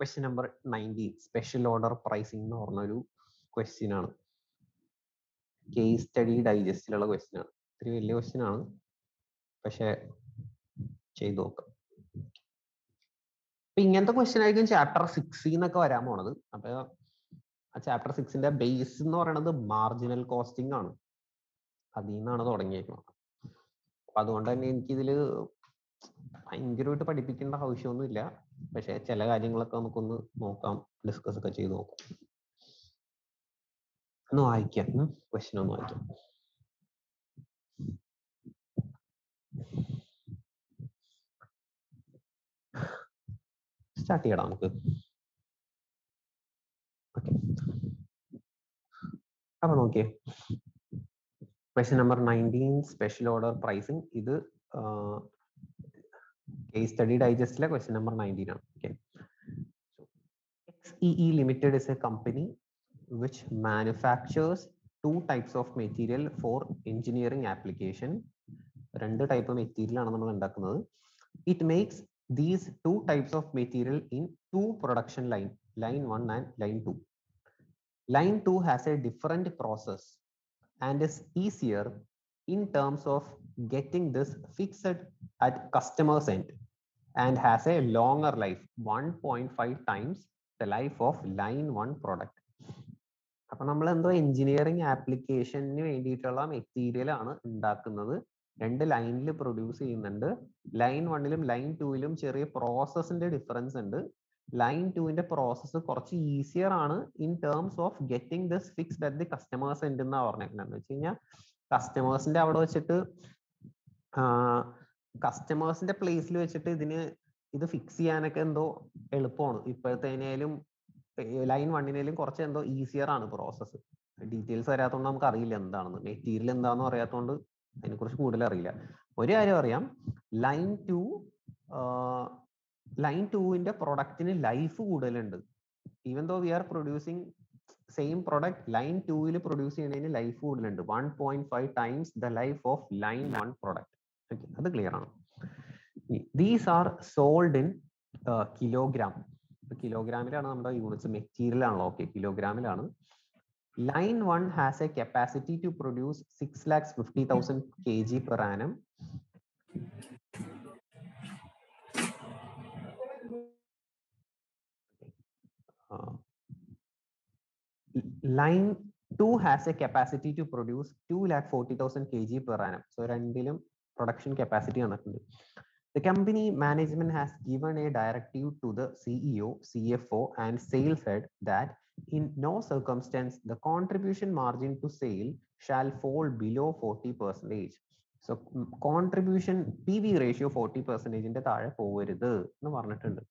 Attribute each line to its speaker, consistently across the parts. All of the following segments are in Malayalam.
Speaker 1: Question number nineteen special order pricing എന്ന് പറഞ്ഞൊരു ക്വസ്റ്റ്യൻ ആണ്. കേസ് സ്റ്റഡി ഡൈജസ്റ്റിലുള്ള ക്വസ്റ്റ്യൻ ആണ്. ഇത്തിരി വലിയ ക്വസ്റ്റ്യൻ ആണ്. പക്ഷേ ചെയ്തു നോക്കാം. അപ്പൊ ഇങ്ങനത്തെ ക്വസ്റ്റ്യൻ ആയിരിക്കും ചാപ്റ്റർ സിക്സിൽ നിന്നൊക്കെ വരാൻ പോണത്. അപ്പൊ ആ ചാപ്റ്റർ സിക്സിന്റെ ബേസ് എന്ന് പറയുന്നത് മാർജിനൽ കോസ്റ്റിംഗ് ആണ്. അതിൽ നിന്നാണ് തുടങ്ങിയേക്കുന്നത് അപ്പൊ അതുകൊണ്ട് തന്നെ എനിക്കിതിൽ ഭയങ്കരമായിട്ട് പഠിപ്പിക്കേണ്ട ആവശ്യമൊന്നുമില്ല. പക്ഷെ ചില കാര്യങ്ങളൊക്കെ നമുക്കൊന്ന് നോക്കാം ഡിസ്കസ് ഒക്കെ ചെയ്ത് നോക്കാം. ഒന്ന് വായിക്കാം. ക്വസ്റ്റ്യൻ ഒന്ന് വായിക്കാം. സ്റ്റാർട്ട് ചെയ്യണം നമുക്ക്. അപ്പൊ നോക്കിയേ. Question number nineteen special order pricing ഇത് കേസ് സ്റ്റഡി ഡൈജസ്റ്റിലെ ക്വസ്റ്റ്യൻ നമ്പർ നയന്റീൻ ആണ്. Okay XEE Limited is a company which manufactures two types of material for engineering application. രണ്ട് ടൈപ്പ് മെറ്റീരിയൽ ആണ് നമ്മൾ ഉണ്ടാക്കുന്നത്. It makes these two types of material in two production line line one and line two line two has a different process and is easier in terms of getting this fixed at customer's end and has a longer life 1.5 times the life of line 1 product. അപ്പൊ നമ്മൾ എന്തോ എഞ്ചിനീയറിംഗ് ആപ്ലിക്കേഷന് വേണ്ടിയിട്ടുള്ള മെറ്റീരിയൽ ആണ് ഉണ്ടാക്കുന്നത്. രണ്ട് ലൈനിൽ പ്രൊഡ്യൂസ് ചെയ്യുന്നുണ്ട്. ലൈൻ വണ്ണിലും ലൈൻ ടൂവിലും ചെറിയ പ്രോസസ്സിന്റെ ഡിഫറൻസ് ഉണ്ട്. ലൈൻ ടുവിന്റെ പ്രോസസ്സ് കുറച്ച് ഈസിയർ ആണ് in terms of getting this fixed at the customers end എന്നാണ് പറഞ്ഞേക്കുന്നത് എന്ന് വെച്ച് കഴിഞ്ഞാൽ കസ്റ്റമേഴ്സിന്റെ അവിടെ വെച്ചിട്ട് കസ്റ്റമേഴ്സിന്റെ പ്ലേസിൽ വെച്ചിട്ട് ഇതിന് ഇത് ഫിക്സ് ചെയ്യാനൊക്കെ എന്തോ എളുപ്പമാണ് ഇപ്പോഴത്തേനേലും ലൈൻ വണ്ണിനേലും കുറച്ച് എന്തോ ഈസിയർ ആണ് പ്രോസസ്സ് ഡീറ്റെയിൽസ് വരാത്തതുകൊണ്ട് നമുക്ക് അറിയില്ല എന്താണെന്ന്. മെറ്റീരിയൽ എന്താണെന്ന് അറിയാത്തതുകൊണ്ട് അതിനെക്കുറിച്ച് കൂടുതൽ അറിയില്ല ഒരു കാര്യം അറിയാം ലൈൻ ടു ലൈൻ ടുവിന്റെ പ്രൊഡക്റ്റിന് ലൈഫ് കൂടുതലുണ്ട്. Even though we are producing same product line ടൂവിൽ പ്രൊഡ്യൂസ് ചെയ്യുന്നതിന് ലൈഫ് കൂടുതലുണ്ട്. One point five times the life of line one product okay അത് ക്ലിയർ ആണ്. These are sold in kilogram കിലോഗ്രാമിലാണ് നമ്മുടെ യൂണിറ്റ്സ് മെറ്റീരിയൽ ആണല്ലോ. Okay കിലോഗ്രാമിലാണ് line one has a capacity to produce six lakhs fifty thousand K G per annum 2 has a capacity to produce 2 lakh 40,000 kg per annum. So രണ്ടിലും production capacity വന്നിട്ടുണ്ട്. The company management has given a directive to the CEO, CFO and sales head that in no circumstance the contribution margin to sale shall fall below 40 percentage. So contribution PV ratio 40 percentage താഴെ പോകരുത് എന്ന് പറഞ്ഞിട്ടുണ്ട്.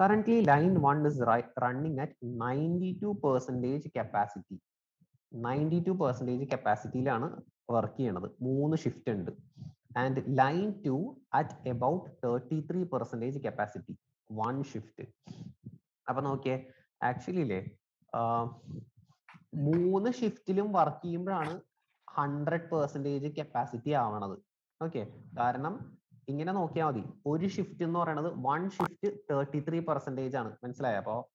Speaker 1: Currently line 1 is running at 92 percentage capacity. 92 percentage capacity-ലാണ് വർക്ക് ചെയ്യണത്. മൂന്ന് ഷിഫ്റ്റ് ഉണ്ട്. And line two at about thirty three percentage capacity one shift അപ്പൊ നോക്കിയേ ആക്ച്വലി ഇല്ലേ മൂന്ന് ഷിഫ്റ്റിലും വർക്ക് ചെയ്യുമ്പോഴാണ് ഹൺഡ്രഡ് പെർസെന്റേജ് കപ്പാസിറ്റി ആവണത്. ഓക്കെ കാരണം ഇങ്ങനെ നോക്കിയാൽ മതി. ഒരു ഷിഫ്റ്റ് എന്ന് പറയുന്നത് one shift thirty three percentage ആണ്. മനസ്സിലായ? അപ്പോ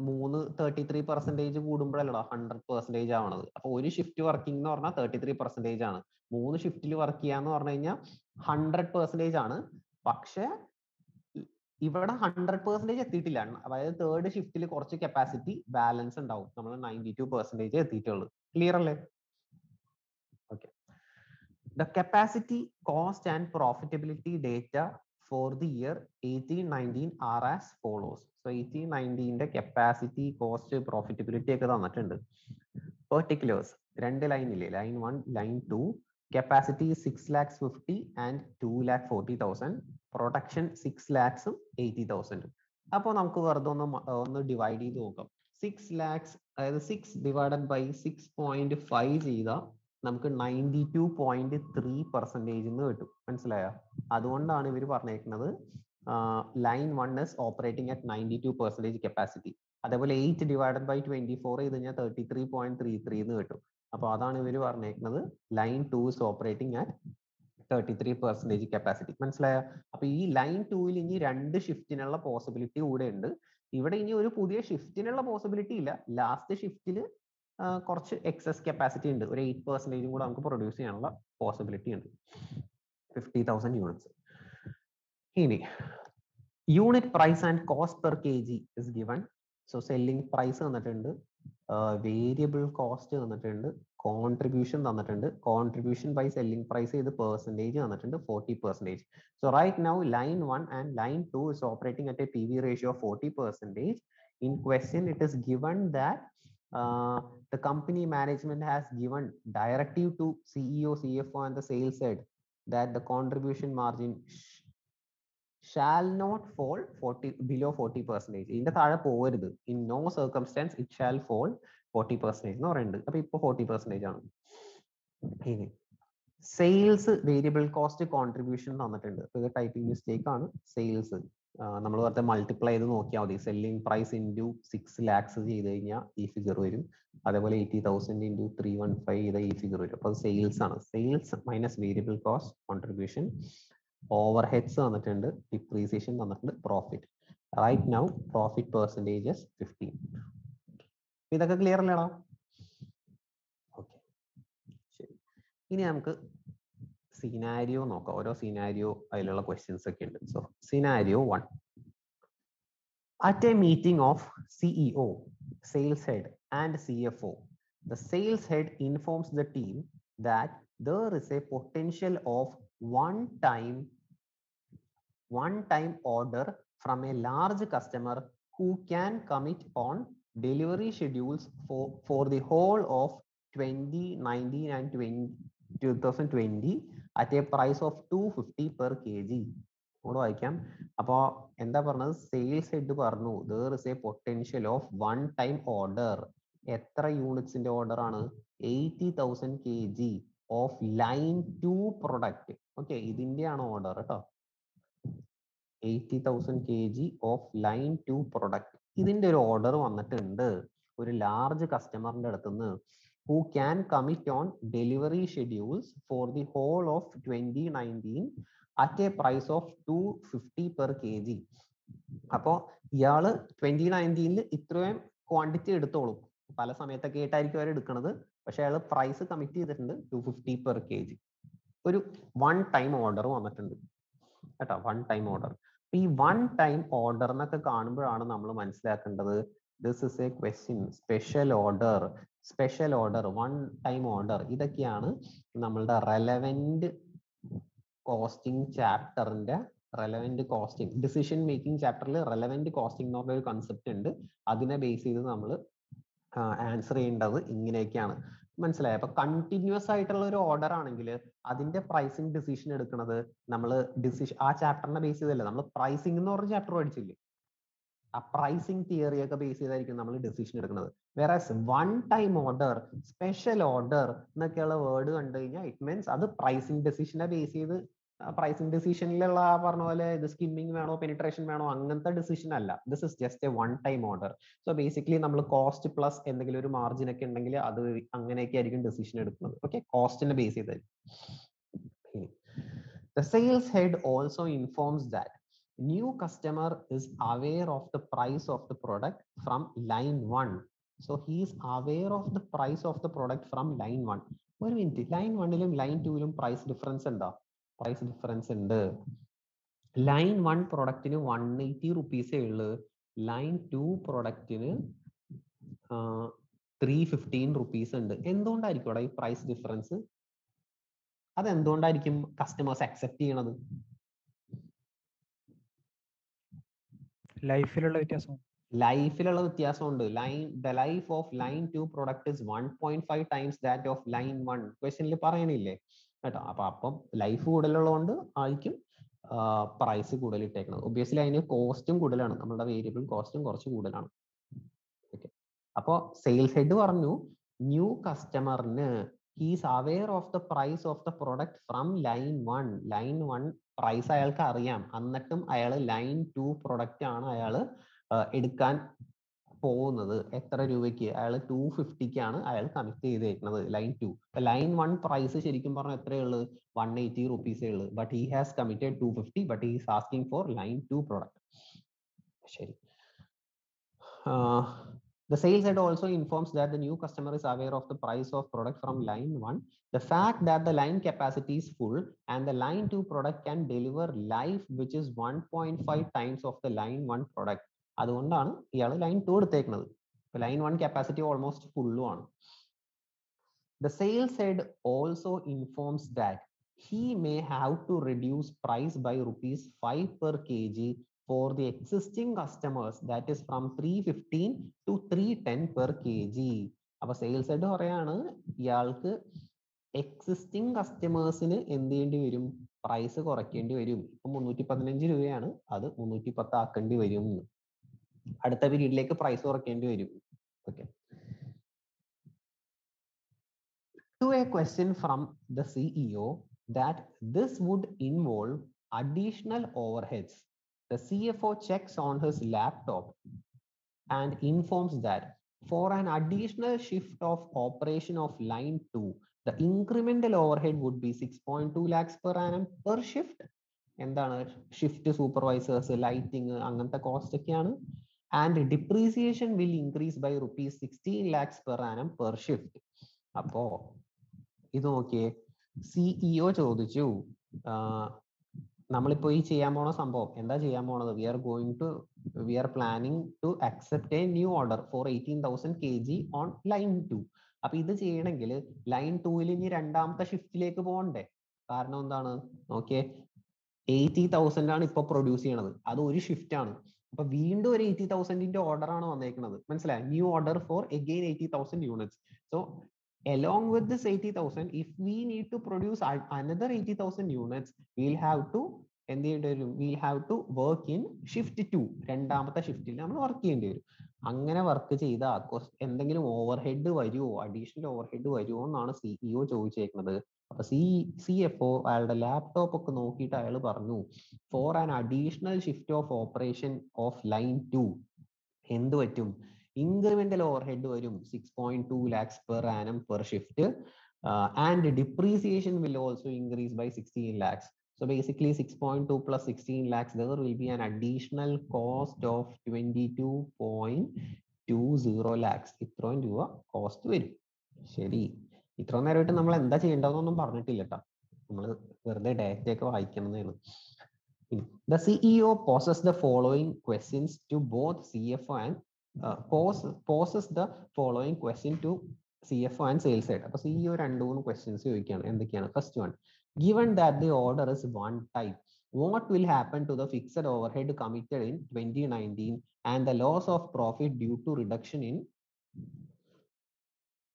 Speaker 1: മൂന്ന് തേർട്ടി ത്രീ പെർസെന്റേജ് കൂടുമ്പോഴല്ലോ ഹൺഡ്രഡ് പെർസെന്റേജ് ആവണത്. അപ്പൊ ഒരു ഷിഫ്റ്റ് വർക്കിംഗ് എന്ന് പറഞ്ഞാൽ തേർട്ടി ത്രീ പെർസെന്റേജ് ആണ്. മൂന്ന് ഷിഫ്റ്റിൽ വർക്ക് ചെയ്യാന്ന് പറഞ്ഞു കഴിഞ്ഞാൽ ഹൺഡ്രഡ് പെർസെന്റേജ് ആണ്. പക്ഷെ ഇവിടെ ഹൺഡ്രഡ് പെർസെന്റേജ് എത്തിയിട്ടില്ല. അതായത് തേർഡ് ഷിഫ്റ്റിൽ കുറച്ച് കപ്പാസിറ്റി ബാലൻസ് ഉണ്ടാവും. നമ്മൾ നയന്റി ടു പെർസെന്റേജ് എത്തിയിട്ടുള്ളൂ. ക്ലിയർ അല്ലേ? The capacity, cost, and profitability data for the year 1819 are as follows. So 1819 capacity, cost, profitability ഒക്കെ തന്നിട്ടുണ്ട്. Particulars രണ്ട് ലൈനില്ലേ line one line two capacity six lakhs fifty and two lakh forty thousand production six ലാക്സും eighty തൗസൻഡും അപ്പോൾ നമുക്ക് വെറുതെ ഒന്ന് ഒന്ന് ഡിവൈഡ് ചെയ്ത് നോക്കാം. സിക്സ് ലാക്സ് അതായത് six divided by six point five ചെയ്താൽ നമുക്ക് ninety two point three percentage എന്ന് കിട്ടും. മനസ്സിലായോ? അതുകൊണ്ടാണ് ഇവർ പറഞ്ഞേക്കുന്നത് line one is operating at ninety two percentage capacity അതേപോലെ eight divided by twenty four ചെയ്ത് കഴിഞ്ഞാൽ thirty three point three three എന്ന് കിട്ടും. അപ്പോൾ അതാണ് ഇവർ പറഞ്ഞേക്കുന്നത് line two is operating at thirty three percentage capacity മനസ്സിലായോ? അപ്പൊ ഈ ലൈൻ ടൂവിൽ ഇനി രണ്ട് ഷിഫ്റ്റിനുള്ള പോസിബിലിറ്റി കൂടെ ഉണ്ട്. ഇവിടെ ഇനി ഒരു പുതിയ ഷിഫ്റ്റിനുള്ള പോസിബിലിറ്റി ഇല്ല. ലാസ്റ്റ് ഷിഫ്റ്റിൽ കുറച്ച് എക്സസ് കപ്പാസിറ്റി ഉണ്ട്. ഒരു എയ്റ്റ് പെർസെന്റേജും കൂടെ നമുക്ക് പ്രൊഡ്യൂസ് ചെയ്യാനുള്ള പോസിബിലിറ്റി ഉണ്ട്. ഫിഫ്റ്റി തൗസൻഡ് യൂണിറ്റ്സ് ഇനി unit price and cost per K G is given so selling price തന്നിട്ടുണ്ട് വേരിയബിൾ കോസ്റ്റ് തന്നിട്ടുണ്ട് കോൺട്രിബ്യൂഷൻ തന്നിട്ടുണ്ട്. കോൺട്രിബ്യൂഷൻ ബൈ സെല്ലിംഗ് പ്രൈസ് ചെയ്ത് പെർസെന്റേജ് തന്നിട്ടുണ്ട് forty percentage so right now line one and line two is operating at a P V ratio of forty percentage in question it is given that uh, the company management has given directive to CEO, CFO, and the sales head that the contribution margin sh- shall not fall 40 below 40 percentage. ഇതിന്റെ താഴെ പോകരുത് in no circumstances it shall fall forty percentage എന്ന് പറയുന്നുണ്ട് അപ്പൊ ഇപ്പൊ ഫോർട്ടി പെർസെന്റേജ് ആണ്. ഇനി സെയിൽസ് വേരിയബിൾ കോസ്റ്റ് കോൺട്രിബ്യൂഷൻ തന്നിട്ടുണ്ട്. അപ്പൊ ഇത് ടൈപ്പിംഗ് മിസ്റ്റേക്ക് ആണ്. സെയിൽസ് നമ്മൾ വെറുതെ മൾട്ടിപ്ലൈ ചെയ്ത് നോക്കിയാൽ മതി. Selling price into six lakhs ചെയ്ത് കഴിഞ്ഞാൽ ഈ ഫിഗർ വരും. അതേപോലെ eighty thousand into three one five ചെയ്ത ഈ ഫിഗർ വരും. അപ്പോൾ സെയിൽസ് ആണ്. Sales minus variable cost contribution overheads തന്നിട്ടുണ്ട് ഡിപ്രീസിയേഷൻ വന്നിട്ടുണ്ട് profit right now profit percentages fifteen ഇതൊക്കെ ക്ലിയർ അല്ലേടാ? ഓക്കെ ശരി. ഇനി നമുക്ക് സിനാരിയോ നോക്കാം. ഓരോ സിനാരിയോ അതിലുള്ള ക്വസ്റ്റ്യൻസ് ഒക്കെ ഉണ്ട്. So scenario one at a meeting of CEO sales head and C F O the sales head informs the team that there is a potential of one time one time order from a large customer who can commit on delivery schedules for for the whole of twenty nineteen and twenty two thousand twenty at a price of two fifty per K G കൂടെ വായിക്കാം. അപ്പോൾ എന്താ പറഞ്ഞത്? സെയിൽസ് ഹെഡ് പറഞ്ഞു there is a potential of one time order എത്ര യൂണിറ്റ്സിന്റെ ഓർഡർ ആണ്? Eighty thousand K G of line two product okay ഇതിന്റെയാണ് order കേട്ടോ. Eighty thousand K G of line two product ഇതിന്റെ ഒരു ഓർഡർ വന്നിട്ടുണ്ട്. ഒരു ലാർജ് കസ്റ്റമറിന്റെ അടുത്തുനിന്ന്. Who can commit on delivery schedules for the whole of 2019 at a price of 250 per kg. അപ്പോൾ ഇയാൾ ട്വന്റി നയന്റീനിൽ ഇത്രയും ക്വാണ്ടിറ്റി എടുത്തോളും. പല സമയത്തൊക്കെ ആയിട്ടായിരിക്കും അവർ എടുക്കുന്നത് പക്ഷെ അയാൾ പ്രൈസ് കമ്മിറ്റ് ചെയ്തിട്ടുണ്ട് two fifty per K G ഒരു വൺ ടൈം ഓർഡർ വന്നിട്ടുണ്ട്. കേട്ടോ വൺ ടൈം ഓർഡർ ഈ വൺ ടൈം ഓർഡർ എന്നൊക്കെ കാണുമ്പോഴാണ് നമ്മൾ മനസ്സിലാക്കേണ്ടത്. This is a question special order special order one time order ഇതൊക്കെയാണ് നമ്മളുടെ റെലവെന്റ് കോസ്റ്റിംഗ് ചാപ്റ്ററിന്റെ റെലവെന്റ് കോസ്റ്റിംഗ് ഡിസിഷൻ മേക്കിംഗ് ചാപ്റ്ററിൽ റെലവെന്റ് കോസ്റ്റിംഗ് എന്ന് പറഞ്ഞ ഒരു കൺസെപ്റ്റ് ഉണ്ട്. അതിനെ ബേസ് ചെയ്ത് നമ്മൾ ആൻസർ ചെയ്യേണ്ടത് ഇങ്ങനെയൊക്കെയാണ്. മനസ്സിലായോ? അപ്പൊ കണ്ടിന്യൂസ് ആയിട്ടുള്ള ഒരു ഓർഡർ ആണെങ്കിൽ അതിന്റെ പ്രൈസിങ് ഡിസിഷൻ എടുക്കുന്നത് നമ്മൾ ഡിസിഷൻ ആ ചാപ്റ്ററിനെ ബേസ് ചെയ്തല്ലേ? നമ്മൾ പ്രൈസിംഗ് എന്ന് പറഞ്ഞ ചാപ്റ്റർ പഠിച്ചില്ലേ ആ പ്രൈസിങ് തിയറി ഒക്കെ ബേസ് ചെയ്തായിരിക്കും നമ്മൾ ഡിസിഷൻ എടുക്കുന്നത്. വേറെ one time order special order എന്നൊക്കെയുള്ള വേർഡ് കണ്ടു കഴിഞ്ഞാൽ ഇറ്റ് മീൻസ് അത് പ്രൈസിങ് ഡെസിഷനെ ബേസ് ചെയ്ത് പ്രൈസിങ് ഡെസിഷനിലുള്ള ആ പറഞ്ഞ പോലെ ഇത് സ്കിമ്മിങ് വേണോ പെനിട്രേഷൻ വേണോ അങ്ങനത്തെ ഡെസിഷൻ അല്ല. This is just a one time order so basically നമ്മൾ കോസ്റ്റ് പ്ലസ് എന്തെങ്കിലും ഒരു മാർജിൻ ഒക്കെ ഉണ്ടെങ്കിൽ അത് അങ്ങനെയൊക്കെ ആയിരിക്കും ഡെസിഷൻ എടുക്കുന്നത് ഓക്കെ കോസ്റ്റിനെ base ചെയ്തായിരിക്കും. The sales head also informs that new customer is aware of the price of the product from line 1 so he is aware of the price of the product from line 1 ഒരു മിനിറ്റ് ലൈൻ വണ്ണിലും ലൈൻ ടൂവിലും പ്രൈസ് ഡിഫറൻസ് ഉണ്ടോ പ്രൈസ് ഡിഫറൻസ് ഉണ്ട്. ലൈൻ വൺ പ്രൊഡക്റ്റിന് വൺ എയ്റ്റി റുപ്പീസേ ഉള്ളു. ലൈൻ ടു പ്രൊഡക്റ്റിന് ത്രീ ഫിഫ്റ്റീൻ റുപ്പീസ് ഉണ്ട്. എന്തുകൊണ്ടായിരിക്കും ഈ പ്രൈസ് ഡിഫറൻസ് അത് എന്തുകൊണ്ടായിരിക്കും കസ്റ്റമേഴ്സ് അക്സെപ്റ്റ് ചെയ്യണത്?
Speaker 2: ലൈഫിലുള്ള വ്യത്യാസം
Speaker 1: ലൈഫിലുള്ള വ്യത്യാസമുണ്ട്. Line the life of line two product is one point five times that of line one. ക്വസ്റ്റനിൽ പറയണില്ലേ? കേട്ടോ. അപ്പൊ അപ്പം ലൈഫ് കൂടുതലുള്ളതുകൊണ്ട് ആയിരിക്കും പ്രൈസ് കൂടുതൽ ഇട്ടേക്കുന്നത്. ഒബിയസ്ലി അതിന് കോസ്റ്റും കൂടുതലാണ്. നമ്മുടെ വേരിയബിൾ കോസ്റ്റും കുറച്ച് കൂടുതലാണ്. ഓക്കെ. അപ്പോൾ സെയിൽസ് ഹെഡ് പറഞ്ഞു ന്യൂ കസ്റ്റമറിന് he's aware of the price of the product from line one. Line one price അയാൾക്ക് അറിയാം. എന്നിട്ടും അയാൾ ലൈൻ ടു പ്രൊഡക്റ്റ് ആണ് അയാൾ എടുക്കാൻ പോകുന്നത്. എത്ര രൂപയ്ക്ക്? അയാൾ ടു ഫിഫ്റ്റിക്കാണ് അയാൾ കണക്ട് ചെയ്തേക്കുന്നത് line two line one price ശരിക്കും പറഞ്ഞാൽ എത്രയേ ഉള്ളൂ? വൺ എയ്റ്റി റുപ്പീസേ ഉള്ളൂ. But he has committed two fifty but he is asking for line two product ശരി. The sales head also informs that the new customer is aware of the price of product from line 1. The fact that the line capacity is full and the line 2 product can deliver life which is 1.5 times of the line 1 product. അതുകൊണ്ടാണ് ഇയാൾ ലൈൻ ടു എടുത്തേക്കുന്നത് ലൈൻ വൺ കപ്പാസിറ്റി ഓൾമോസ്റ്റ് ഫുള്ളും ആണ് the sales head also informs that he may have to reduce price by rupees 5 per kg for the existing customers that is from 315 to 310 per kg. അപ്പൊ സെയിൽസ് ഹെഡ് പറയാണ് ഇയാൾക്ക് എക്സിസ്റ്റിംഗ് കസ്റ്റമേഴ്സിന് എന്ത് ചെയ്യേണ്ടി വരും? പ്രൈസ് കുറയ്ക്കേണ്ടി വരും. ഇപ്പൊ മുന്നൂറ്റി പതിനഞ്ച് രൂപയാണ്. അത് മുന്നൂറ്റി പത്ത് ആക്കേണ്ടി വരും. അടുത്ത പീരീഡിലേക്ക് പ്രൈസ് കുറയ്ക്കേണ്ടി വരും. Okay to a question from the CEO that this would involve additional overheads. The CFO checks on his laptop and informs that for an additional shift of operation of line 2, the incremental overhead would be 6.2 lakhs per annum per shift. എന്താണ് ഷിഫ്റ്റ് സൂപ്പർവൈസേഴ്സ് ലൈറ്റിംഗ് അങ്ങനത്തെ കോസ്റ്റ് ഒക്കെയാണ് and depreciation will increase by rupees sixteen lakhs per annum per shift അപ്പോ ഇത് നോക്കിയേ സിഇഒ ചോദിച്ചു നമ്മളിപ്പോ ഈ ചെയ്യാൻ പോണ സംഭവം. എന്താ ചെയ്യാൻ പോണത്? We are going to we are planning to accept a new order for eighteen thousand K G on line two അപ്പൊ ഇത് ചെയ്യണമെങ്കിൽ ലൈൻ ടൂവിൽ ഇനി രണ്ടാമത്തെ ഷിഫ്റ്റിലേക്ക് പോകണ്ടേ? കാരണം എന്താണ്? നോക്കിയേ എയ്റ്റി തൗസൻഡ് ആണ് ഇപ്പൊ പ്രൊഡ്യൂസ് ചെയ്യണത്. അത് ഒരു ഷിഫ്റ്റ് ആണ്. അപ്പൊ വീണ്ടും ഒരു എയ്റ്റി തൗസൻഡിന്റെ ഓർഡർ ആണ് വന്നേക്കുന്നത് മനസ്സിലായി? New order for again eighty thousand units so along with this 80,000, if we need to produce another 80,000 units, we'll have to എന്ത് ചെയ്യേണ്ടി വരും will have to work in shift two രണ്ടാമത്തെ ഷിഫ്റ്റിൽ നമ്മൾ വർക്ക് ചെയ്യേണ്ടി വരും അങ്ങനെ വർക്ക് ചെയ്ത എന്തെങ്കിലും ഓവർ ഹെഡ് വരുമോ അഡീഷണൽ ഓവർ ഹെഡ് വരുമോ എന്നാണ് സിഇഒ ചോദിച്ചേക്കുന്നത്. അപ്പൊ സി സി എഫ് ഒ അയാളുടെ ലാപ്ടോപ്പ് ഒക്കെ നോക്കിയിട്ട് അയാൾ പറഞ്ഞു for an additional shift of operation of line two എന്ത് പറ്റും? Incremental ഹെഡ് വരും six point two lakhs per annum per shift and depreciation will also increase by sixteen lakhs So basically 6.2 plus 16 lakhs, there will be an additional cost of 22.20 lakhs. ഇത്രയും രൂപ കോസ്റ്റ് വരും. ശരി. ഇത്ര നേരമായിട്ട് നമ്മൾ എന്താ ചെയ്യേണ്ടതെന്നൊന്നും പറഞ്ഞിട്ടില്ല കേട്ടോ നമ്മൾ വെറുതെ ഡാറ്റ ഒക്കെ വായിക്കണമെന്നാണ് The CEO poses the following questions to both CFO and uh, pose, poses the following question to CFO and sales head. അപ്പൊ CEO രണ്ട് മൂന്ന് questions ചോദിക്കുകയാണ് എന്തൊക്കെയാണ് first one given that the order is one type, what will happen to the fixed overhead committed in 2019 and the loss of profit due to reduction in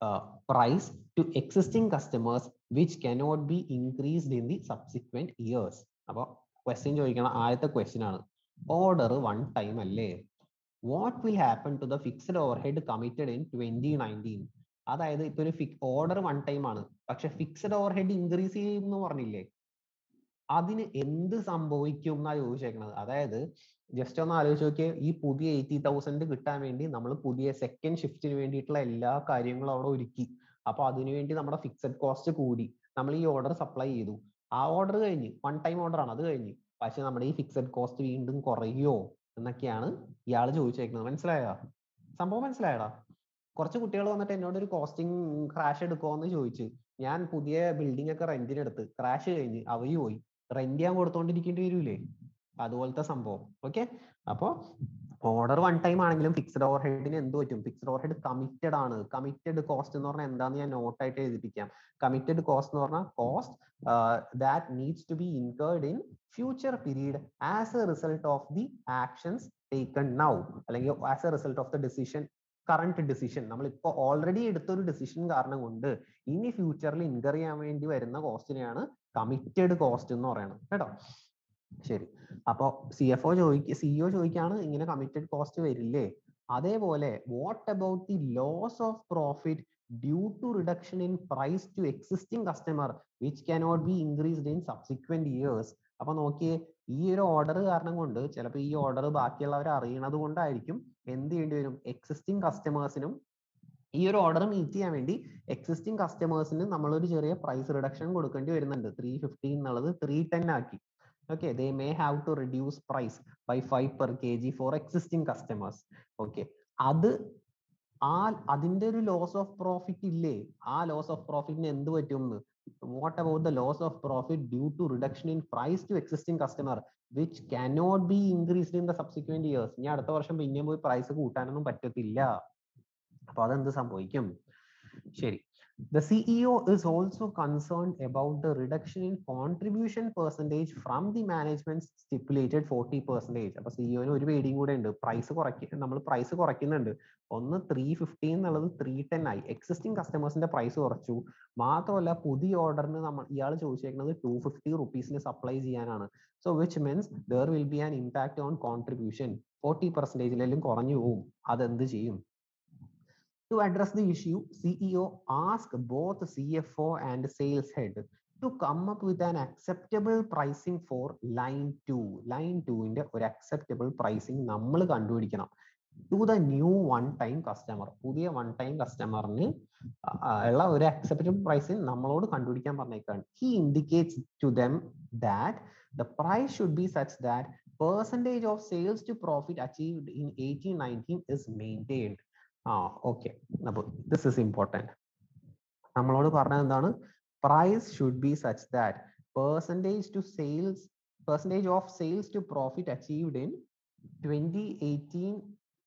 Speaker 1: uh, price to existing customers which cannot be increased in the subsequent years? അപ്പോൾ ക്വസ്റ്റ്യൻ ചോദിക്കണം ആദ്യത്തെ ക്വസ്റ്റ്യൻ ആണ് ഓർഡർ വൺ ടൈം അല്ലേ what will happen to the fixed overhead committed in twenty nineteen അതായത് ഇപ്പൊ ഒരു ഓർഡർ വൺ ടൈം ആണ്. പക്ഷെ ഫിക്സഡ് ഓവർ ഹെഡ് ഇൻക്രീസ് ചെയ്യും എന്ന് പറഞ്ഞില്ലേ? അതിന് എന്ത് സംഭവിക്കും എന്നാണ് ചോദിച്ചേക്കുന്നത് അതായത് ജസ്റ്റ് ഒന്ന് ആലോചിച്ച് നോക്കിയാൽ ഈ പുതിയ എയ്റ്റി തൗസൻഡ് കിട്ടാൻ വേണ്ടി നമ്മൾ പുതിയ സെക്കൻഡ് ഷിഫ്റ്റിന് വേണ്ടിയിട്ടുള്ള എല്ലാ കാര്യങ്ങളും അവിടെ ഒരുക്കി. അപ്പൊ അതിനുവേണ്ടി നമ്മുടെ ഫിക്സഡ് കോസ്റ്റ് കൂടി. നമ്മൾ ഈ ഓർഡർ സപ്ലൈ ചെയ്തു. ആ ഓർഡർ കഴിഞ്ഞ് വൺ ടൈം ഓർഡർ ആണ്. അത് കഴിഞ്ഞ്. പക്ഷെ നമ്മുടെ ഈ ഫിക്സഡ് കോസ്റ്റ് വീണ്ടും കുറയോ എന്നൊക്കെയാണ് ഇയാൾ ചോദിച്ചേക്കുന്നത്. മനസ്സിലായോ? സംഭവം മനസ്സിലായടാ? കുറച്ച് കുട്ടികൾ വന്നിട്ട് എന്നോട് ഒരു കോസ്റ്റിംഗ് ക്രാഷ് എടുക്കുമോ എന്ന് ചോദിച്ചു. ഞാൻ പുതിയ ബിൽഡിംഗ് ഒക്കെ റെന്റിന് എടുത്ത്. ക്രാഷ് കഴിഞ്ഞ് അവർ പോയി. റെന്റ് ഞാൻ കൊടുത്തോണ്ടിരിക്കേണ്ടി വരൂലേ? അതുപോലത്തെ സംഭവം. ഓക്കെ അപ്പോ ഓർഡർ വൺ ടൈം ആണെങ്കിലും ഫിക്സഡ് ഓവർ ഹെഡിന് എന്ത് പറ്റും? ഫിക്സഡ് ഓവർ ഹെഡ് കമ്മിറ്റഡ് ആണ്. കമ്മിറ്റഡ് കോസ്റ്റ് എന്ന് പറഞ്ഞാൽ എന്താന്ന് ഞാൻ നോട്ടായിട്ട് എഴുതിപ്പിക്കാം. കമ്മിറ്റഡ് കോസ്റ്റ് എന്ന് പറഞ്ഞാൽ cost that needs to be incurred in future period as a result of the actions taken now അല്ലെങ്കിൽ as a result of the decision current decision നമ്മൾ ഇപ്പോൾ ഓൾറെഡി എടുത്തൊരു ഡിസിഷൻ കാരണം കൊണ്ട് ഇനി ഫ്യൂച്ചറിൽ ഇൻകർ ചെയ്യാൻ വേണ്ടി വരുന്ന കോസ്റ്റിനെയാണ് കമ്മിറ്റഡ് കോസ്റ്റ് എന്ന് പറയുന്നത് കേട്ടോ? ശരി. അപ്പോ സി എഫ് ഒ ചോദിക്ക സിഇഒ ചോദിക്കാണ് ഇങ്ങനെ കമ്മിറ്റഡ് കോസ്റ്റ് വരില്ലേ? അതേപോലെ what about the loss of profit due to reduction in price to existing customer which cannot be increased in subsequent years അപ്പൊ നോക്കിയേ ഈ ഒരു ഓർഡർ കാരണം കൊണ്ട് ചിലപ്പോൾ ഈ ഓർഡർ ബാക്കിയുള്ളവർ അറിയണത് കൊണ്ടായിരിക്കും എന്ത് ചെയ്യേണ്ടി വരും? എക്സിസ്റ്റിംഗ് കസ്റ്റമേഴ്സിനും ഈ ഒരു ഓർഡർ മീറ്റ് ചെയ്യാൻ വേണ്ടി എക്സിസ്റ്റിംഗ് കസ്റ്റമേഴ്സിന് നമ്മളൊരു ചെറിയ പ്രൈസ് റിഡക്ഷൻ കൊടുക്കേണ്ടി വരുന്നുണ്ട്. ത്രീ ഫിഫ്റ്റി എന്നുള്ളത് ത്രീ ടെൻ ആക്കി. They may have to reduce price by five per K G for existing customers okay അത് ആ അതിന്റെ ഒരു ലോസ് ഓഫ് പ്രോഫിറ്റ് ഇല്ലേ? ആ ലോസ് ഓഫ് പ്രോഫിറ്റിന് എന്ത് പറ്റും? What about the loss of profit due to reduction in price to existing customer which cannot be increased in the subsequent years ഇനി അടുത്ത വർഷം പിന്നെയും പോയി പ്രൈസ് കൂട്ടാനൊന്നും പറ്റത്തില്ല. അപ്പൊ അതെന്ത് സംഭവിക്കും? ശരി. The CEO is also concerned about the reduction in contribution percentage from the management's stipulated 40 percentage. അപ്പൊ സിഇഒന് ഒരു പേടിയും കൂടെ ഉണ്ട്. പ്രൈസ് കുറയ്ക്ക നമ്മൾ പ്രൈസ് കുറയ്ക്കുന്നുണ്ട്. ഒന്ന് ത്രീ ഫിഫ്റ്റി എന്നുള്ളത് ത്രീ ടെൻ ആയി. എക്സിസ്റ്റിംഗ് കസ്റ്റമേഴ്സിന്റെ പ്രൈസ് കുറച്ചു. മാത്രമല്ല പുതിയ ഓർഡറിന് നമ്മൾ ഇയാൾ ചോദിച്ചേക്കുന്നത് ടു ഫിഫ്റ്റി റുപ്പീസിന് സപ്ലൈ ചെയ്യാനാണ്. So which means there will be an impact on contribution forty പെർസെന്റേജിലെല്ലാം കുറഞ്ഞു പോവും. അതെന്ത് ചെയ്യും? To address the issue, CEO asked both CFO and sales head to come up with an acceptable pricing for line 2. Line 2 ന്റെ ഒരു acceptable pricing നമ്മൾ കണ്ടുപിടിക്കണം. To the new one time customer പുതിയ വൺ ടൈം കസ്റ്റമറിന് ഉള്ള ഒരു അക്സെപ്റ്റബിൾ പ്രൈസിങ് നമ്മളോട് കണ്ടുപിടിക്കാൻ പറഞ്ഞേക്കാണ്. He indicates to them that the price should be such that percentage of sales to profit achieved in eighteen nineteen is maintained ആ ഓക്കെ. അപ്പോൾ ദിസ് ഇസ് ഇമ്പോർട്ടന്റ് നമ്മളോട് പറഞ്ഞത് എന്താണ്? Price should be such that percentage to sales percentage of sales to profit achieved in twenty eighteen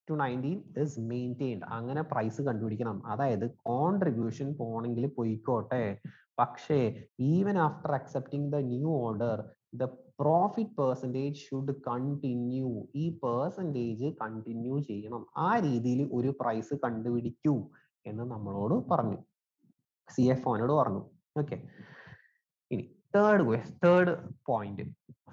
Speaker 1: to nineteen is maintained അങ്ങനെ പ്രൈസ് കണ്ടുപിടിക്കണം. അതായത് കോൺട്രിബ്യൂഷൻ പോണെങ്കിൽ പോയിക്കോട്ടെ. പക്ഷേ even after accepting the new order the profit percentage should continue ഈ പെർസെന്റേജ് കണ്ടിന്യൂ ചെയ്യണം. ആ രീതിയിൽ ഒരു പ്രൈസ് കണ്ടുപിടിക്കൂ എന്ന് നമ്മളോട് പറഞ്ഞു. സി എഫ് ഒനോട് പറഞ്ഞു. ഓക്കെ ഇനി third third point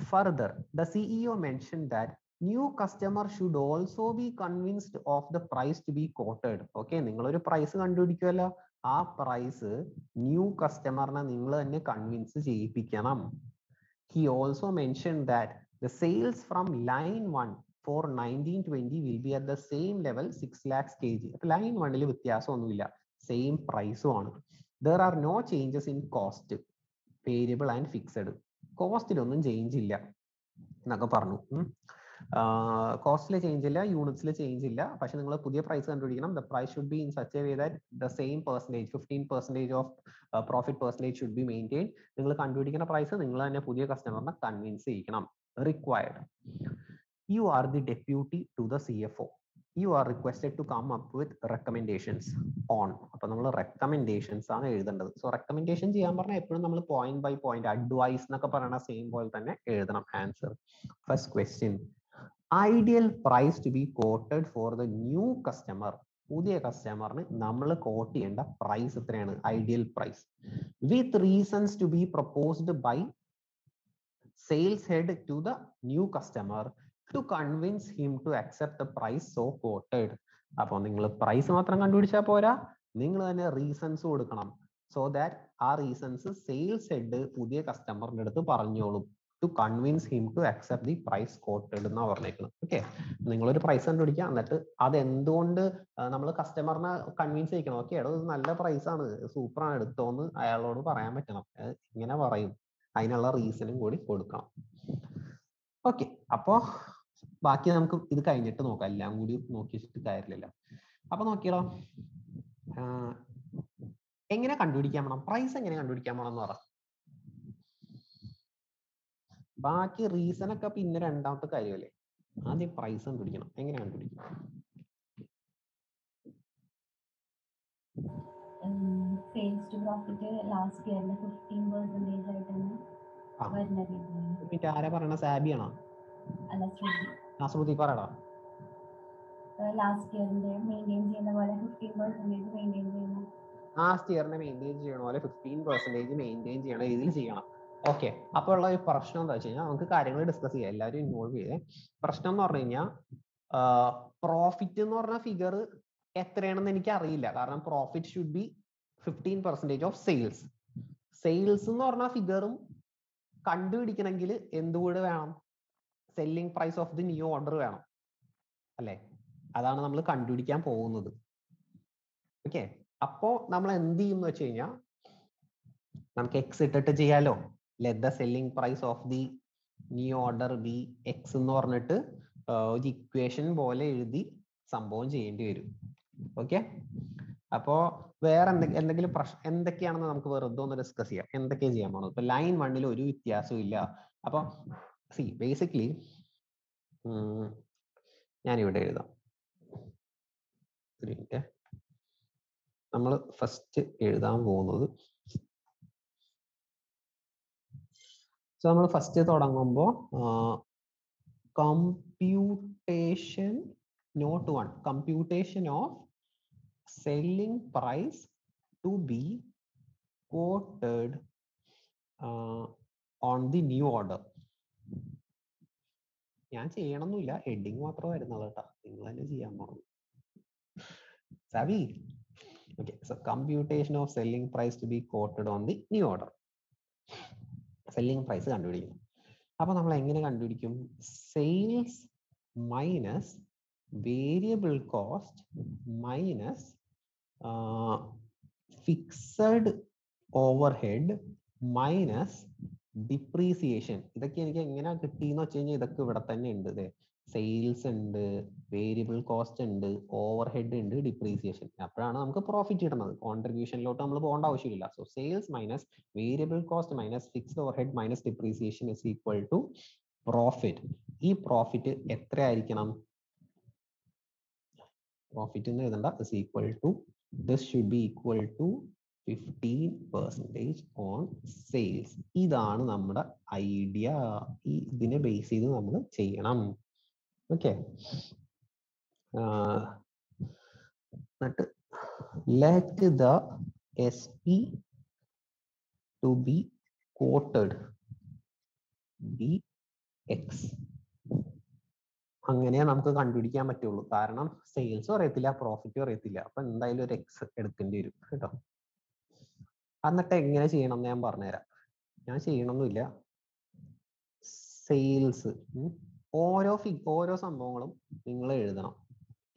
Speaker 1: further the CEO mention that new customer should also be convinced of the price to be quoted okay നിങ്ങളൊരു പ്രൈസ് കണ്ടുപിടിക്കുമല്ലോ ആ പ്രൈസ് ന്യൂ കസ്റ്റമറിനെ നിങ്ങൾ തന്നെ കൺവിൻസ് ചെയ്യിപ്പിക്കണം. He also mentioned that the sales from line 1 for 1920 will be at the same level 6 lakhs kg. Line വണ്ണിൽ വ്യത്യാസമൊന്നുമില്ല. സെയിം പ്രൈസും ആണ്. There are no changes in cost variable and fixed കോസ്റ്റിലൊന്നും change ഇല്ല. എന്നൊക്കെ പറഞ്ഞു. കോസ്റ്റിൽ ചേഞ്ച് ഇല്ല യൂണിറ്റ്സിൽ ചേഞ്ച് ഇല്ല. പക്ഷെ നിങ്ങൾ പുതിയ പ്രൈസ് കണ്ടുപിടിക്കണം. The price should be in such a way that the same percentage fifteen percentage of profit percentage should be maintain നിങ്ങൾ കണ്ടുപിടിക്കുന്ന പ്രൈസ് നിങ്ങൾ തന്നെ പുതിയ കസ്റ്റമറിനെ convince ചെയ്യിക്കണം. Required you are the deputy to the C F O you are requested to come up with recommendations on അപ്പൊ നമ്മൾ റെക്കമെൻഡേഷൻസ് ആണ് എഴുതേണ്ടത്. സോ റെക്കമെൻഡേഷൻ ചെയ്യാൻ പറഞ്ഞാൽ എപ്പോഴും നമ്മൾ പോയിന്റ് ബൈ പോയിന്റ് അഡ്വൈസ് എന്നൊക്കെ പറയുന്ന സെയിം പോലെ തന്നെ എഴുതണം. Answer first question ideal price to be quoted for the new customer പുതിയ കസ്റ്റമറിന് നമ്മൾ കോട്ട് ചെയ്യേണ്ട പ്രൈസ് എത്രയാണ്? Ideal price with reasons to be proposed by sales head to the new customer to convince him to accept the price so quoted അപ്പോൾ നിങ്ങൾ പ്രൈസ് മാത്രം കണ്ടുപിടിച്ചാൽ പോരാ. നിങ്ങൾ തന്നെ റീസൺസ് കൊടുക്കണം. സോ ദാറ്റ് ആ റീസൺസ് സെയിൽസ് ഹെഡ് പുതിയ കസ്റ്റമറിന്റെ അടുത്ത് പറഞ്ഞോളും. To convince him to accept the price quoted എന്നാണ് പറഞ്ഞേക്കുന്നത് ഓക്കെ നിങ്ങളൊരു പ്രൈസ് കണ്ടുപിടിക്കുക. എന്നിട്ട് അത് എന്തുകൊണ്ട് നമ്മൾ കസ്റ്റമറിനെ കൺവിൻസ് ചെയ്യിക്കണം? ഓക്കെ ഇത് നല്ല പ്രൈസ് ആണ്. സൂപ്പറാണ് എടുത്തോന്ന് അയാളോട് പറയാൻ പറ്റണം. ഇങ്ങനെ പറയും. അതിനുള്ള റീസണും കൂടി കൊടുക്കണം. ഓക്കെ അപ്പോ ബാക്കി നമുക്ക് ഇത് കഴിഞ്ഞിട്ട് നോക്കാം. എല്ലാം കൂടി നോക്കി വെച്ചിട്ട് കാര്യമില്ലല്ലോ. അപ്പൊ നോക്കിയാലോ എങ്ങനെ കണ്ടുപിടിക്കാൻ വേണം പ്രൈസ് എങ്ങനെ കണ്ടുപിടിക്കാൻ വേണം എന്ന് പറ. ബാക്കി റീസൺ ഒക്കെ പിന്നെ രണ്ടാമത്തെ കാര്യമല്ലേ ആദ്യം പ്രൈസ് കണ്ടുപിടിക്കണം. എങ്ങനെ കണ്ടുപിടിക്കും?
Speaker 2: സെയിൽസ് ടു പ്രോഫിറ്റ് ലാസ്റ്റ് ഇയറിൽ ഫിഫ്റ്റീൻ ആയിട്ടാണ്
Speaker 1: ആരാ പറയണ? സാബിയാണോ
Speaker 2: അല്ല ശ്രുതി.
Speaker 1: ആ ശ്രുതി പറയടാ.
Speaker 2: ലാസ്റ്റ് ഇയറിന്റെ മെയിന്റെയിൻ ചെയ്യുന്ന പോലെ ഫിഫ്റ്റീൻ പെർസെന്റേജ് മെയിന്റെയിൻ ചെയ്യുന്ന
Speaker 1: ലാസ്റ്റ് ഇയറിനെ മെയിന്റെയിൻ ചെയ്യണ പോലെ ഫിഫ്റ്റീൻ പെർസെന്റേജ് മെയിന്റെയിൻ ചെയ്യണ. രീതിയിൽ ചെയ്യണം. ഓക്കെ അപ്പോൾ ഉള്ള ഒരു പ്രശ്നം എന്താ വെച്ച് കഴിഞ്ഞാൽ നമുക്ക് കാര്യങ്ങൾ ഡിസ്കസ് ചെയ്യാം. എല്ലാവരും ഇൻവോൾവ് ചെയ്തേ പ്രശ്നം എന്ന് പറഞ്ഞു കഴിഞ്ഞാൽ പ്രോഫിറ്റ് എന്ന് പറഞ്ഞ ഫിഗർ എത്രയാണെന്ന് എനിക്ക് അറിയില്ല. കാരണം profit should be fifteen percentage of sales sales എന്ന് പറഞ്ഞ ഫിഗറും കണ്ടുപിടിക്കണമെങ്കിൽ എന്തുകൂടെ വേണം? Selling price of the new order വേണം. അല്ലേ? അതാണ് നമ്മൾ കണ്ടുപിടിക്കാൻ പോകുന്നത്. ഓക്കെ അപ്പോ നമ്മൾ എന്ത് ചെയ്യും എന്ന് വെച്ച് കഴിഞ്ഞാൽ നമുക്ക് എക്സ് ചെയ്യാലോ. Let the selling price of the new order be X എന്ന് പറഞ്ഞിട്ട് ഒരു ഇക്വേഷൻ പോലെ എഴുതി സംഭവം ചെയ്യേണ്ടി വരും. ഓക്കെ അപ്പോ വേറെ എന്തെങ്കിലും എന്തെങ്കിലും പ്രശ്നം എന്തൊക്കെയാണെന്ന് നമുക്ക് വെറുതെ ഒന്ന് ഡിസ്കസ് ചെയ്യാം. എന്തൊക്കെ ചെയ്യാൻ പോകുന്നത് ഇപ്പൊ ലൈൻ വണ്ണിൽ ഒരു വ്യത്യാസവും ഇല്ല. അപ്പൊ സി ബേസിക്കലി ഞാനിവിടെ എഴുതാം. നമ്മൾ ഫസ്റ്റ് എഴുതാൻ പോകുന്നത് സോ നമ്മൾ ഫസ്റ്റ് തുടങ്ങുമ്പോൾ computation note one computation of selling price to be quoted on the new order. ഞാൻ ചെയ്യണമെന്നില്ല ഹെഡിങ് മാത്രം വരുന്നത് കേട്ടോ. നിങ്ങൾ തന്നെ ചെയ്യാൻ പോകുന്നു Savi okay so computation of selling price to be quoted on the new order selling price കണ്ടുപിടിക്കണം അപ്പൊ നമ്മൾ എങ്ങനെ കണ്ടുപിടിക്കും? Sales minus variable cost minus fixed overhead minus depreciation ഇതൊക്കെ എനിക്ക് എങ്ങനെ കിട്ടിയെന്ന് വെച്ച് കഴിഞ്ഞാൽ ഇതൊക്കെ ഇവിടെ തന്നെ ഉണ്ട് അതെ സെയിൽസ് ഉണ്ട് വേരിയബിൾ കോസ്റ്റ് ഉണ്ട് ഓവർ ഹെഡ് ഉണ്ട് ഡിപ്രീസിയേഷൻ അപ്പോഴാണ് നമുക്ക് പ്രോഫിറ്റ് കിട്ടുന്നത്. കോൺട്രിബ്യൂഷനിലോട്ട് നമ്മൾ പോകേണ്ട ആവശ്യമില്ല. So sales minus variable cost minus fixed overhead minus depreciation is equal to profit ഈ പ്രോഫിറ്റ് എത്ര ആയിരിക്കണം പ്രോഫിറ്റ് എന്ന് എഴുതണ്ട. Is equal to this should be equal to fifteen percentage on sales ഇതാണ് നമ്മുടെ ഐഡിയ ഈ ഇതിനെ ബേസ് ചെയ്ത് നമ്മൾ ചെയ്യണം. Okay. uh, S P to be quoted be X അങ്ങനെ നമുക്ക് കണ്ടുപിടിക്കാൻ പറ്റുള്ളൂ. കാരണം സെയിൽസും അറിയത്തില്ല പ്രോഫിറ്റും അറിയത്തില്ല അപ്പൊ എന്തായാലും ഒരു എക്സ് എടുക്കേണ്ടി വരും കേട്ടോ. എന്നിട്ട് എങ്ങനെ ചെയ്യണം എന്ന് ഞാൻ പറഞ്ഞുതരാം. ഞാൻ ചെയ്യണമെന്നില്ല സെയിൽസ് ഓരോ ഫി ഓരോ സംഭവങ്ങളും നിങ്ങൾ എഴുതണം.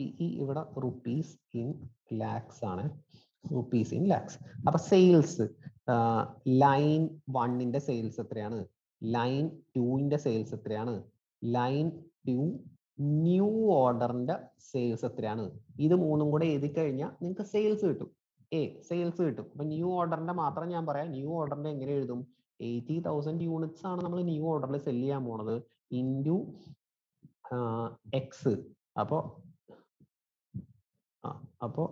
Speaker 1: ഈ ഇവിടെ റുപ്പീസ് ഇൻ ലാക്സ് ആണ്. റുപ്പീസ് ഇൻ ലാക്സ് അപ്പൊ സെയിൽസ് ലൈൻ വണ്ണിന്റെ സെയിൽസ് എത്രയാണ്? ലൈൻ ടുവിന്റെ സെയിൽസ് എത്രയാണ്? ലൈൻ ടു ന്യൂ ഓർഡറിന്റെ സെയിൽസ് എത്രയാണ്? ഇത് മൂന്നും കൂടെ എഴുതി കഴിഞ്ഞാൽ നിങ്ങൾക്ക് സെയിൽസ് കിട്ടും. എ സെയിൽസ് കിട്ടും. അപ്പൊ ന്യൂ ഓർഡറിന്റെ മാത്രം ഞാൻ പറയാം. ന്യൂ ഓർഡറിന്റെ എങ്ങനെ എഴുതും? എയ്റ്റി തൗസൻഡ് യൂണിറ്റ്സ് ആണ് നമ്മൾ ന്യൂ ഓർഡറിൽ സെൽ ചെയ്യാൻ പോണത്. ഇന്റു എക്സ് അപ്പോൾ അപ്പോൾ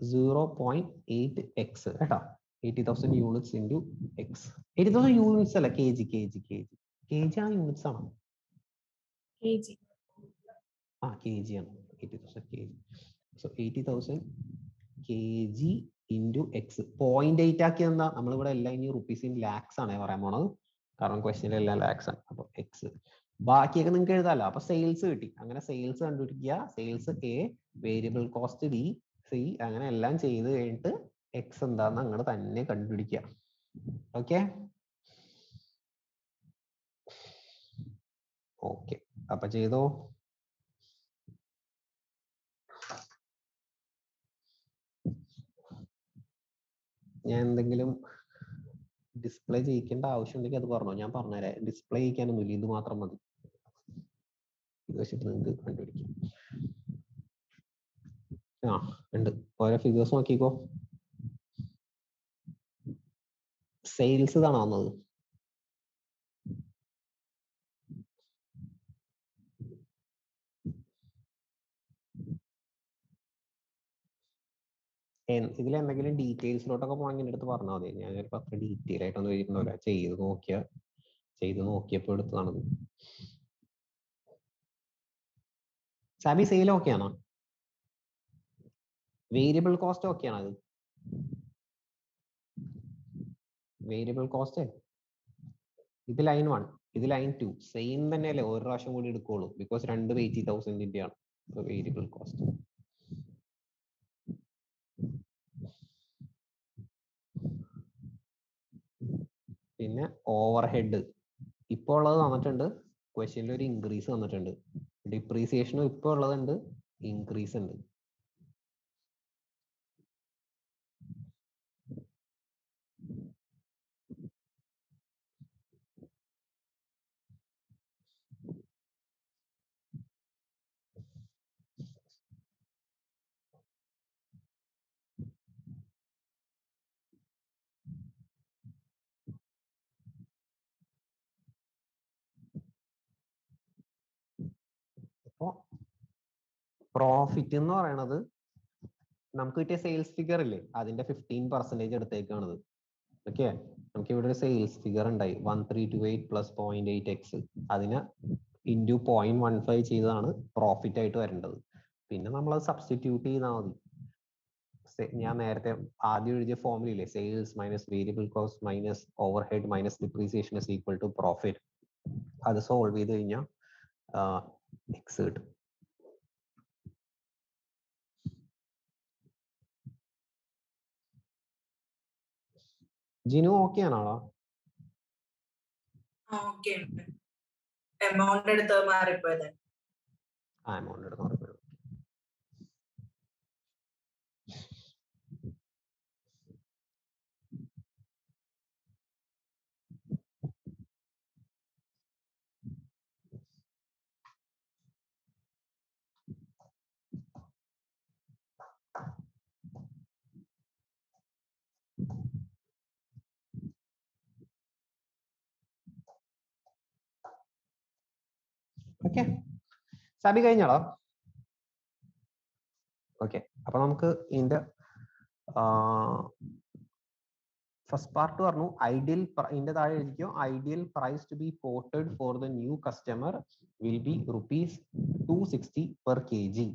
Speaker 1: സീറോ പോയിന്റ് എയ്റ്റ് എക്സ് കേട്ടോ. Eighty thousand units into X eighty thousand units അല്ല K G K G K G K G ആ യൂണിറ്റ്സ് ആണോ. ആ കെ ജി ആണ് eighty thousand K G so eighty thousand K G into X point eight ആക്കി എന്താ? നമ്മളിവിടെ എല്ലാം ഇനി റുപ്പീസ് ഇൻ ലാക്സ് ആണ് പറയാൻ പോണത്. കാരണം ക്വസ്റ്റ്യൻ എല്ലാം ലാക്സ് ആണ്. അപ്പൊ എക്സ് ബാക്കിയൊക്കെ നിങ്ങൾക്ക് എഴുതാലോ. അപ്പൊ സെയിൽസ് കിട്ടി. അങ്ങനെ സെയിൽസ് കണ്ടുപിടിക്കുക. Sales A variable cost B C അങ്ങനെ എല്ലാം ചെയ്ത് കഴിഞ്ഞിട്ട് എക്സ് എന്താന്ന് അങ്ങോട്ട് തന്നെ കണ്ടുപിടിക്കുക. ഓക്കെ ഓക്കെ അപ്പൊ ചെയ്തോ? ഞാൻ എന്തെങ്കിലും ഡിസ്പ്ലേ ചെയ്യിക്കേണ്ട ആവശ്യമുണ്ടെങ്കിൽ അത് പറഞ്ഞോ. ഞാൻ പറഞ്ഞുതരാം. ഡിസ്പ്ലേ ചെയ്യിക്കാനൊന്നുമില്ല. ഇത് മാത്രം മതി. ഇത് വെച്ചിട്ട് നിങ്ങൾക്ക് കണ്ടുപിടിക്കാം. ആ ഉണ്ട്. ഓരോ ഫിഗേഴ്സ് നോക്കിക്കോ. സെയിൽസ് കാണാവുന്നത് വന്നത്? ഇതിൽ എന്തെങ്കിലും ഡീറ്റെയിൽസിലോട്ടൊക്കെ പോകണമെങ്കിൽ എന്റെ അടുത്ത് പറഞ്ഞാൽ മതി. ഞാൻ ചിലപ്പോൾ അത്ര ഡീറ്റെയിൽ ആയിട്ടൊന്നും എഴുതുന്നില്ല ചെയ്ത് നോക്കിയ ചെയ്ത് നോക്കിയപ്പോൾ എടുത്തതാണത് സാബി സെയിൽ ഓക്കെ ആണോ? വേരിയബിൾ കോസ്റ്റ് ഓക്കെ ആണോ അത്? വേരിയബിൾ കോസ്റ്റ് ഇത് ലൈൻ വൺ ഇത് ലൈൻ ടു സെയിം തന്നെയല്ലേ. ഒരു പ്രാവശ്യം കൂടി എടുക്കുള്ളൂ. ബിക്കോസ് രണ്ട് എയ്റ്റി തൗസൻഡിന്റെ ആണ് വേരിയബിൾ കോസ്റ്റ് പിന്നെ ഓവർ ഹെഡ് ഇപ്പോൾ ഉള്ളത് വന്നിട്ടുണ്ട്. ക്വസ്റ്റ്യനിൽ ഒരു ഇൻക്രീസ് വന്നിട്ടുണ്ട്. ഡിപ്രീസിയേഷനും ഇപ്പോൾ ഉള്ളതുണ്ട്. ഇൻക്രീസ് ഉണ്ട്. പ്രോഫിറ്റ് എന്ന് പറയണത് നമുക്ക് കിട്ടിയ സെയിൽസ് ഫിഗർ ഇല്ലേ? അതിന്റെ ഫിഫ്റ്റീൻ പെർസെന്റേജ് എടുത്തേക്കാണത്. ഓക്കെ നമുക്ക് ഇവിടെ ഒരു സെയിൽസ് ഫിഗർ ഉണ്ടായി. One three two eight plus point eight X അതിനെ ഇന്റു പോയിന്റ് വൺ ഫൈവ് ചെയ്താണ് പ്രോഫിറ്റ് ആയിട്ട് വരേണ്ടത്. പിന്നെ നമ്മൾ അത് സബ്സ്റ്റിറ്റ്യൂട്ട് ചെയ്താൽ മതി. ഞാൻ നേരത്തെ ആദ്യം എഴുതിയ ഫോമിലില്ലേ sales minus variable cost minus overhead minus depreciation is equal to profit അത് സോൾവ് ചെയ്ത് കഴിഞ്ഞാൽ എക്സ് കിട്ടും. ജിനു ഓക്കെ ആണോ
Speaker 3: ആ ഓക്കെ ഉണ്ട് എമൗണ്ട് എടുത്ത് മാറിപ്പോയത്.
Speaker 1: ആ എമൗണ്ട് എടുത്ത് മറക്കരുത് ഓക്കെ. സബി കഴിഞ്ഞോ ഓക്കെ. അപ്പൊ നമുക്ക് ഇതിന്റെ ഫസ്റ്റ് പാർട്ട് പറഞ്ഞു. ഐഡിയൽ ഇതിന്റെ താഴെ എഴുതിക്കോ. Ideal price to be quoted for the new customer will be rupees two sixty per K G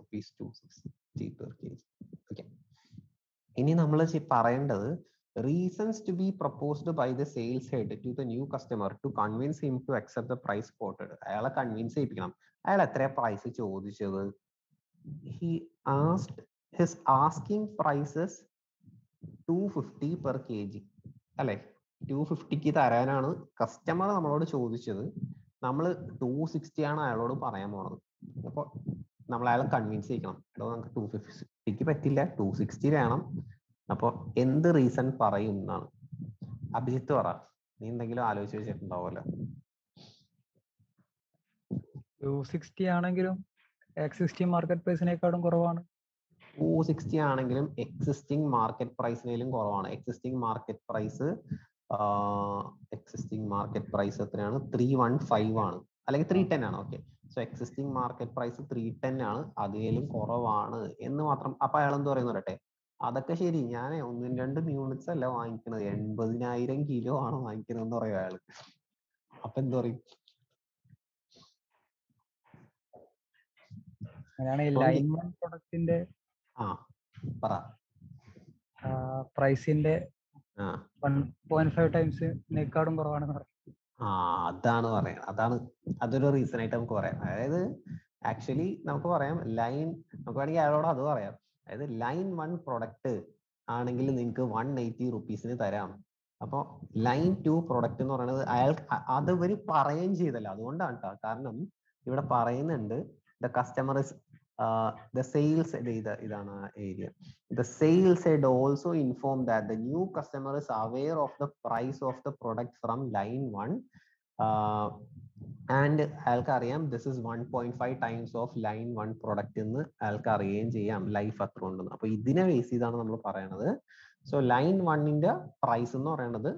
Speaker 1: rupees two sixty ഇനി നമ്മൾ പറയേണ്ടത് reasons to be proposed by the sales head to the new customer to convince him to accept the price quoted. അയാളെ കൺവിൻസ് ചെയ്യിപ്പിക്കണം. അയാൾ എത്ര പ്രൈസ് ചോദിച്ചത്? He asked his asking prices two fifty per K G അല്ലെ ടു ഫിഫ്റ്റിക്ക് തരാനാണ് കസ്റ്റമർ നമ്മളോട് ചോദിച്ചത്. നമ്മൾ ടു സിക്സ്റ്റി ആണ് അയാളോട് പറയാൻ പോണത്. അപ്പോൾ നമ്മൾ അയാളെ കൺവിൻസ് ചെയ്യിക്കണം. എടോ നമുക്ക് ടു ഫിഫ്റ്റിക്ക് പറ്റില്ല ടു സിക്സ്റ്റി വേണം അപ്പൊ എന്ത് റീസൺ പറയും എന്നാണ് അഭിജിത്ത് പറ. നീ എന്തെങ്കിലും ആലോചിച്ച് വെച്ചിട്ടുണ്ടാവുമല്ലോ.
Speaker 4: ടു സിക്സ്റ്റി ആണെങ്കിലും എക്സിസ്റ്റിംഗ് മാർക്കറ്റ് പ്രൈസിനേക്കാളും കുറവാണ്.
Speaker 1: ടു സിക്സ്റ്റി ആണെങ്കിലും എക്സിസ്റ്റിംഗ് മാർക്കറ്റ് പ്രൈസിനേലും കുറവാണ്. Existing market price existing market price എത്രയാണ്? ത്രീ വൺ ഫൈവ് ആണ്. അല്ലെങ്കിൽ ത്രീ ടെൻ ആണ്? Okay so existing market price three ten ആണ്. അതിലും കുറവാണ് എന്ന് മാത്രം അപ്പൊ അയാൾ എന്ത് പറയുന്നു പറയട്ടെ? അതൊക്കെ ശരി. ഞാൻ ഒന്നും രണ്ടും യൂണിറ്റ്സ് അല്ല വാങ്ങിക്കുന്നത് എൺപതിനായിരം കിലോ ആണ് വാങ്ങിക്കുന്നത് എന്ന് പറയും അയാൾ അപ്പൊ എന്ത് പറയും?
Speaker 4: പ്രൊഡക്റ്റിന്റെ
Speaker 1: ആ പറ.
Speaker 4: പ്രൈസിന്റെ വൺ പോയിന്റ് ഫൈവ് ടൈംസിനേക്കാളും കുറവാണെന്ന് പറയും.
Speaker 1: ആ അതാണ് പറയാം. അതാണ് അതൊരു റീസൺ ആയിട്ട് നമുക്ക് പറയാം. അതായത് ആക്ച്വലി നമുക്ക് പറയാം ലൈൻ നമുക്ക് വേണമെങ്കിൽ അയാളോട് അത് പറയാം. അതായത് ലൈൻ വൺ പ്രൊഡക്റ്റ് ആണെങ്കിൽ നിങ്ങൾക്ക് വൺ എയ്റ്റി റുപ്പീസിന് തരാം. അപ്പോൾ ലൈൻ ടു പ്രൊഡക്റ്റ് എന്ന് പറയുന്നത് അയാൾ അത് ഇവർ പറയുകയും ചെയ്തല്ലോ. അതുകൊണ്ടാണ് കേട്ടോ കാരണം ഇവിടെ പറയുന്നുണ്ട് the customer is the sales ഇത് ഇതാണ് area the sales head also inform that the new customer is aware of the price of the product from line 1 uh, അയാൾക്ക് അറിയാം this is one point five times of line one product എന്ന് അയാൾക്ക് അറിയുകയും ചെയ്യാം ലൈഫ് അത്ര ഉണ്ടെന്ന്. അപ്പൊ ഇതിനെ ബേസ് ചെയ്താണ് നമ്മൾ പറയണത്. സോ ലൈൻ വണ്ണിന്റെ പ്രൈസ് എന്ന് പറയുന്നത്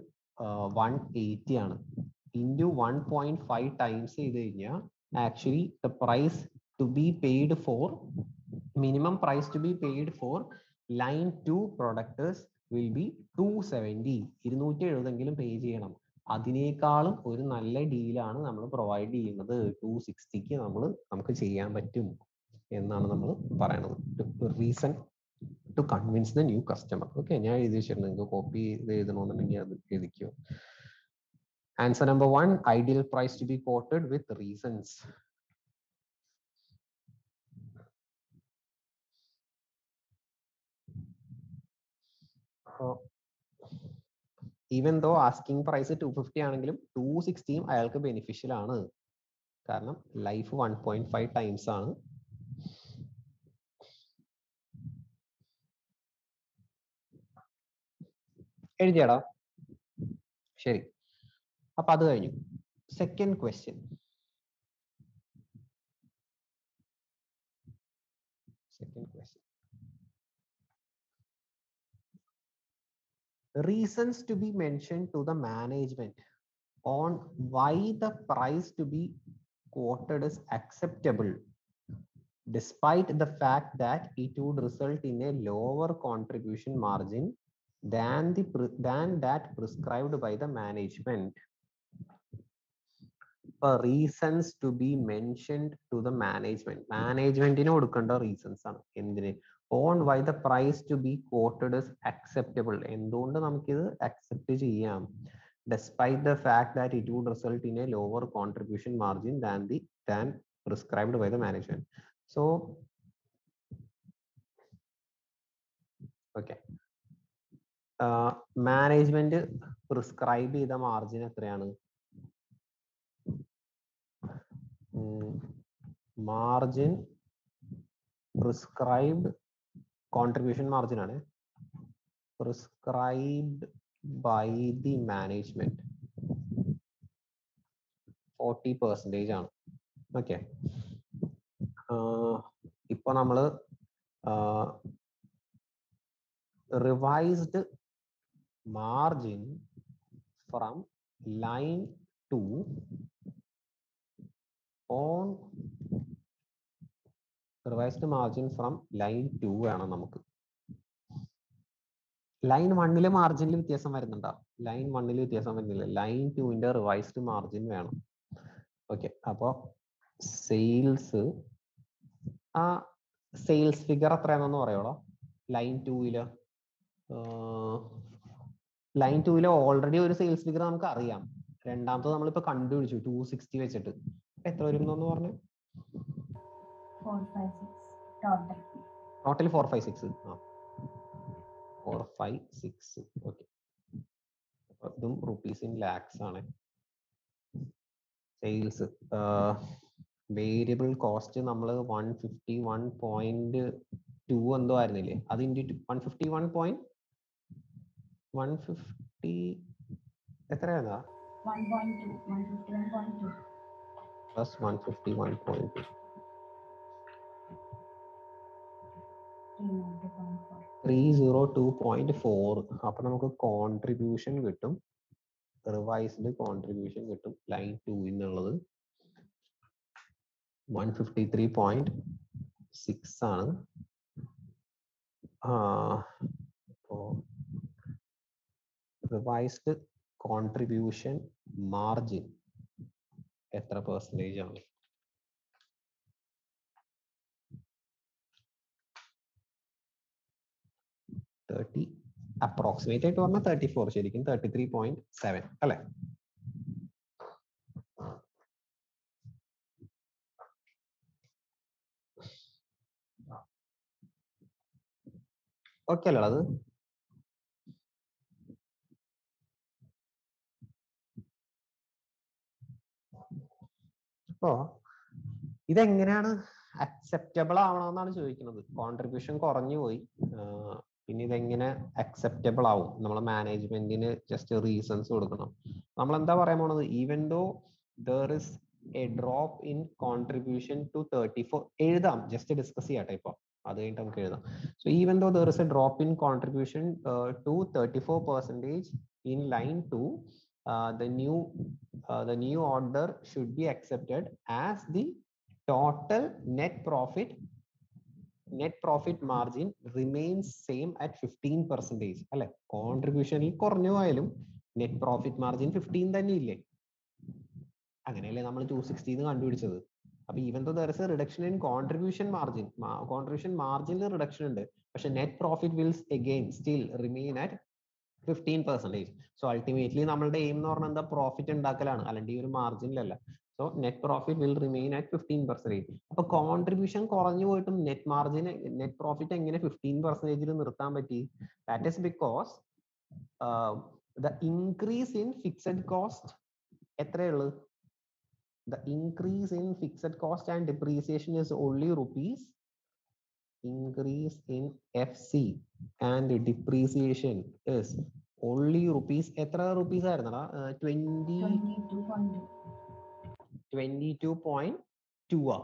Speaker 1: വൺ എയ്റ്റി ആണ്. Into one point five times ചെയ്ത് കഴിഞ്ഞാൽ actually the price be paid for minimum price to be paid for line two products will be two seventy ഇരുന്നൂറ്റി എഴുപതെങ്കിലും പേ ചെയ്യണം. അതിനേക്കാളും ഒരു നല്ല ഡീലാണ് നമ്മൾ പ്രൊവൈഡ് ചെയ്യുന്നത്. ടു സിക്സ്റ്റിക്ക് നമ്മൾ നമുക്ക് ചെയ്യാൻ പറ്റും എന്നാണ് നമ്മൾ പറയണത്. Reason to convince the new customer okay ഞാൻ എഴുതി വെച്ചിട്ടുണ്ട്. നിങ്ങൾക്ക് കോപ്പി ചെയ്ത് എഴുതണമെന്നുണ്ടെങ്കിൽ അത് എഴുതിക്കോ. Answer number one ideal price to be quoted with reasons even though asking price two fifty ആണെങ്കിലും ടു സിക്സ്റ്റിയും അയാൾക്ക് ബെനിഫിഷ്യൽ ആണ്. കാരണം life one point five times ആണ്. എഴുതിയടാ. ശരി. അപ്പൊ അത് കഴിഞ്ഞു. Second question reasons to be mentioned to the management on why the price to be quoted is acceptable despite the fact that it would result in a lower contribution margin than the pre- than that prescribed by the management uh, reasons to be mentioned to the management മാനേജ്മെന്റിന് കൊടുക്കേണ്ട റീസൺസ് ആണ് എന്തിന് On why the price to be quoted is acceptable എന്തുകൊണ്ട് നമുക്കിത് അക്സെപ്റ്റ് ചെയ്യാം despite the fact that it would result in a lower contribution margin than the than prescribed by the management so okay management prescribe ചെയ്ത മാർജിൻ എത്രയാണ് മാർജിൻ പ്രിസ്ക്രൈബ്ഡ് കോൺട്രിബ്യൂഷൻ മാർജിൻ ആണ്. Prescribed by the management forty percentage ആണ്. ഓക്കെ ഇപ്പൊ നമ്മൾ revised margin from line two on revised margin from line two വേണം നമുക്ക്. ലൈൻ വണ്ണിലെ മാർജിനിൽ വ്യത്യാസം വരുന്നുണ്ടോ? ലൈൻ വണ്ണിൽ വ്യത്യാസം വരുന്നില്ല. ലൈൻ ടുവിന്റെ റിവൈസ്ഡ് മാർജിൻ വേണം. ഓക്കെ അപ്പോ സെയിൽസ് ആ സെയിൽസ് ഫിഗർ എത്രയാണെന്ന് പറയോളോ ലൈൻ ടുവിൽ ലൈൻ ടൂവിൽ ഓൾറെഡി ഒരു സെയിൽസ് ഫിഗർ നമുക്ക് അറിയാം. രണ്ടാമത്തെ നമ്മളിപ്പോ കണ്ടുപിടിച്ചു ടു സിക്സ്റ്റി വെച്ചിട്ട്. എത്ര വരും പറഞ്ഞു?
Speaker 2: ടോട്ടൽ
Speaker 1: ഫോർ ഫൈവ് സിക്സ് ആ. ഫോർ ഫൈവ് സിക്സ് ഓക്കെ ഇതും റുപ്പീസ് ഇൻ ലാക്സ് ആണ്. സെയിൽസ് വേരിയബിൾ കോസ്റ്റ് നമ്മൾ one fifty one point two എന്തോ ആയിരുന്നില്ലേ? അത് into one fifty one point one fifty എത്രയാ? Plus one
Speaker 2: fifty one point two
Speaker 1: three zero two point four അപ്പൊ നമുക്ക് കോൺട്രിബ്യൂഷൻ കിട്ടും. റിവൈസ്ഡ് കോൺട്രിബ്യൂഷൻ കിട്ടും. ലൈൻ ടു എന്നുള്ളത്. One fifty three point six ആണ്. റിവൈസ്ഡ് കോൺട്രിബ്യൂഷൻ മാർജിൻ എത്ര പെർസെന്റേജ് ആണ്? തേർട്ടി അപ്രോക്സിമേറ്റ് ആയിട്ട് പറഞ്ഞാൽ തേർട്ടി ഫോർ ശരിക്കും തേർട്ടി ത്രീ പോയിന്റ് സെവൻ അല്ലെ? ഓക്കെ അല്ലേ അത് അപ്പോ ഇതെങ്ങനെയാണ് അക്സെപ്റ്റബിൾ ആവണമെന്നാണ് ചോദിക്കുന്നത്. കോൺട്രിബ്യൂഷൻ കുറഞ്ഞു പോയി. പിന്നെ ഇതെങ്ങനെ അക്സെപ്റ്റബിൾ ആവും? നമ്മളെ മാനേജ്മെന്റിന് ജസ്റ്റ് റീസൺസ് കൊടുക്കണം. നമ്മൾ എന്താ പറയാൻ പോണത്? Even though there is a drop in contribution to thirty four എഴുതാം. ജസ്റ്റ് ഡിസ്കസ് ചെയ്യട്ടെ ഇപ്പൊ. അത് കഴിഞ്ഞിട്ട് നമുക്ക് എഴുതാം. So even though there is a drop in contribution to thirty four percentage in line two the new the new order should be accepted as the total net profit net profit margin remains same at 15 percentage അല്ലെ? കോൺട്രിബ്യൂഷനിൽ കുറഞ്ഞു പോയാലും നെറ്റ് പ്രോഫിറ്റ് മാർജിൻ ഫിഫ്റ്റീൻ തന്നെ ഇല്ലേ അങ്ങനെയല്ലേ നമ്മൾ ടു സിക്സ്റ്റീന്ന് കണ്ടുപിടിച്ചത്. അപ്പൊ even though there is a reduction in contribution margin contribution മാർജിനിൽ reduction ഉണ്ട്. പക്ഷെ net profit will again still remain at fifteen percentage so ultimately നമ്മളുടെ എയിം എന്ന് പറഞ്ഞാൽ എന്താ? പ്രോഫിറ്റ് ഉണ്ടാക്കലാണ്. അല്ലെങ്കിൽ ഒരു മാർജിനിലല്ല so net profit will remain at fifteen percentage അപ്പൊ കോൺട്രിബ്യൂഷൻ കുറഞ്ഞു പോയിട്ടും നെറ്റ് മാർജിൻ നെറ്റ് പ്രോഫിറ്റ് എങ്ങനെ ഫിഫ്റ്റീൻ പെർസെന്റേജിൽ നിർത്താൻ പറ്റി? That is because the increase in fixed cost എത്രയുള്ളു? The increase in fixed cost and depreciation is only rupees. Increase in fc and depreciation is only rupees എത്ര rupees ആയിരുന്നടാ? Twenty
Speaker 2: twenty two point
Speaker 1: twenty two point two ആ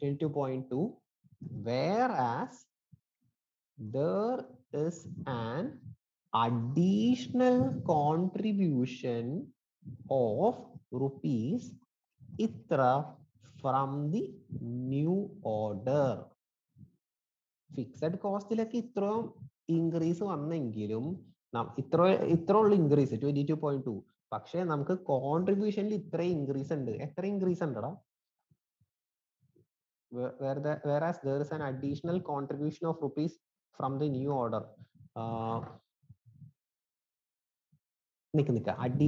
Speaker 1: twenty two point two whereas there is an additional contribution of rupees itra from the new order fixed കോസ്റ്റിലൊക്കെ ഇത്രയും ഇൻക്രീസ് വന്നെങ്കിലും നം- ഇത്ര ഇത്ര ഉള്ള increase twenty two point two പക്ഷേ നമുക്ക് കോൺട്രിബ്യൂഷനിൽ ഇത്ര ഇൻക്രീസ് ഉണ്ട്. എത്ര ഇൻക്രീസ് ഉണ്ടടാ? where as there is an additional contribution of rupees from the new order നിക്ക് നിക്ക. അഡി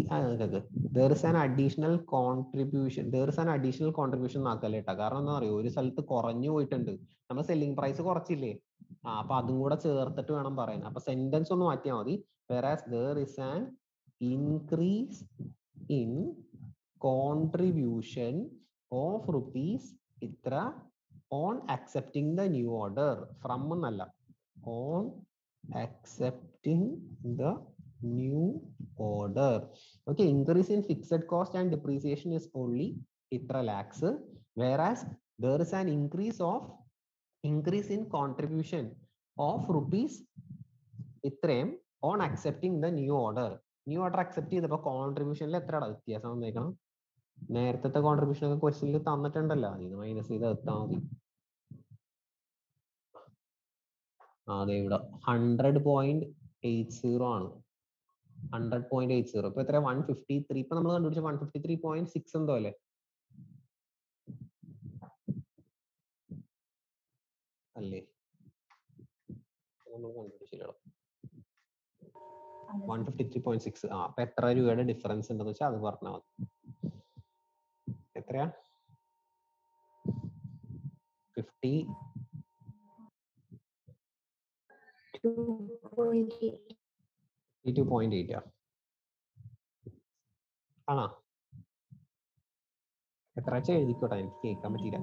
Speaker 1: there is an additional contribution there is an additional contribution ആക്കല്ലേ കേട്ടോ കാരണം എന്താ പറയുക ഒരു സ്ഥലത്ത് കുറഞ്ഞു പോയിട്ടുണ്ട്. നമ്മൾ സെല്ലിംഗ് പ്രൈസ് കുറച്ചില്ലേ? ആ അപ്പൊ അതും കൂടെ ചേർത്തിട്ട് വേണം പറയാൻ. അപ്പൊ സെന്റൻസ് ഒന്ന് മാറ്റിയാൽ മതി. വേറെ there is an increase in contribution of rupees itra on accepting the new order. From nalla on accepting the new order. Okay increase in fixed cost and depreciation is only itra lakhs. Whereas there is an increase of increase in contribution of rupees itrem on accepting the new order. New order accept ചെയ്തപ്പോ കോൺട്രിബ്യൂഷനിൽ എത്രയാണ് വ്യത്യാസം വന്നേക്കണം? നേരത്തെ കോൺട്രിബ്യൂഷൻ ഒക്കെ ക്വസ്റ്റ്യനിൽ തന്നിട്ടുണ്ടല്ലോ. ഇത് മൈനസ് ചെയ്ത് എത്താൻ മതി. അതെ ഇവിടെ ഹൺഡ്രഡ് പോയിന്റ് എയ്റ്റ് സീറോ ആണ്. ഹൺഡ്രഡ് പോയിന്റ് എയ്റ്റ് സീറോ ഇപ്പൊ എത്ര വൺ ഫിഫ്റ്റി ത്രീ ഇപ്പൊ നമ്മൾ കണ്ടുപിടിച്ച one fifty three point six എന്തോ അല്ലേ? അല്ലേ? നമ്മൾ കണ്ടുപിടിച്ചില്ലല്ലോ one fifty three point six ആ അപ്പൊ എത്ര രൂപയുടെ ഡിഫറൻസ് ഉണ്ടെന്ന് വെച്ചാൽ അത് പറഞ്ഞാൽ മതി. എത്രയാ? ഫിഫ്റ്റി ടു പോയിന്റ് എയ്റ്റ് ആണോ? എത്ര വെച്ചാൽ എഴുതിക്കോട്ടെ? എനിക്ക് കേൾക്കാൻ പറ്റിയില്ല.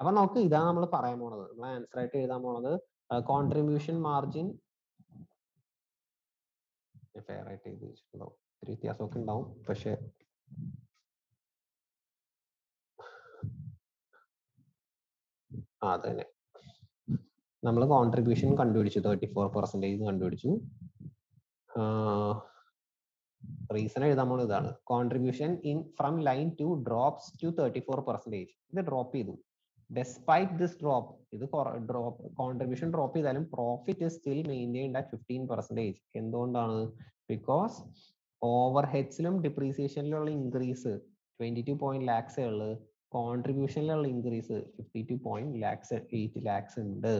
Speaker 1: അപ്പൊ നമുക്ക് ഇതാ നമ്മൾ പറയാൻ പോണത്. നമ്മൾ ആൻസർ ആയിട്ട് എഴുതാൻ പോണത് കോൺട്രിബ്യൂഷൻ മാർജിൻ ഫെയർ ആയിട്ട് എഴുതി വെച്ചിട്ടുണ്ടാവും. ഒത്തിരി വ്യത്യാസമൊക്കെ ഉണ്ടാവും. പക്ഷെ നമ്മൾ കോൺട്രിബ്യൂഷൻ കണ്ടുപിടിച്ചു. തേർട്ടി ഫോർ പെർസെന്റേജ് കണ്ടുപിടിച്ചു റീസൺ എഴുതാൻ ഇതാണ്. Contribution in from line two drops to thirty four percentage ഇത് ഡ്രോപ്പ് ചെയ്തു. ഡെസ്പൈറ്റ് ദിസ് ഡ്രോപ്പ് ഇത് ഡ്രോപ്പ് കോൺട്രിബ്യൂഷൻ ഡ്രോപ്പ് ചെയ്താലും profit still maintained at fifteen percentage എന്തുകൊണ്ടാണ്? ബിക്കോസ് ഓവർ ഹെഡ്സിലും ഡിപ്രീസിയേഷനിലുള്ള ഇൻക്രീസ് ട്വന്റി ടു പോയിന്റ് ലാക്സേ ഉള്ളു. കോൺട്രിബ്യൂഷനിലുള്ള increase fifty two point lakhs eight lakhs ഉണ്ട്.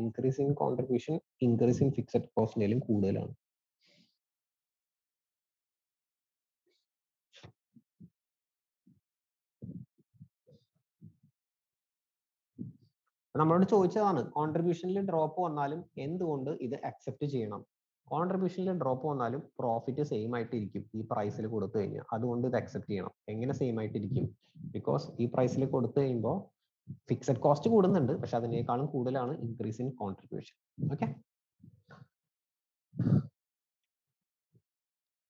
Speaker 1: Increase in contribution increase in fixed കോസ്റ്റിനേലും കൂടുതലാണ്. നമ്മളോട് ചോദിച്ചതാണ് കോൺട്രിബ്യൂഷനിൽ ഡ്രോപ്പ് വന്നാലും എന്തുകൊണ്ട് ഇത് അക്സെപ്റ്റ് ചെയ്യണം? കോൺട്രിബ്യൂഷനിൽ ഡ്രോപ്പ് വന്നാലും പ്രോഫിറ്റ് സെയിം ആയിട്ടിരിക്കും ഈ പ്രൈസിൽ കൊടുത്തു കഴിഞ്ഞാൽ അതുകൊണ്ട് ഇത് അക്സെപ്റ്റ് ചെയ്യണം. എങ്ങനെ സെയിം ആയിട്ടിരിക്കും? ബിക്കോസ് ഈ പ്രൈസിൽ കൊടുത്തു കഴിയുമ്പോൾ ഫിക്സഡ് കോസ്റ്റ് കൂടുന്നുണ്ട് പക്ഷെ അതിനേക്കാളും കൂടുതലാണ് ഇൻക്രീസ് ഇൻ കോൺട്രിബ്യൂഷൻ ഓക്കെ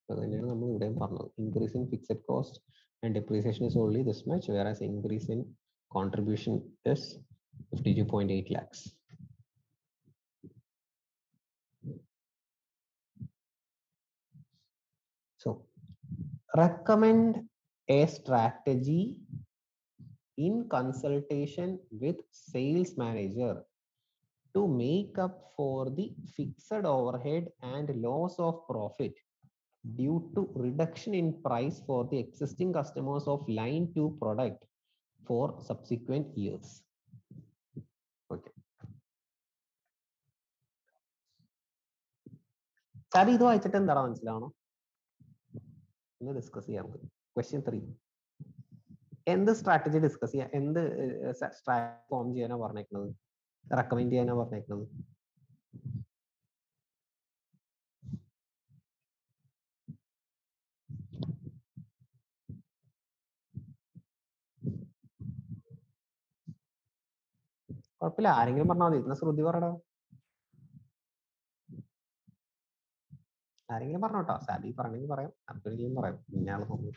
Speaker 1: തന്നെയാണ് നമ്മൾ ഇവിടെ പറഞ്ഞത്. Increase in fixed cost and depreciation is only this much whereas increase in contribution is 52.8 lakhs. So recommend a strategy in consultation with sales manager to make up for the fixed overhead and loss of profit due to reduction in price for the existing customers of line 2 product for subsequent years. Okay. Sabi ഇത് വായിച്ചിട്ട് എന്താണ് മനസ്സിലാവണോ ഒന്ന് ഡിസ്കസ് ചെയ്യാം നമുക്ക് ക്വസ്റ്റ്യൻ ത്രീ എന്ത് സ്ട്രാറ്റജി ഡിസ്കസ് ചെയ്യാം? എന്ത് ഫോം ചെയ്യാനാ പറഞ്ഞേക്കുന്നത് റെക്കമെൻഡ് ചെയ്യാനാ പറഞ്ഞേക്കുന്നത് കുഴപ്പമില്ല. ആരെങ്കിലും പറഞ്ഞാൽ മതി. എന്നാ ശ്രുതി പറയടാ. ആരെങ്കിലും പറഞ്ഞോട്ടോ. സാബി പറഞ്ഞെങ്കിൽ പറയാം. അബ്ദുൽ പറയാം. പിന്നെ ആൾ തോന്നുന്നു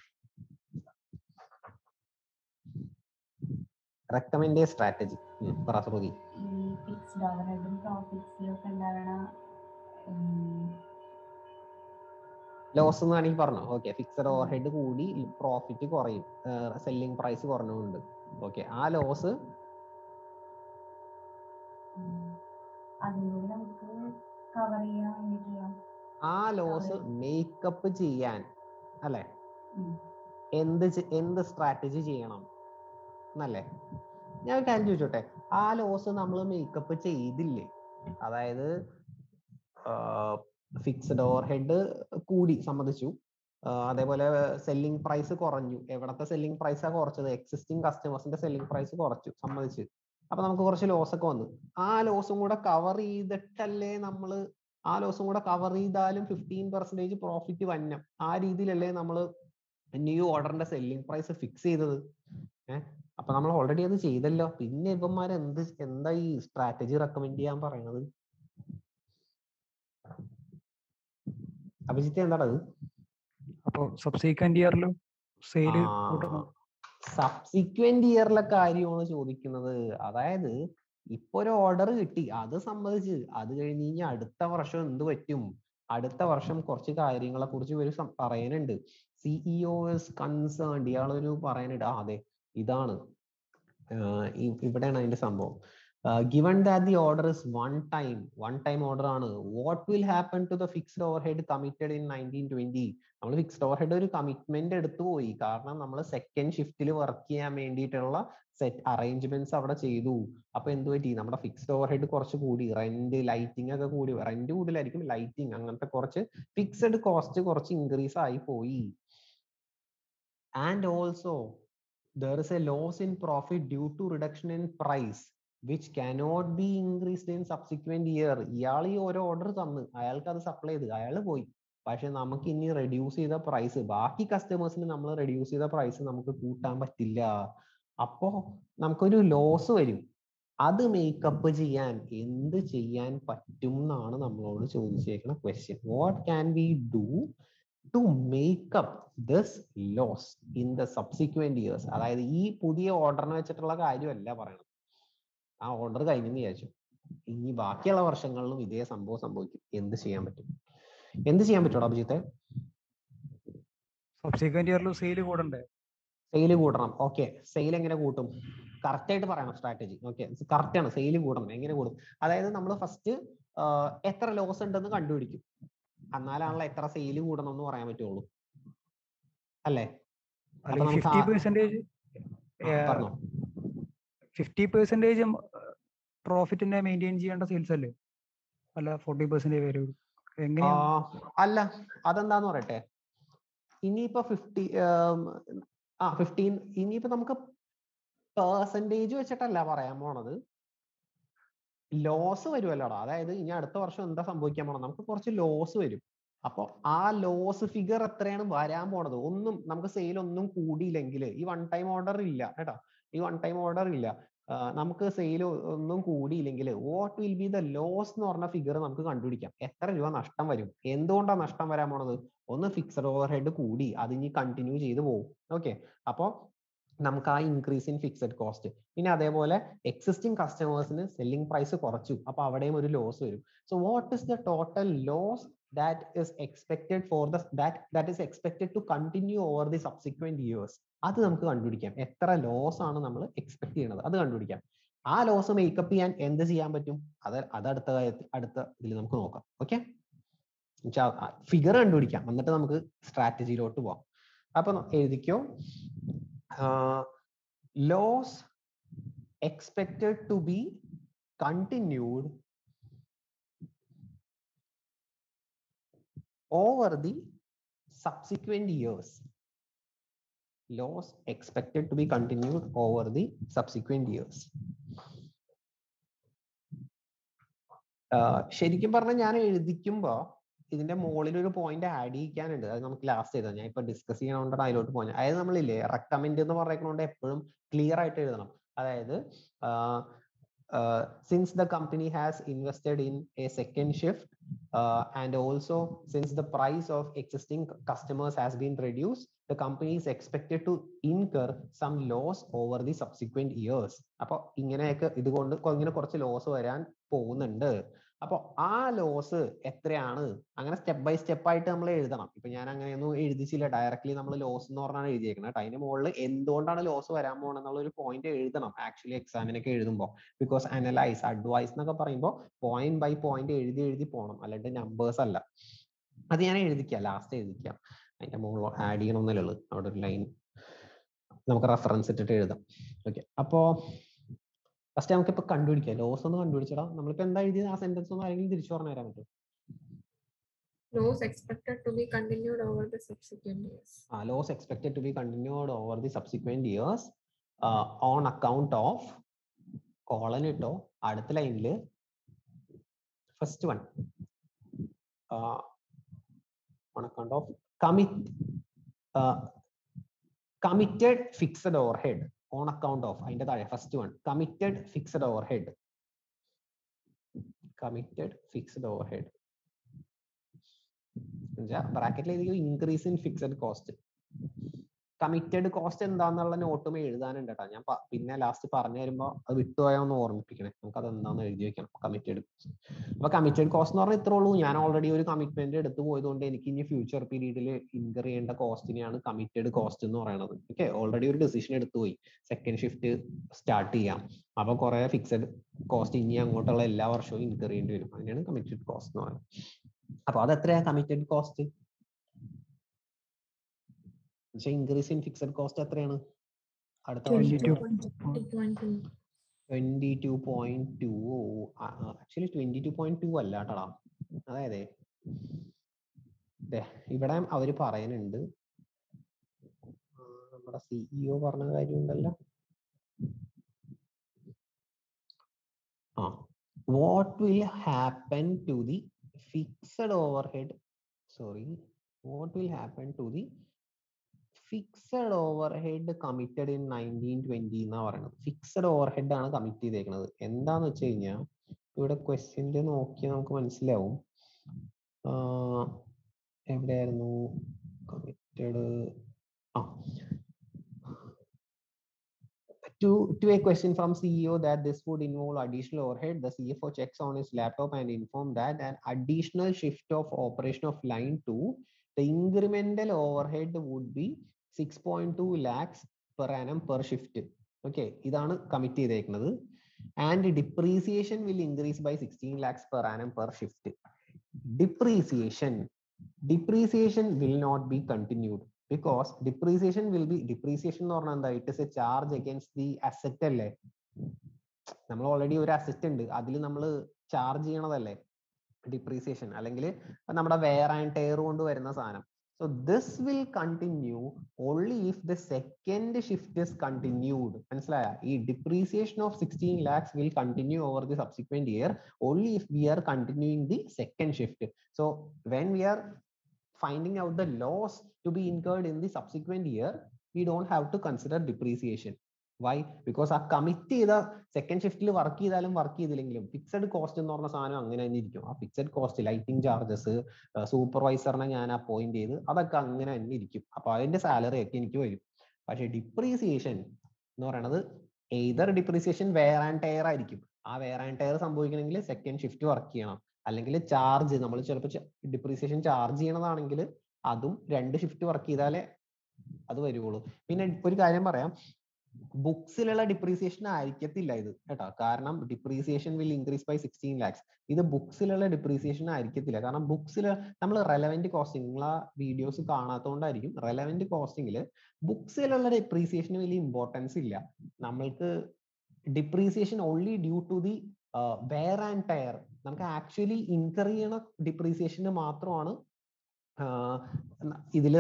Speaker 1: റെക്കമെൻഡ് സ്ട്രാറ്റജി പറ ശ്രുതി.
Speaker 2: ഫിക്സ്ഡ് ഓവർഹെഡും ഉണ്ടാവണ.
Speaker 1: ലോസ് എന്നാണ് ഈ പറഞ്ഞോ? ഓക്കെ ഫിക്സഡ് ഓവർ ഹെഡ് കൂടി പ്രോഫിറ്റ് കുറയും. സെല്ലിംഗ് പ്രൈസ് കുറഞ്ഞുകൊണ്ട്. ഓക്കെ ആ ലോസ് ആ ലോസ് മേക്കപ്പ് ചെയ്യാൻ അല്ലെ? എന്ത് എന്ത് സ്ട്രാറ്റജി ചെയ്യണം? എന്നല്ലേ ഞാൻ ഒരു കാര്യം ചോദിച്ചോട്ടെ? ആ ലോസ് നമ്മൾ മേക്കപ്പ് ചെയ്തില്ലേ? അതായത് ഫിക്സ്ഡ് ഓവർ ഹെഡ് കൂടി സമ്മതിച്ചു. അതേപോലെ സെല്ലിംഗ് പ്രൈസ് കുറഞ്ഞു. എവിടത്തെ സെല്ലിംഗ് പ്രൈസാ കുറച്ചത്? എക്സിസ്റ്റിംഗ് കസ്റ്റമേഴ്സിന്റെ സെല്ലിംഗ് പ്രൈസ് കുറച്ചു സമ്മതിച്ചു. അപ്പൊ നമുക്ക് കുറച്ച് ലോസ് ഒക്കെ വന്നു. ആ ലോസും കൂടെ കവർ ചെയ്തിട്ടല്ലേ നമ്മൾ ആ ലോസും കൂടെ കവർ ചെയ്താലും ഫിഫ്റ്റീൻ പെർസെന്റേജ് പ്രോഫിറ്റ് വന്നം. ആ രീതിയിലല്ലേ നമ്മൾ ന്യൂ ഓർഡറിന്റെ സെല്ലിംഗ് പ്രൈസ് ഫിക്സ് ചെയ്തത്. ഏഹ് അപ്പൊ നമ്മൾ ഓൾറെഡി അത് ചെയ്തല്ലോ. പിന്നെ ഇവന്മാർ എന്ത് എന്താ ഈ സ്ട്രാറ്റജി റെക്കമെൻഡ് ചെയ്യാൻ പറയണത്? അഭിജിത്ത് എന്താടാ അത്?
Speaker 4: അപ്പോൾ സബ്സീക്വന്റ് ഇയറിലും സെയിൽ
Speaker 1: സബ്സിക്വന്റ് ഇയറിലെ കാര്യമാണ് ചോദിക്കുന്നത്. അതായത് ഇപ്പൊ ഒരു ഓർഡർ കിട്ടി. അത് സംബന്ധിച്ച് അത് കഴിഞ്ഞ് കഴിഞ്ഞാൽ അടുത്ത വർഷം എന്ത് പറ്റും? അടുത്ത വർഷം കുറച്ച് കാര്യങ്ങളെ കുറിച്ച് ഇവർ സം- പറയാനുണ്ട് സിഇഒ ഇസ് കൺസേൺഡ് ഇയാളൊരു പറയാനുണ്ട് ആ അതെ. ഇതാണ്. ഇവിടെയാണ് അതിന്റെ സംഭവം. Given that the order is one time one time order ആണ് what will happen to the fixed overhead committed in nineteen twenty നമ്മൾ ഫിക്സ്ഡ് ഓവർ ഹെഡ് ഒരു കമ്മിറ്റ്മെന്റ് എടുത്തു പോയി. കാരണം നമ്മൾ സെക്കൻഡ് ഷിഫ്റ്റിൽ വർക്ക് ചെയ്യാൻ വേണ്ടിയിട്ടുള്ള സെറ്റ് അറേഞ്ച്മെന്റ്സ് അവിടെ ചെയ്തു. അപ്പൊ എന്ത് പറ്റി? നമ്മുടെ ഫിക്സ്ഡ് ഓവർ ഹെഡ് കുറച്ച് കൂടി റെന്റ് ലൈറ്റിംഗ് ഒക്കെ കൂടി റെന്റ് കൂടുതലായിരിക്കും ലൈറ്റിംഗ് അങ്ങനത്തെ കുറച്ച് ഫിക്സഡ് കോസ്റ്റ് കുറച്ച് ഇൻക്രീസ് ആയി പോയി. And also there is a loss in profit due to reduction in price which cannot be increased in subsequent year. ഇയാൾ ഈ ഒരു ഓർഡർ തന്ന്. അയാൾക്ക് അത് സപ്ലൈ ചെയ്ത്. അയാൾ പോയി. പക്ഷെ നമുക്ക് ഇനി റെഡ്യൂസ് ചെയ്ത പ്രൈസ് ബാക്കി കസ്റ്റമേഴ്സിന് നമ്മൾ റെഡ്യൂസ് ചെയ്ത പ്രൈസ് നമുക്ക് കൂട്ടാൻ പറ്റില്ല. അപ്പോ നമുക്കൊരു ലോസ് വരും. അത് മേക്കപ്പ് ചെയ്യാൻ എന്ത് ചെയ്യാൻ പറ്റും എന്നാണ് നമ്മളോട് ചോദിച്ചേക്കുന്ന question what can we do to make up this loss in the subsequent years അതായത് ഈ പുതിയ ഓർഡറിനെ വെച്ചിട്ടുള്ള കാര്യമല്ല പറയണത്. ആ ഓർഡർ കഴിഞ്ഞെന്ന് വിചാരിച്ചു. ഇനി ബാക്കിയുള്ള വർഷങ്ങളിലും ഇതേ സംഭവം സംഭവിക്കും. എന്ത് ചെയ്യാൻ പറ്റും? എന്ത് ചെയ്യാൻ പറ്റുമോ അഭിജിത്തെ?
Speaker 4: സബ്സിക്വന്റ് ഇയറിൽ സെയിൽ കൂടണ്ടേ
Speaker 1: സെയിൽ കൂട്ടണം ഓക്കെ സെയിൽ എങ്ങനെ കൂട്ടും? കറക്റ്റ് ആയിട്ട് പറയണം സ്ട്രാറ്റജി ഓക്കെ കറക്റ്റ് ആണ്. സെയിൽ കൂടണം. എങ്ങനെ കൂടും? അതായത് നമ്മൾ ഫസ്റ്റ് എത്ര ലോസ് ഉണ്ടെന്ന് കണ്ടുപിടിക്കും. എന്നാലാണല്ലോ എത്ര സെയിൽ കൂടണം എന്ന് പറയാൻ പറ്റുള്ളൂ. അല്ലേ?
Speaker 4: ഫിഫ്റ്റി പെർസെന്റേജ് പ്രോഫിറ്റിന്റെ പ്രോഫിറ്റിനെ മെയിന്റെയിൻ ചെയ്യേണ്ട സെയിൽസ് അല്ലേ? അല്ല ഫോർട്ടി പെർസെന്റേജ് വരും
Speaker 1: അല്ല അതെന്താന്ന് പറയട്ടെ? ഇനിയിപ്പോ ഫിഫ്റ്റി ആ ഫിഫ്റ്റീൻ ഇനിയിപ്പോ നമുക്ക് പെർസെന്റേജ് വെച്ചിട്ടല്ല പറയാൻ പോണത്. ലോസ് വരുമല്ലോടാ അതായത് ഇനി അടുത്ത വർഷം എന്താ സംഭവിക്കാൻ പോണത് നമുക്ക് കുറച്ച് ലോസ് വരും. അപ്പോൾ ആ ലോസ് ഫിഗർ എത്രയാണ് വരാൻ പോണത്? ഒന്നും നമുക്ക് സെയിൽ ഒന്നും കൂടിയില്ലെങ്കിൽ ഈ വൺ ടൈം ഓർഡർ ഇല്ല കേട്ടോ. ഈ വൺ ടൈം ഓർഡർ ഇല്ല. നമുക്ക് സെയിൽ ഒന്നും കൂടിയില്ലെങ്കിൽ what will be the loss എന്ന് പറഞ്ഞ ഫിഗർ നമുക്ക് കണ്ടുപിടിക്കാം. എത്ര രൂപ നഷ്ടം വരും? എന്തുകൊണ്ടാണ് നഷ്ടം വരാൻ പോണത്? ഒന്ന് ഫിക്സഡ് ഓവർ ഹെഡ് കൂടി. അത് ഇനി കണ്ടിന്യൂ ചെയ്തു പോകും ഓക്കെ അപ്പോൾ നമുക്ക് ആ ഇൻക്രീസ് ഇൻ ഫിക്സഡ് കോസ്റ്റ് പിന്നെ അതേപോലെ എക്സിസ്റ്റിംഗ് കസ്റ്റമേഴ്സിന് സെല്ലിംഗ് പ്രൈസ് കുറച്ചു. അപ്പൊ അവിടെയും ഒരു ലോസ് വരും. So what is the total loss that is expected for the that that is expected to continue over the subsequent years അത് നമുക്ക് കണ്ടുപിടിക്കാം. എത്ര ലോസ് ആണ് നമ്മൾ എക്സ്പെക്ട് ചെയ്യുന്നത്? അത് കണ്ടുപിടിക്കാം. ആ ലോസ് മേക്കപ്പ് ചെയ്യാൻ എന്ത് ചെയ്യാൻ പറ്റും? അത് അത് അടുത്ത കാര്യത്തിൽ അടുത്ത ഇതിൽ നമുക്ക് നോക്കാം. ഓക്കെ ഫിഗർ കണ്ടുപിടിക്കാം. എന്നിട്ട് നമുക്ക് സ്ട്രാറ്റജിയിലോട്ട് പോവാം. അപ്പൊ ന- എഴുതിക്കോ expected to be continued over the subsequent years loss expected to be continued over the subsequent years ശരിക്കും പറഞ്ഞാൽ ഞാൻ എഴുതിക്കുമ്പോ ഇതിന്റെ മുകളിൽ ഒരു പോയിന്റ് ആഡ് ചെയ്യാനുണ്ട്. അത് നമുക്ക് ലാസ്റ്റ് എഴുതാം ഞാൻ ഇപ്പൊ ഡിസ്കസ് ചെയ്യണോണ്ടാണ് അതിലോട്ട് പോകുന്നത് അതായത് നമ്മളില്ലേ റെക്കമെൻഡ് എന്ന് പറയുന്നതുകൊണ്ട് എപ്പോഴും ക്ലിയർ ആയിട്ട് എഴുതണം. അതായത് since the company has invested in a second shift uh, and also since the price of existing customers has been reduced the company is expected to incur some loss over the subsequent years. അപ്പോൾ ഇങ്ങനെയൊക്കെ ഇതുകൊണ്ട് ഇങ്ങനെ കുറച്ച് ലോസ് വരാൻ പോകുന്നുണ്ട്. അപ്പോൾ ആ ലോസ് എത്രയാണ്? അങ്ങനെ സ്റ്റെപ്പ് ബൈ സ്റ്റെപ്പ് ആയിട്ട് നമ്മൾ എഴുതണം. ഇപ്പൊ ഞാൻ അങ്ങനെയൊന്നും എഴുതിച്ചില്ല. ഡയറക്ട്ലി നമ്മൾ ലോസ് എന്ന് പറഞ്ഞാണ് എഴുതിയേക്കുന്നത് കേട്ടോ അതിന്റെ മുകളിൽ എന്തുകൊണ്ടാണ് ലോസ് വരാൻ പോകണമെന്നുള്ള ഒരു പോയിന്റ് എഴുതണം ആക്ച്വലി എക്സാമിനൊക്കെ എഴുതുമ്പോൾ ബിക്കോസ് അനലൈസ് അഡ്വൈസ് എന്നൊക്കെ പറയുമ്പോൾ പോയിന്റ് ബൈ പോയിന്റ് എഴുതി എഴുതി പോകണം അല്ലാണ്ട് നമ്പേഴ്സ് അല്ല. അത് ഞാൻ എഴുതിക്കുക ലാസ്റ്റ് എഴുതിക്കുക അതിന്റെ മുകളിൽ ആഡ് ചെയ്യണമെന്നല്ലേ ഉള്ളൂ. അവിടെ ഒരു ലൈൻ നമുക്ക് റെഫറൻസ് ഇട്ടിട്ട് എഴുതാം. ഓക്കെ അപ്പോ ഫസ്റ്റ് നമുക്ക് ഇപ്പൊ കണ്ടുപിടിക്കാം. ലോസ് ഒന്ന് കണ്ടുപിടിച്ചിടാം. നമ്മളിപ്പോ എന്താ എഴുതിയത്? ആ സെന്റൻസ് ഒന്ന് ആരെങ്കിലും തിരിച്ചു പറഞ്ഞു തരാൻ പറ്റും
Speaker 5: Loss expected to be continued over the subsequent years.
Speaker 1: uh, loss expected to be continued over the subsequent years uh, on account of colon ഇട്ടോ അടുത്ത ലൈനിൽ first one on account of commit uh, committed fixed overhead on account of അതിന്റെ താഴെ first one committed fixed overhead committed fixed overhead ബ്രാക്കറ്റിൽ increase in fixed cost committed cost എന്താന്നുള്ള നോട്ടും എഴുതാനുണ്ട് കേട്ടോ ഞാൻ പിന്നെ ലാസ്റ്റ് പറഞ്ഞു തരുമ്പോൾ അത് വിട്ടുപോയാൽ ഒന്ന് ഓർമ്മിപ്പിക്കണേ. നമുക്ക് അത് എന്താന്ന് എഴുതി വെക്കണം. കമ്മിറ്റഡ് അപ്പൊ കമ്മിറ്റഡ് കോസ്റ്റ് എന്ന് പറഞ്ഞാൽ ഇത്രേ ഉള്ളൂ. ഞാൻ ഓൾറെഡി ഒരു കമ്മിറ്റ്മെന്റ് എടുത്തു പോയതുകൊണ്ട് എനിക്ക് ഇനി ഫ്യൂച്ചർ പീരീഡിൽ ഇൻകർ ചെയ്യേണ്ട കോസ്റ്റിനെയാണ് കമ്മിറ്റഡ് കോസ്റ്റ് എന്ന് പറയുന്നത് ഓക്കെ ഓൾറെഡി ഒരു ഡിസിഷൻ എടുത്തു പോയി. സെക്കൻഡ് ഷിഫ്റ്റ് സ്റ്റാർട്ട് ചെയ്യാം. അപ്പൊ കുറെ ഫിക്സഡ് കോസ്റ്റ് ഇനി അങ്ങോട്ടുള്ള എല്ലാ വർഷവും ഇൻകർ ചെയ്യേണ്ടി വരും. അതിനാണ് കമ്മിറ്റഡ് കോസ്റ്റ് എന്ന് പറയുന്നത്. അപ്പൊ അത് എത്രയാ committed cost increase in fixed cost എത്രയാണ്? അടുത്ത വർഷം
Speaker 4: 22.
Speaker 5: 22.2.
Speaker 1: Twenty two point two actually twenty two point two അല്ല കേട്ടടാ അതായത് ഇവിടെ അവർ പറയുന്നുണ്ട് നമ്മുടെ സിഇഒ പറഞ്ഞ കാര്യമുണ്ടല്ലോ. ആ what will happen to the fixed overhead sorry what will happen to the fixed overhead committed in nineteen twenty എന്നാ പറയുന്നത് ഫിക്സഡ് ഓവർ ഹെഡ് ആണ് കമ്മിറ്റ് ചെയ്തേക്കുന്നത് എന്താന്ന് വെച്ച് കഴിഞ്ഞാൽ ഇവിടെ ക്വസ്റ്റ്യനിൽ നോക്കിയാൽ നമുക്ക് മനസ്സിലാവും ആഹ് എവിടെയായിരുന്നു കമ്മിറ്റഡ് ആ to to a question from CEO that this would involve additional overhead, the CFO checks on his laptop and inform that an additional shift of operation of line two, the incremental overhead would be 6.2 lakhs per annum per shift okay ഇതാണ് കമ്മിറ്റ് ചെയ്തേക്കുന്നത്. And depreciation will increase by sixteen lakhs per annum per shift depreciation depreciation will not be continued because depreciation will be depreciation എന്ന് പറഞ്ഞാൽ എന്താ it is a charge against the asset അല്ലേ? നമ്മൾ ഓൾറെഡി ഒരു അസെറ്റ് ഉണ്ട് അതിൽ നമ്മൾ ചാർജ് ചെയ്യണതല്ലേ? ഡിപ്രീസിയേഷൻ അല്ലെങ്കിൽ നമ്മുടെ വെയർ ആൻഡ് ടയർ കൊണ്ട് വരുന്ന സാധനം. So this will continue only if the second shift is continued. E depreciation of 16 lakhs will continue over the subsequent year only if we are continuing the second shift. So when we are finding out the loss to be incurred in the subsequent year, we don't have to consider depreciation. Why because ആ കമ്മിറ്റ് ചെയ്ത സെക്കൻഡ് ഷിഫ്റ്റിൽ വർക്ക് ചെയ്താലും വർക്ക് ചെയ്തില്ലെങ്കിലും ഫിക്സഡ് കോസ്റ്റ് എന്ന് പറഞ്ഞ സാധനം അങ്ങനെ തന്നെ ഇരിക്കും. ആ ഫിക്സഡ് കോസ്റ്റ് ലൈറ്റിംഗ് ചാർജസ് സൂപ്പർവൈസറിനെ ഞാൻ അപ്പോയിന്റ് ചെയ്ത് അതൊക്കെ അങ്ങനെ തന്നെ ഇരിക്കും. അപ്പൊ അതിന്റെ സാലറി ഒക്കെ എനിക്ക് വരും. പക്ഷെ ഡിപ്രീസിയേഷൻ എന്ന് പറയുന്നത് either depreciation wear and tear ആയിരിക്കും. ആ വെയർ ആൻഡ് ടയർ സംഭവിക്കണമെങ്കിൽ സെക്കൻഡ് ഷിഫ്റ്റ് വർക്ക് ചെയ്യണം. അല്ലെങ്കിൽ ചാർജ് നമ്മൾ ചിലപ്പോൾ ഡിപ്രീസിയേഷൻ ചാർജ് ചെയ്യണതാണെങ്കിൽ അതും രണ്ട് ഷിഫ്റ്റ് വർക്ക് ചെയ്താലേ അത് വരുവുള്ളൂ. പിന്നെ ഒരു കാര്യം പറയാം. ബുക്സിലുള്ള ഡിപ്രീസിയേഷൻ ആയിരിക്കത്തില്ല ഇത് കേട്ടോ. കാരണം depreciation will increase by sixteen lakhs ഇത് ബുക്സിലുള്ള ഡിപ്രീസിയേഷൻ ആയിരിക്കത്തില്ല. കാരണം ബുക്സിൽ നമ്മൾ റെലവെന്റ് കോസ്റ്റിംഗ് നിങ്ങൾ ആ വീഡിയോസ് കാണാത്തതുകൊണ്ടായിരിക്കും റെലവെന്റ് കോസ്റ്റിംഗിൽ ബുക്സിലുള്ള ഡിപ്രീസിയേഷന് വലിയ ഇമ്പോർട്ടൻസ് ഇല്ല. നമ്മൾക്ക് depreciation only due to the wear and tear നമുക്ക് ആക്ച്വലി ഇൻകർ ചെയ്യണ ഡിപ്രീസിയേഷന് മാത്രമാണ് ഇതിൽ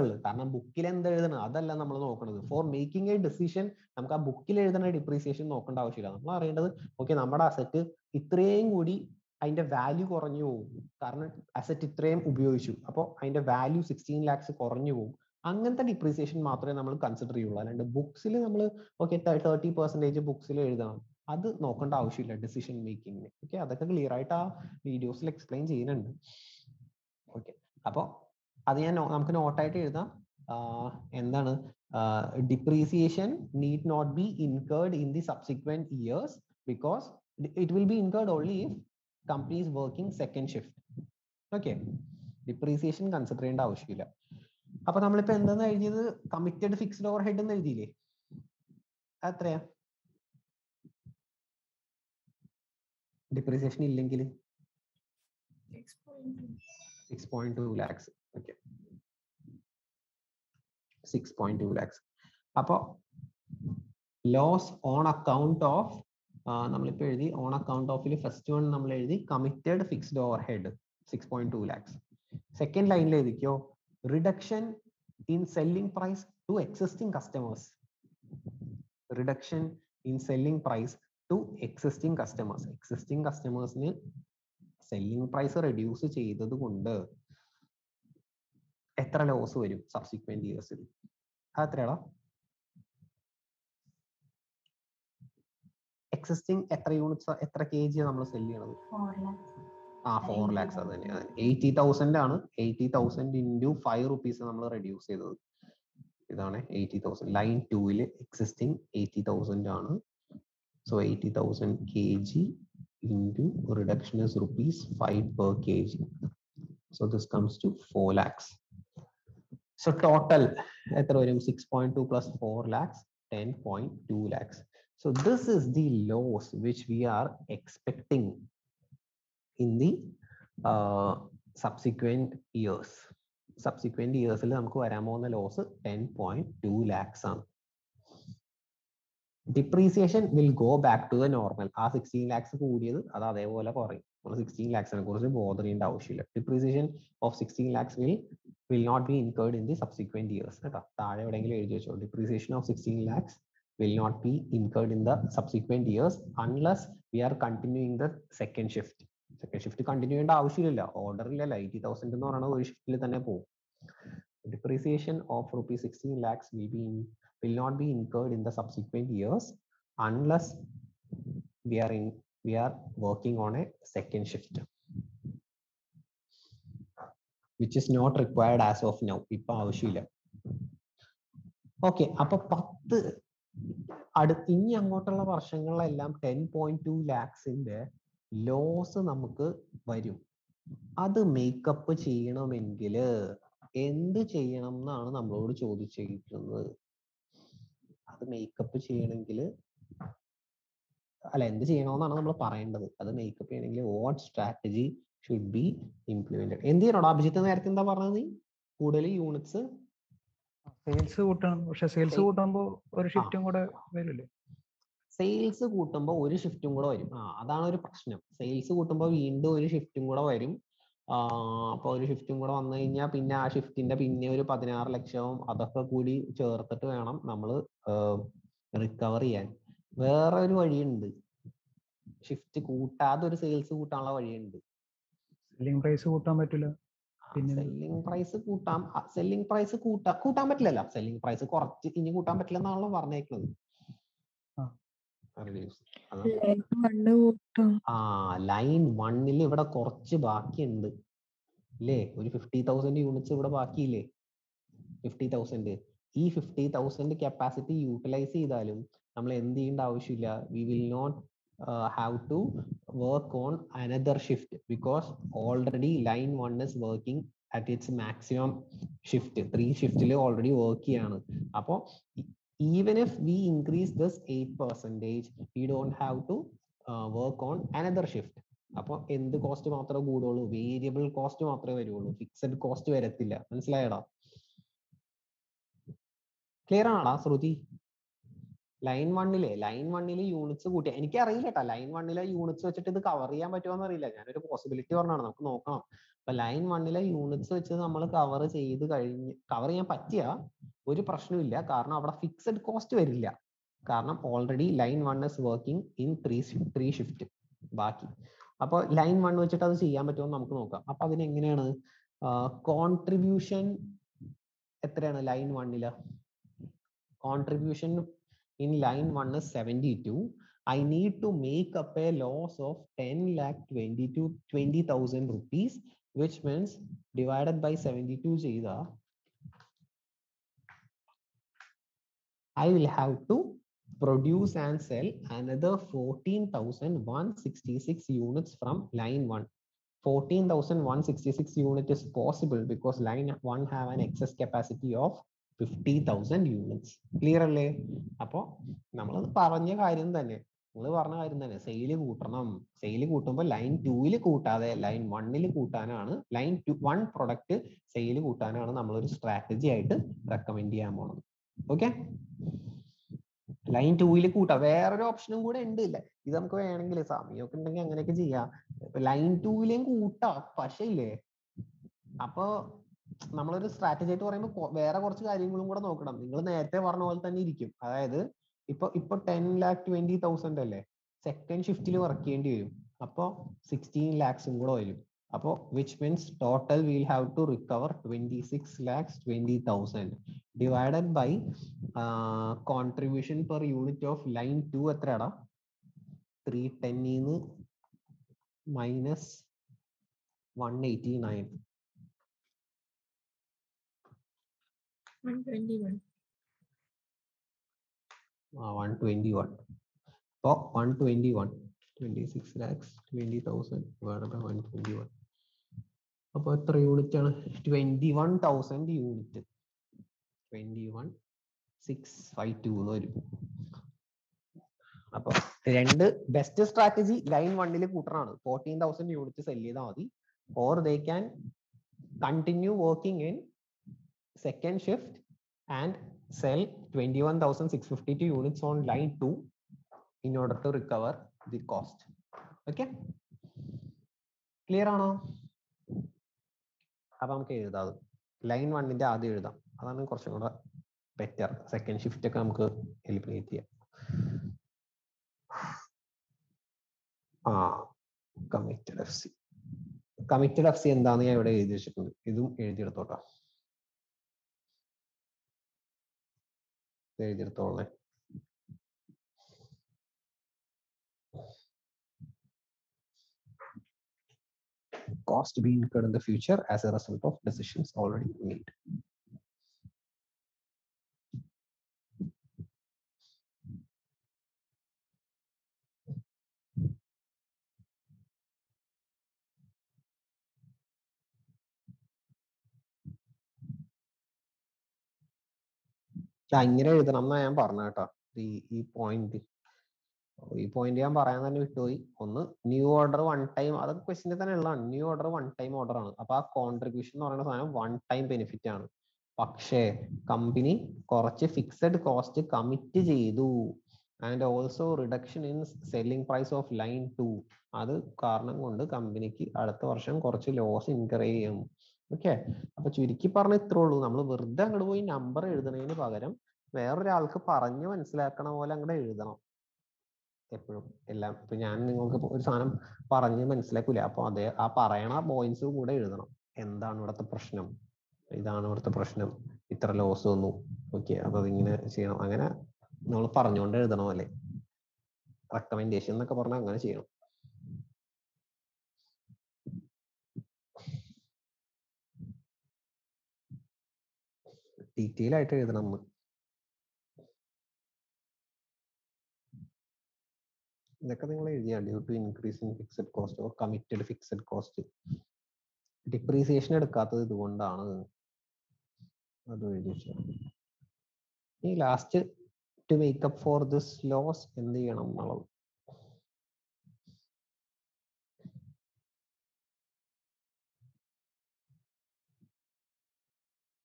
Speaker 1: ഉള്ളത് കാരണം ബുക്കിൽ എന്ത് എഴുതണം? അതല്ല നമ്മൾ നോക്കുന്നത് ഫോർ മേക്കിംഗ് എ ഡിസിഷൻ നമുക്ക് ആ ബുക്കിൽ എഴുതണ ഡിപ്രീസിയേഷൻ നോക്കേണ്ട ആവശ്യമില്ല. നമ്മൾ അറിയേണ്ടത് ഓക്കെ നമ്മുടെ അസറ്റ് ഇത്രയും കൂടി അതിന്റെ വാല്യൂ കുറഞ്ഞു പോകും. കാരണം അസറ്റ് ഇത്രയും ഉപയോഗിച്ചു. അപ്പോൾ അതിന്റെ വാല്യൂ സിക്സ്റ്റീൻ ലാക്സ് കുറഞ്ഞു പോകും. അങ്ങനത്തെ ഡിപ്രീസിയേഷൻ മാത്രമേ നമ്മൾ കൺസിഡർ ചെയ്യുള്ളൂ. അല്ലാണ്ട് ബുക്സിൽ നമ്മൾ ഓക്കെ തേർട്ടി പെർസെന്റേജ് ബുക്സിൽ എഴുതണം. അത് നോക്കേണ്ട ആവശ്യമില്ല ഡിസിഷൻ മേക്കിങ്ങിന് ഓക്കെ അതൊക്കെ ക്ലിയർ ആയിട്ട് ആ വീഡിയോസിൽ എക്സ്പ്ലെയിൻ ചെയ്യുന്നുണ്ട്. ഓക്കെ അപ്പോൾ അത് ഞാൻ നമുക്ക് നോട്ടായിട്ട് എഴുതാം. എന്താണ്? Depreciation need not be incurred in the subsequent years because it will be incurred only if company is working second shift okay depreciation consider ചെയ്യേണ്ട ആവശ്യമില്ല. അപ്പൊ നമ്മളിപ്പോ എന്താന്ന് എഴുതിയത്? കമ്മിറ്റഡ് ഫിക്സ്ഡ് ഓവർ ഹെഡ് എന്ന് എഴുതിയില്ലേ? അത്രയാ. ഡിപ്രീസിയേഷൻ ഇല്ലെങ്കിൽ.
Speaker 5: Six point two.
Speaker 1: Six point two lakhs okay six point two lakhs അപ്പോ ലോസ് ഓൺ അക്കൗണ്ട് ഓഫ് നമ്മളിപ്പോ എഴുതി ഓൺ അക്കൗണ്ട് ഓഫിൽ ഫസ്റ്റ് വൺ നമ്മൾ എഴുതി committed fixed overhead six point two lakhs second ലൈനിൽ എഴുതിക്കോ reduction in selling price to existing customers reduction in selling price to existing customers existing കസ്റ്റമേഴ്സിന് സെല്ലിംഗ് പ്രൈസ് റെഡ്യൂസ് ചെയ്തത് കൊണ്ട് എത്ര ലോസ് വരും സബ്സിക്വന്റ് ഇയേഴ്സിൽ അത് എത്രയാടാ എക്സിസ്റ്റിംഗ് എത്ര യൂണിറ്റ്സ് എത്ര കെ ജി നമ്മൾ സെൽ ചെയ്യണത്? ആ ഫോർ ലാക്സ് അത് തന്നെയാണ് എയ്റ്റി തൗസൻഡ് ആണ്. Eighty thousand into five rupees നമ്മൾ റെഡ്യൂസ് ചെയ്തത്. ഇതാണ് എയ്റ്റി തൗസൻഡ് ലൈൻ ടൂവിൽ എക്സിസ്റ്റിംഗ് എയ്റ്റി തൗസൻഡ് ആണ്. So eighty thousand K G into reduction is rupees 5 per kg. So this comes to 4 lakhs. So total എത്ര വരും 6.2 plus 4 lakhs 10.2 lakhs. So this is the loss which we are expecting in the uh, subsequent years. Subsequent years നമുക്ക് വരാൻ പോകുന്ന loss ten point two lakhs ആണ് depreciation will go back to the normal ആ സിക്സ്റ്റീൻ ലാക്സ് കൂടിയത് അത് അതേപോലെ കുറയും. നമ്മൾ സിക്സ്റ്റീൻ ലാക്സിനെ കുറിച്ച് ബോധർ ആവശ്യമില്ല. Depreciation of sixteen lakhs will will not be incurred in the subsequent years കേട്ടോ. താഴെ എവിടെയെങ്കിലും എഴുതി വെച്ചോ. Depreciation of sixteen lakhs will not be incurred in the subsequent years unless we are continuing the second shift second shift continue ചെയ്യേണ്ട ആവശ്യമില്ല ഓർഡറിലല്ല എയ്റ്റി തൗസൻഡ് എന്ന് പറയുന്നത് ഒരു ഷിഫ്റ്റിൽ തന്നെ പോകും. Depreciation of rupees sixteen lakhs will be will not be incurred in the subsequent years unless we are in we are working on a second shift which is not required as of now. ഇപ്പൊ ആവശ്യമില്ല. ഓക്കെ അപ്പൊ പത്ത് അടുത്ത് ഇനി അങ്ങോട്ടുള്ള വർഷങ്ങളിലെല്ലാം ടെൻ പോയിന്റ് ടു ലാക്സിന്റെ ലോസ് നമുക്ക് വരും. അത് മേക്കപ്പ് ചെയ്യണമെങ്കിൽ എന്ത് ചെയ്യണം എന്നാണ് നമ്മളോട് ചോദിച്ചിരിക്കുന്നത്. അത് മേക്കപ്പ് ചെയ്യണമെങ്കിൽ അല്ല എന്ത് ചെയ്യണമെന്നാണ് നമ്മൾ പറയേണ്ടത്. അത് മേക്കപ്പ് ചെയ്യണമെങ്കിൽ what strategy should be implemented എന്ത് ചെയ്യണോടാ? അഭിജിത്ത് നേരത്തെ എന്താ പറഞ്ഞത് നീ? കൂടുതൽ യൂണിറ്റ്സ്
Speaker 4: സെയിൽസ് കൂട്ടണം. പക്ഷെ സെയിൽസ് കൂട്ടുമ്പോൾ ഒരു ഷിഫ്റ്റും കൂടെ വരില്ലേ?
Speaker 1: സെയിൽസ് കൂട്ടുമ്പോൾ ഒരു ഷിഫ്റ്റും കൂടെ വരും. ആ അതാണ് ഒരു പ്രശ്നം. സെയിൽസ് കൂട്ടുമ്പോൾ വീണ്ടും ഒരു ഷിഫ്റ്റും കൂടെ വരും. അപ്പോൾ ഒരു ഷിഫ്റ്റും കൂടെ വന്നു കഴിഞ്ഞാൽ പിന്നെ ആ ഷിഫ്റ്റിന്റെ പിന്നെ ഒരു പതിനാറ് ലക്ഷവും അതൊക്കെ കൂടി ചേർത്തിട്ട് വേണം നമ്മൾ റിക്കവർ ചെയ്യാൻ. വേറെ ഒരു വഴിയുണ്ട്. ഷിഫ്റ്റ് കൂട്ടാതെ ഒരു സെയിൽസ് കൂട്ടാനുള്ള വഴിയുണ്ട്.
Speaker 4: സെല്ലിംഗ് പ്രൈസ് കൂട്ടാൻ പറ്റില്ല.
Speaker 1: സെല്ലിംഗ് പ്രൈസ് കൂട്ടാം. സെല്ലിംഗ് പ്രൈസ് കൂട്ടാ കൂട്ടാൻ പറ്റില്ലല്ലോ. സെല്ലിംഗ് പ്രൈസ് കുറച്ച് ഇനി കൂട്ടാൻ പറ്റില്ല എന്നാണല്ലോ പറഞ്ഞേക്കുന്നത്
Speaker 4: ആ.
Speaker 1: Reduce. അത്
Speaker 5: കണ്ടു കൂട്ടും
Speaker 1: ആ ലൈൻ വണ്ണിൽ ഇവിടെ കുറച്ച് ബാക്കിയുണ്ട്. ഇല്ലേ? ഒരു ഫിഫ്റ്റി തൗസൻഡ് യൂണിറ്റ്സ് ഇവിടെ ബാക്കിയില്ലേ? ഫിഫ്റ്റി തൗസൻഡ് ഈ ഫിഫ്റ്റി തൗസൻഡ് കപ്പാസിറ്റി യൂട്ടിലൈസ് ചെയ്താലും നമ്മൾ എന്ത് ചെയ്യേണ്ട ആവശ്യമില്ല. We will not have to work on another shift because already line one is working at its maximum shift three ഷിഫ്റ്റിൽ already work ചെയ്യാണ്. അപ്പോൾ even if we increase this 8 percentage we don't have to uh, work on another shift. അപ്പോൾ എന്ത് കോസ്റ്റ് മാത്രമേ കൂടുള്ളൂ? വേരിയബിൾ കോസ്റ്റ് മാത്രമേ വരുള്ളൂ. ഫിക്സഡ് കോസ്റ്റ് വരത്തില്ല. മനസ്സിലായടാ? ക്ലിയർ ആണാടാ ശ്രുതി? ലൈൻ വണ്ണിലെ ലൈൻ വണ്ണിലെ യൂണിറ്റ്സ് കൂട്ടിയ എനിക്ക് അറിയില്ല കേട്ടോ ലൈൻ വണ്ണിലെ യൂണിറ്റ്സ് വെച്ചിട്ട് ഇത് കവർ ചെയ്യാൻ പറ്റുമോ എന്നറിയില്ല ഞാനൊരു പോസിബിലിറ്റി പറഞ്ഞാണ് നമുക്ക് നോക്കണം. അപ്പൊ ലൈൻ വണ്ണിലെ യൂണിറ്റ്സ് വെച്ച് നമ്മൾ കവർ ചെയ്ത് കഴിഞ്ഞ് കവർ ചെയ്യാൻ പറ്റിയ ഒരു പ്രശ്നമില്ല കാരണം അവിടെ ഫിക്സഡ് കോസ്റ്റ് വരില്ല. കാരണം already line one is working in three three shift ബാക്കി. അപ്പോൾ ലൈൻ വൺ വെച്ചിട്ട് അത് ചെയ്യാൻ പറ്റുമോ നമുക്ക് നോക്കാം. അപ്പൊ അതിനെങ്ങനെയാണ് കോൺട്രിബ്യൂഷൻ എത്രയാണ് ലൈൻ വണ്ണിൽ? Contribution in line one is seventy two. I need to make up a loss of ten lakh twenty two twenty thousand rupees. Means divided by seventy two ചെയ്താൽ I will have to produce and sell another 14,166 units from line 1. 14,166 unit is possible because line 1 have an excess capacity of 50,000 units. Clearly, അല്ലേ അപ്പോൾ നമ്മളത് പറഞ്ഞ കാര്യം തന്നെ നിങ്ങൾ പറഞ്ഞ കാര്യം തന്നെ. സെയിൽ കൂട്ടണം. സെയിൽ കൂട്ടുമ്പോൾ ലൈൻ ടൂവിൽ കൂട്ടാതെ ലൈൻ വണ്ണിൽ കൂട്ടാനാണ് line two one product sale കൂട്ടാനാണ് നമ്മളൊരു സ്ട്രാറ്റജി ആയിട്ട് റെക്കമെൻഡ് ചെയ്യാൻ പോണത്. ഓക്കെ ലൈൻ ടൂവിൽ കൂട്ടാം. വേറൊരു ഓപ്ഷനും കൂടെ ഉണ്ട്. ഇല്ല ഇത് നമുക്ക് വേണമെങ്കിൽ സമയമൊക്കെ ഉണ്ടെങ്കിൽ അങ്ങനെയൊക്കെ ചെയ്യാം. ലൈൻ ടൂവിലേയും കൂട്ടാം. പക്ഷേ ഇല്ലേ അപ്പോ നമ്മളൊരു സ്ട്രാറ്റജി ആയിട്ട് പറയുമ്പോൾ വേറെ കുറച്ച് കാര്യങ്ങളും കൂടെ നോക്കണം. നിങ്ങൾ നേരത്തെ പറഞ്ഞ പോലെ തന്നെ ഇരിക്കും. അതായത് ഇപ്പൊ ഇപ്പൊ ടെൻ ലാക്ക് ട്വന്റി തൗസൻഡ് അല്ലേ? സെക്കൻഡ് ഷിഫ്റ്റിൽ വർക്ക് ചെയ്യേണ്ടി വരും. അപ്പൊ സിക്സ്റ്റീൻ ലാക്സും കൂടെ വരും. അപ്പോൾ which means total will have to recover twenty six lakhs twenty thousand divided by contribution per unit of line two എത്രയാടാ? Three ടെന്നിന്ന് minus
Speaker 5: one eighty nine
Speaker 1: one twenty one അപ്പോൾ one twenty one six lakhs thousand one one അപ്പോൾ എത്ര യൂണിറ്റ് ആണ്? Twenty one thousand unit twenty one six five two എന്ന് വരും. അപ്പൊ രണ്ട് ബെസ്റ്റ് സ്ട്രാറ്റജി ലൈൻ വണ്ണിൽ കൂട്ടറാണ് ഫോർട്ടീൻ തൗസൻഡ് യൂണിറ്റ് സെൽ ചെയ്താൽ മതി. Or they can continue working in second shift and sell twenty one thousand six fifty in order to recover the cost. Okay. Clear ആണോ? അപ്പൊ നമുക്ക് എഴുതാം. അത് ലൈൻ വണ്ണിന്റെ ആദ്യം എഴുതാം. അതാണ് കുറച്ചും കൂടെ ബെറ്റർ സെക്കൻഡ് ഷിഫ്റ്റ് ഒക്കെ നമുക്ക് എലിമിനേറ്റ് ചെയ്യാം. ആ committed F C committed F C എന്താന്ന് ഞാൻ ഇവിടെ എഴുതി വെച്ചിട്ടുണ്ട്. ഇതും എഴുതിയെടുത്തോട്ടോ. എഴുതിയെടുത്തോളേ cost to be incurred in the future as a result of decisions already made. ആ, ഇങ്ങനെ എഴുതണം എന്നാ ഞാൻ പറഞ്ഞ കേട്ടോ. ഈ ഈ പോയിന്റ് ഈ പോയിന്റ് ഞാൻ പറയാൻ തന്നെ വിട്ടുപോയി. ഒന്ന് ന്യൂ ഓർഡർ വൺ ടൈം അതൊക്കെ ക്വസ്റ്റിന്റെ തന്നെ ഉള്ളതാണ്. New order one time order ആണ്. അപ്പൊ ആ കോൺട്രിബ്യൂഷൻ എന്ന് പറയുന്ന സാധനം വൺ ടൈം ബെനിഫിറ്റ് ആണ്. പക്ഷേ കമ്പനി കുറച്ച് ഫിക്സഡ് കോസ്റ്റ് കമ്മിറ്റ് ചെയ്തു. And also reduction in selling price of line two അത് കാരണം കൊണ്ട് കമ്പനിക്ക് അടുത്ത വർഷം കുറച്ച് ലോസ് ഇൻകർ ചെയ്യും. ഓക്കെ അപ്പൊ ചുരുക്കി പറഞ്ഞ ഇത്രേ ഉള്ളൂ നമ്മൾ വെറുതെ അങ്ങോട്ട് പോയി നമ്പർ എഴുതണതിന് പകരം വേറൊരാൾക്ക് പറഞ്ഞു മനസ്സിലാക്കണ പോലെ അങ്ങോട്ട് എഴുതണം. എപ്പോഴും. എല്ലാം. ഇപ്പൊ ഞാൻ നിങ്ങൾക്ക് ഒരു സാധനം പറഞ്ഞ് മനസ്സിലാക്കൂല. അപ്പൊ അതേ ആ പറയണ പോയിന്റ്സ് കൂടെ എഴുതണം. എന്താണ് ഇവിടുത്തെ പ്രശ്നം? ഇതാണ് ഇവിടുത്തെ പ്രശ്നം. ഇത്ര ലോസ് വന്നു. ഓക്കെ അപ്പൊ അതിങ്ങനെ ചെയ്യണം. അങ്ങനെ നമ്മൾ പറഞ്ഞുകൊണ്ട് എഴുതണം അല്ലേ റെക്കമെൻഡേഷൻ എന്നൊക്കെ പറഞ്ഞാൽ അങ്ങനെ ചെയ്യണം. ഡീറ്റെയിൽ ആയിട്ട് എഴുതണം എന്ന് ഇതൊക്കെ നിങ്ങൾ എഴുതിയാൽ due to increase in fixed cost or committed fixed cost depreciation എടുക്കാത്തത് ഇതുകൊണ്ടാണ് അത് എഴുതി ഈ last to make up for this loss എന്ത് ചെയ്യണം എന്നുള്ളത്.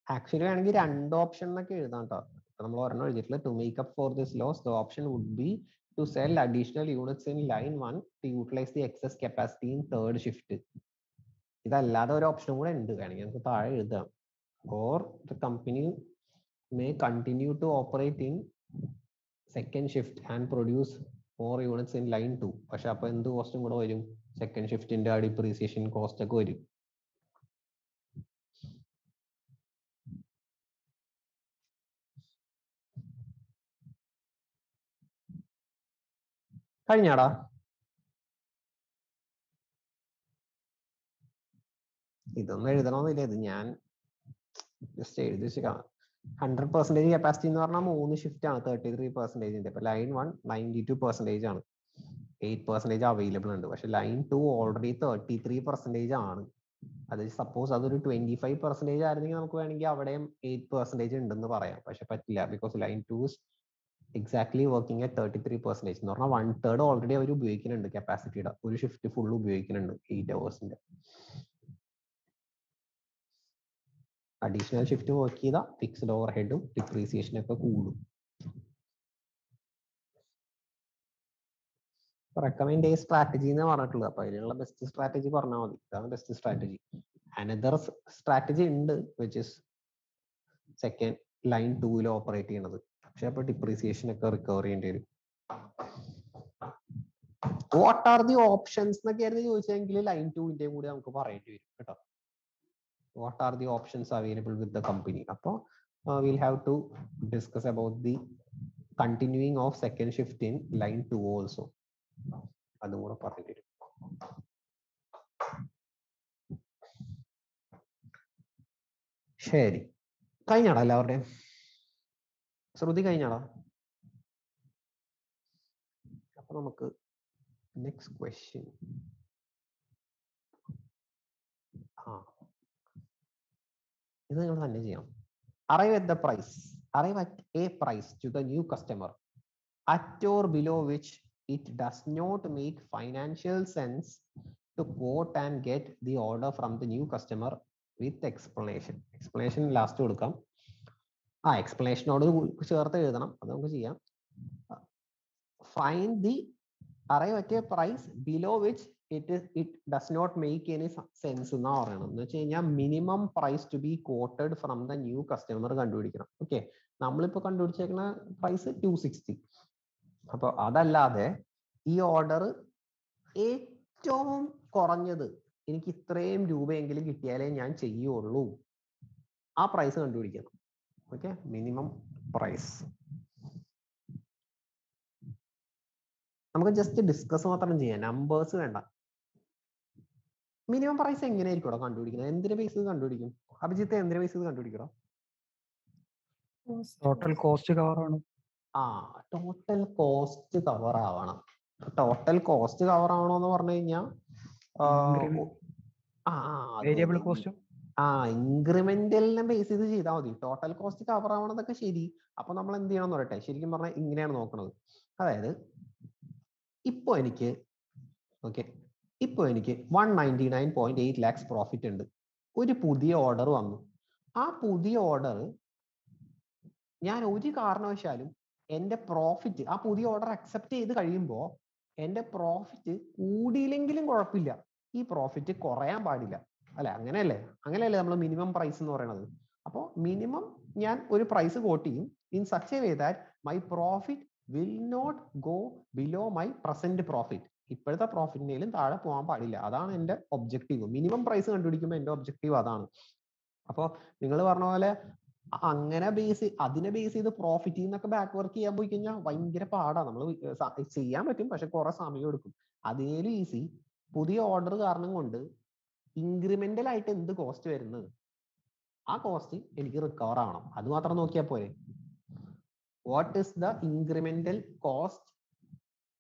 Speaker 1: ആക്ച്വലി വേണമെങ്കിൽ രണ്ട് ഓപ്ഷൻ എന്നൊക്കെ എഴുതാം കേട്ടോ നമ്മൾ ഒരെണ്ണം എഴുതിയിട്ടുള്ള to make up for this loss the option would be to sell additional units in line one to utilise the excess capacity in third shift ഇതല്ലാതെ ഒരു ഓപ്ഷനും കൂടെ ഉണ്ട്. വേണമെങ്കിൽ നമുക്ക് താഴെ എഴുതാം. Or the company may continue to operate in second shift and produce four units in line two പക്ഷെ അപ്പൊ എന്ത് കോസ്റ്റും കൂടെ വരും? സെക്കൻഡ് ഷിഫ്റ്റിന്റെ ആ ഡിപ്രീസിയേഷൻ കോസ്റ്റ് ഒക്കെ വരും. കഴിഞ്ഞാടാ. ഇതൊന്നും എഴുതണമെന്നില്ല ഇത് ഞാൻ ജസ്റ്റ് എഴുതി വെച്ചേക്കാം ഹൺഡ്രഡ് പെർസെന്റേജ് കപ്പാസിറ്റി എന്ന് പറഞ്ഞാൽ മൂന്ന് ഷിഫ്റ്റ് ആണ്. തേർട്ടി ത്രീ പെർസെന്റേജിന്റെ ഇപ്പൊ line one ninety two percentage ആണ്. എയ്റ്റ് പെർസെന്റേജ് അവൈലബിൾ ഉണ്ട്. പക്ഷെ line two already thirty three percentage ആണ്. അത് സപ്പോസ് അതൊരു ട്വന്റി ഫൈവ് പെർസെന്റേജ് ആയിരുന്നെങ്കിൽ നമുക്ക് വേണമെങ്കിൽ അവിടെയും എയ്റ്റ് പെർസെന്റേജ് ഉണ്ടെന്ന് പറയാം. പക്ഷെ പറ്റില്ല. Because line two exactly working at thirty three percentage എന്ന് പറഞ്ഞാൽ വൺ തേർഡ് ഓൾറെഡി അവർ ഉപയോഗിക്കുന്നുണ്ട് കപ്പാസിറ്റിയുടെ ഒരു ഷിഫ്റ്റ് ഫുൾ ഉപയോഗിക്കുന്നുണ്ട് എയ്റ്റ് അവേഴ്സിന്റെ അഡീഷണൽ ഷിഫ്റ്റ് വർക്ക് ചെയ്ത ഫിക്സ്ഡ് ഓവർ ഹെഡും ഡിപ്രീസിയേഷൻ ഒക്കെ കൂടും. റെക്കമെൻഡ് ചെയ്യുന്ന സ്ട്രാറ്റജി എന്ന് പറഞ്ഞിട്ടുള്ളത്. അപ്പൊ അതിനുള്ള ബെസ്റ്റ് സ്ട്രാറ്റജി പറഞ്ഞാൽ മതി. ഇതാണ് ബെസ്റ്റ് സ്ട്രാറ്റജി അനദർ സ്ട്രാറ്റജി ഉണ്ട് വിച്ച് ഇസ് സെക്കൻഡ് ലൈൻ ടൂവിൽ ഓപ്പറേറ്റ് ചെയ്യണത്. പക്ഷെ അപ്പൊ ഡിപ്രീസിയേഷൻ ഒക്കെ റിക്കവർ ചെയ്യേണ്ടി വരും. വാട്ട് ആർ ദി ഓപ്ഷൻസ് എന്നൊക്കെ ആയിരുന്നു ചോദിച്ചെങ്കിൽ ലൈൻ ടൂവിന്റെയും കൂടി നമുക്ക് പറയേണ്ടി വരും കേട്ടോ. What are the options available with the company അപ്പൊ uh, we'll have to discuss about the continuing of second shift in line 2 also. അതും കൂടെ പറഞ്ഞു തരും ശരി. കഴിഞ്ഞാടാ എല്ലാവരുടെയും. ശ്രുതി കഴിഞ്ഞാടാ അപ്പൊ നമുക്ക് നെക്സ്റ്റ് ക്വസ്റ്റ്യൻ ആ. ഇത് നിങ്ങൾ തന്നെ ചെയ്യാം arrive at the price arrive at a price to the new customer at or below which it does not make financial sense to quote and get the order from the new customer with explanation explanation last കൊടുക്കാം. ആ എക്സ്പ്ലനേഷനോട് ചേർത്ത് എഴുതണം. അത് നമുക്ക് ചെയ്യാം. ഫൈൻഡ് ദി അറേ പറ്റിയ price below which it it does not make any sense എന്നാ പറയണം. എന്ന് വെച്ച് കഴിഞ്ഞാൽ minimum price to be quoted from the new customer കണ്ടുപിടിക്കണം. ഓക്കെ നമ്മളിപ്പോ കണ്ടുപിടിച്ചേക്കുന്ന പ്രൈസ് ടു സിക്സ്റ്റി അപ്പൊ അതല്ലാതെ ഈ ഓർഡർ ഏറ്റവും കുറഞ്ഞത് എനിക്ക് ഇത്രയും രൂപയെങ്കിലും കിട്ടിയാലേ ഞാൻ ചെയ്യുള്ളൂ. ആ പ്രൈസ് കണ്ടുപിടിക്കണം. ഓക്കെ മിനിമം പ്രൈസ് നമുക്ക് ജസ്റ്റ് ഡിസ്കസ് മാത്രം ചെയ്യാം. നമ്പേഴ്സ് വേണ്ട. മിനിമം പ്രൈസ് എങ്ങനെയായിരിക്കും കണ്ടുപിടിക്കുന്നത്? എന്തിന്റെ ബേസ് കണ്ടുപിടിക്കും? അഭിജിത്ത് എന്തിന്റെ ബേസ് കണ്ടുപിടിക്കണോ?
Speaker 4: ടോട്ടൽ കോസ്റ്റ് കവർ ആണ്
Speaker 1: ആ ടോട്ടൽ കോസ്റ്റ് കവർ ആവണം. ടോട്ടൽ കോസ്റ്റ് കവർ ആവണോന്ന് പറഞ്ഞു കഴിഞ്ഞാൽ
Speaker 4: ആ വേരിയബിൾ കോസ്റ്റും
Speaker 1: ആ ഇൻക്രിമെന്റലിനെ ബേസ് ചെയ്ത് ചെയ്താൽ മതി. ടോട്ടൽ കോസ്റ്റ് കവർ ആവണതൊക്കെ ശരി. അപ്പൊ നമ്മൾ എന്ത് ചെയ്യണം എന്ന് പറയട്ടെ? ശരിക്കും പറഞ്ഞാൽ ഇങ്ങനെയാണ് നോക്കുന്നത് അതായത് ഇപ്പോ എനിക്ക് ഓക്കെ ഇപ്പോ എനിക്ക് one ninety nine point eight lakhs profit ഉണ്ട്. ഒരു പുതിയ ഓർഡർ വന്നു. ആ പുതിയ ഓർഡർ ഞാൻ ഒരു കാരണവശാലും എന്റെ പ്രോഫിറ്റ് ആ പുതിയ ഓർഡർ അക്സെപ്റ്റ് ചെയ്ത് കഴിയുമ്പോൾ എന്റെ പ്രോഫിറ്റ് കൂടിയില്ലെങ്കിലും കുഴപ്പമില്ല. ഈ പ്രോഫിറ്റ് കുറയാൻ പാടില്ല. അല്ലെ? അങ്ങനെയല്ലേ? അങ്ങനെയല്ലേ നമ്മൾ മിനിമം പ്രൈസ് എന്ന് പറയുന്നത് അപ്പോൾ മിനിമം ഞാൻ ഒരു പ്രൈസ് കോട്ട് ചെയ്യും. In such a way that my profit will not go below my present profit ഇപ്പോഴത്തെ പ്രോഫിറ്റിനേലും താഴെ പോകാൻ പാടില്ല. അതാണ് എന്റെ ഒബ്ജക്റ്റീവ് മിനിമം പ്രൈസ് കണ്ടുപിടിക്കുമ്പോൾ എന്റെ ഒബ്ജക്റ്റീവ് അതാണ്. അപ്പോൾ നിങ്ങൾ പറഞ്ഞ പോലെ അങ്ങനെ ബേസ് അതിനെ ബേസ് ചെയ്ത് പ്രോഫിറ്റ് എന്നൊക്കെ ബാക്ക് വർക്ക് ചെയ്യാൻ പോയി കഴിഞ്ഞാൽ ഭയങ്കര പാടാണ് നമ്മൾ ചെയ്യാൻ പറ്റും പക്ഷെ കുറെ സമയം എടുക്കും. അതിനേലും ഈസി പുതിയ ഓർഡർ കാരണം കൊണ്ട് ഇൻക്രിമെന്റൽ ആയിട്ട് എന്ത് കോസ്റ്റ് വരുന്നത്? ആ കോസ്റ്റ് എനിക്ക് റിക്കവർ ആവണം. അത് മാത്രം നോക്കിയാൽ പോരെ. What is the incremental cost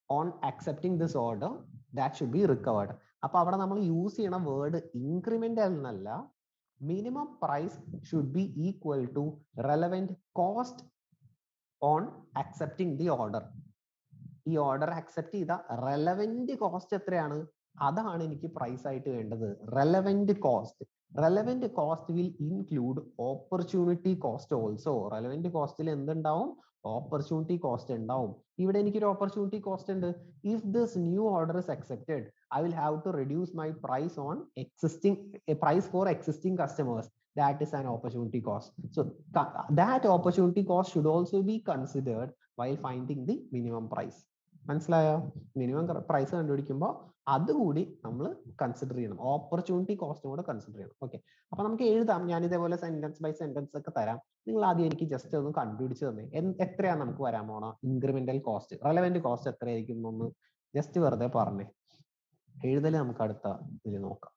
Speaker 1: on accepting this order that should be recovered അപ്പൊ അവിടെ നമ്മൾ യൂസ് ചെയ്യണ വേർഡ് ഇൻക്രിമെന്റൽ എന്നല്ല minimum price should be equal to relevant cost on accepting the order ഈ ഓർഡർ അക്സെപ്റ്റ് ചെയ്ത റെലവെന്റ് കോസ്റ്റ് എത്രയാണ്? അതാണ് എനിക്ക് പ്രൈസ് ആയിട്ട് വേണ്ടത്. Relevant cost relevant cost will include opportunity cost also relevant കോസ്റ്റിൽ എന്തുണ്ടാവും? ഓപ്പർച്യൂണിറ്റി കോസ്റ്റ് ഉണ്ടാവും. ഇവിടെ എനിക്കൊരു ഓപ്പർച്യൂണിറ്റി കോസ്റ്റ് ഉണ്ട്. If this new order is accepted I will have to reduce my price on existing price for existing customers that That is an opportunity cost. So opportunity that opportunity cost should also be considered the minimum price. മനസ്സിലായോ? മിനിമം പ്രൈസ് കണ്ടുപിടിക്കുമ്പോൾ അതുകൂടി നമ്മൾ കൺസിഡർ ചെയ്യണം. ഓപ്പർച്യൂണിറ്റി കോസ്റ്റും കൂടെ കൺസിഡർ ചെയ്യണം. ഓക്കെ അപ്പൊ നമുക്ക് എഴുതാം. ഞാൻ ഇതേപോലെ സെന്റൻസ് ബൈ സെന്റൻസ് ഒക്കെ തരാം. നിങ്ങൾ ആദ്യം എനിക്ക് ജസ്റ്റ് ഒന്ന് കണ്ടുപിടിച്ച് തന്നെ. എത്രയാണ് നമുക്ക് വരാൻ പോണോ? ഇൻക്രിമെന്റൽ കോസ്റ്റ് റെലവെന്റ് കോസ്റ്റ് എത്രയായിരിക്കും എന്നൊന്ന് ജസ്റ്റ് വെറുതെ പറഞ്ഞേ. എഴുതൽ നമുക്ക് അടുത്ത ഇതിൽ നോക്കാം.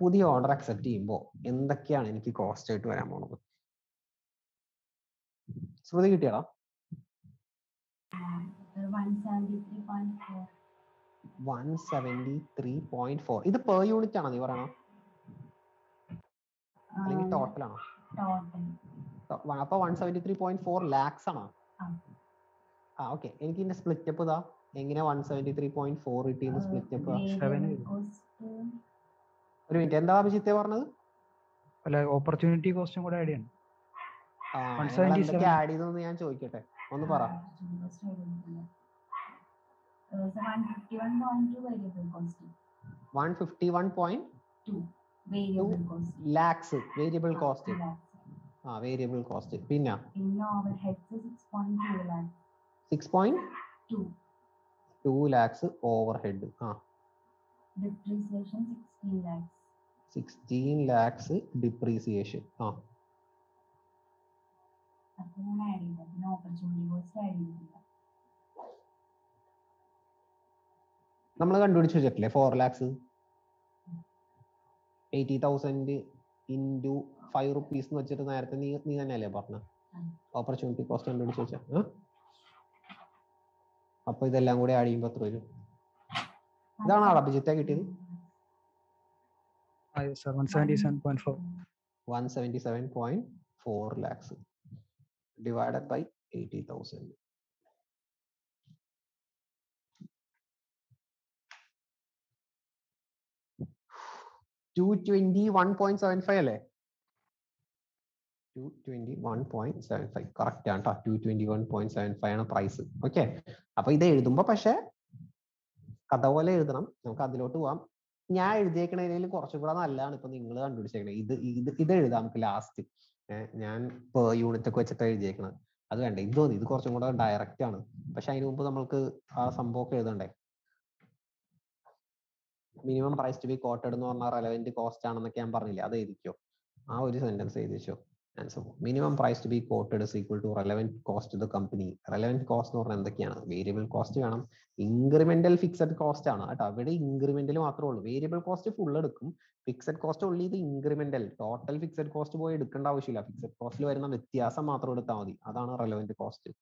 Speaker 1: പുതിയ ഓർഡർ അക്സെപ്റ്റ് ചെയ്യുമ്പോൾ എന്തൊക്കെയാണ് എനിക്ക് കോസ്റ്റ് ആയിട്ട് വരാൻ പോണത്? ശ്രുതി കിട്ടിയടാ?
Speaker 2: 173.4
Speaker 1: one seventy three point four ഇത് പെർ യൂണിറ്റ് ആണോ നീ പറയണോ? അല്ലെങ്കിൽ ടോട്ടൽ ആണോ? അപ്പൊ one seventy three point four lakhs ആണോ?
Speaker 2: ആ.
Speaker 1: ഓക്കെ എനിക്ക് ഇതിന്റെ സ്പ്ലിറ്റ് അപ്പ് ഇതാ. എങ്ങനെ one seventy three point four കിട്ടിയെന്ന് സ്പ്ലിറ്റ് അപ്പ് ഒരു മിനിറ്റ് എന്താ അഭിജിത്തെ പറഞ്ഞത്?
Speaker 4: അല്ല ഓപ്പർച്യൂണിറ്റി കോസ്റ്റും കൂടെ ആഡ് ചെയ്യണം.
Speaker 1: ആ,
Speaker 4: 177.
Speaker 1: നിങ്ങൾ എന്തൊക്കെ ആഡ് ചെയ്തെന്ന് ഞാൻ ചോദിക്കട്ടെ. ഒന്ന് പറ.
Speaker 2: One fifty one point two variable cost
Speaker 1: one fifty one point
Speaker 2: two variable cost
Speaker 1: lakhs variable cost ആ വേരിയബിൾ കോസ്റ്റ് പിന്നെ?
Speaker 2: പിന്നെ overheads six point two
Speaker 1: lakhs six
Speaker 2: point
Speaker 1: two two lakhs overhead ആ.
Speaker 2: Depreciation sixteen lakhs
Speaker 1: sixteen lakhs depreciation ആ.
Speaker 2: അപ്പൊ ഞാൻ ആഡ് ചെയ്തത് പിന്നെ ഓപ്പർച്യൂണിറ്റി കോസ്റ്റ് ആഡ് ചെയ്തിട്ടില്ല
Speaker 1: നമ്മൾ കണ്ടുപിടിച്ച് വെച്ചിട്ടില്ലേ? Four lakhs eighty thousand into five rupees എന്ന് വെച്ചിട്ട് നേരത്തെ നീ നീ തന്നെയല്ലേ പറഞ്ഞ. ഓപ്പർച്യൂണിറ്റി കോസ്റ്റ് കണ്ടുപിടിച്ച് വെച്ചാൽ അപ്പൊ ഇതെല്ലാം കൂടി ആഡ് ചെയ്യുമ്പോൾ എത്ര വരും? ഇതാണ് അഭിജിത്തെ കിട്ടിയത്.
Speaker 4: One seventy seven
Speaker 1: one seventy seven point four lakhs divided by eighty thousand two twenty one point seven five അല്ലേ? കറക്റ്റ് ആണ് ആണ് പ്രൈസ് ഓക്കെ അപ്പൊ ഇത് എഴുതുമ്പോ പക്ഷെ കഥ പോലെ എഴുതണം. നമുക്ക് അതിലോട്ട് പോവാം. ഞാൻ എഴുതിയേക്കണതിൽ കുറച്ചും കൂടെ നല്ലതാണ് ഇപ്പൊ നിങ്ങൾ കണ്ടുപിടിച്ചേക്കണേ. ഇത് ഇത് ഇത് എഴുതാം നമുക്ക് ലാസ്റ്റ് ഞാൻ പെർ യൂണിറ്റ് ഒക്കെ വെച്ചിട്ട് എഴുതിയേക്കണത്. അത് വേണ്ട? ഇത് തോന്നി ഇത് കുറച്ചും കൂടെ ഡയറക്റ്റ് ആണ്. പക്ഷെ അതിനു മുമ്പ് നമ്മൾക്ക് ആ സംഭവമൊക്കെ എഴുതണ്ടേ? Minimum price to be quoted എന്ന് പറഞ്ഞ റെലവെന്റ് കോസ്റ്റ് ആണെന്നൊക്കെ ഞാൻ പറഞ്ഞില്ലേ? അത് എഴുതിക്കോ? ആ ഒരു sentence എഴുതിച്ചോ answer minimum price to be quoted is equal to relevant cost to the company relevant cost എന്ന് പറഞ്ഞാൽ എന്തൊക്കെയാണ്? വേരിയബിൾ കോസ്റ്റ് വേണം. ഇൻക്രിമെന്റൽ ഫിക്സഡ് കോസ്റ്റ് ആണ്. കേട്ടോ അവിടെ ഇൻക്രിമെന്റൽ മാത്രമേ ഉള്ളൂ. വേരിയബിൾ കോസ്റ്റ് ഫുൾ എടുക്കും. ഫിക്സഡ് കോസ്റ്റ് ഉള്ളി ഇത് ഇൻക്രിമെന്റൽ ടോട്ടൽ ഫിക്സഡ് കോസ്റ്റ് പോയി എടുക്കേണ്ട ആവശ്യമില്ല. ഫിക്സഡ് കോസ്റ്റിൽ വരുന്ന വ്യത്യാസം മാത്രം എടുത്താൽ മതി. അതാണ് relevant cost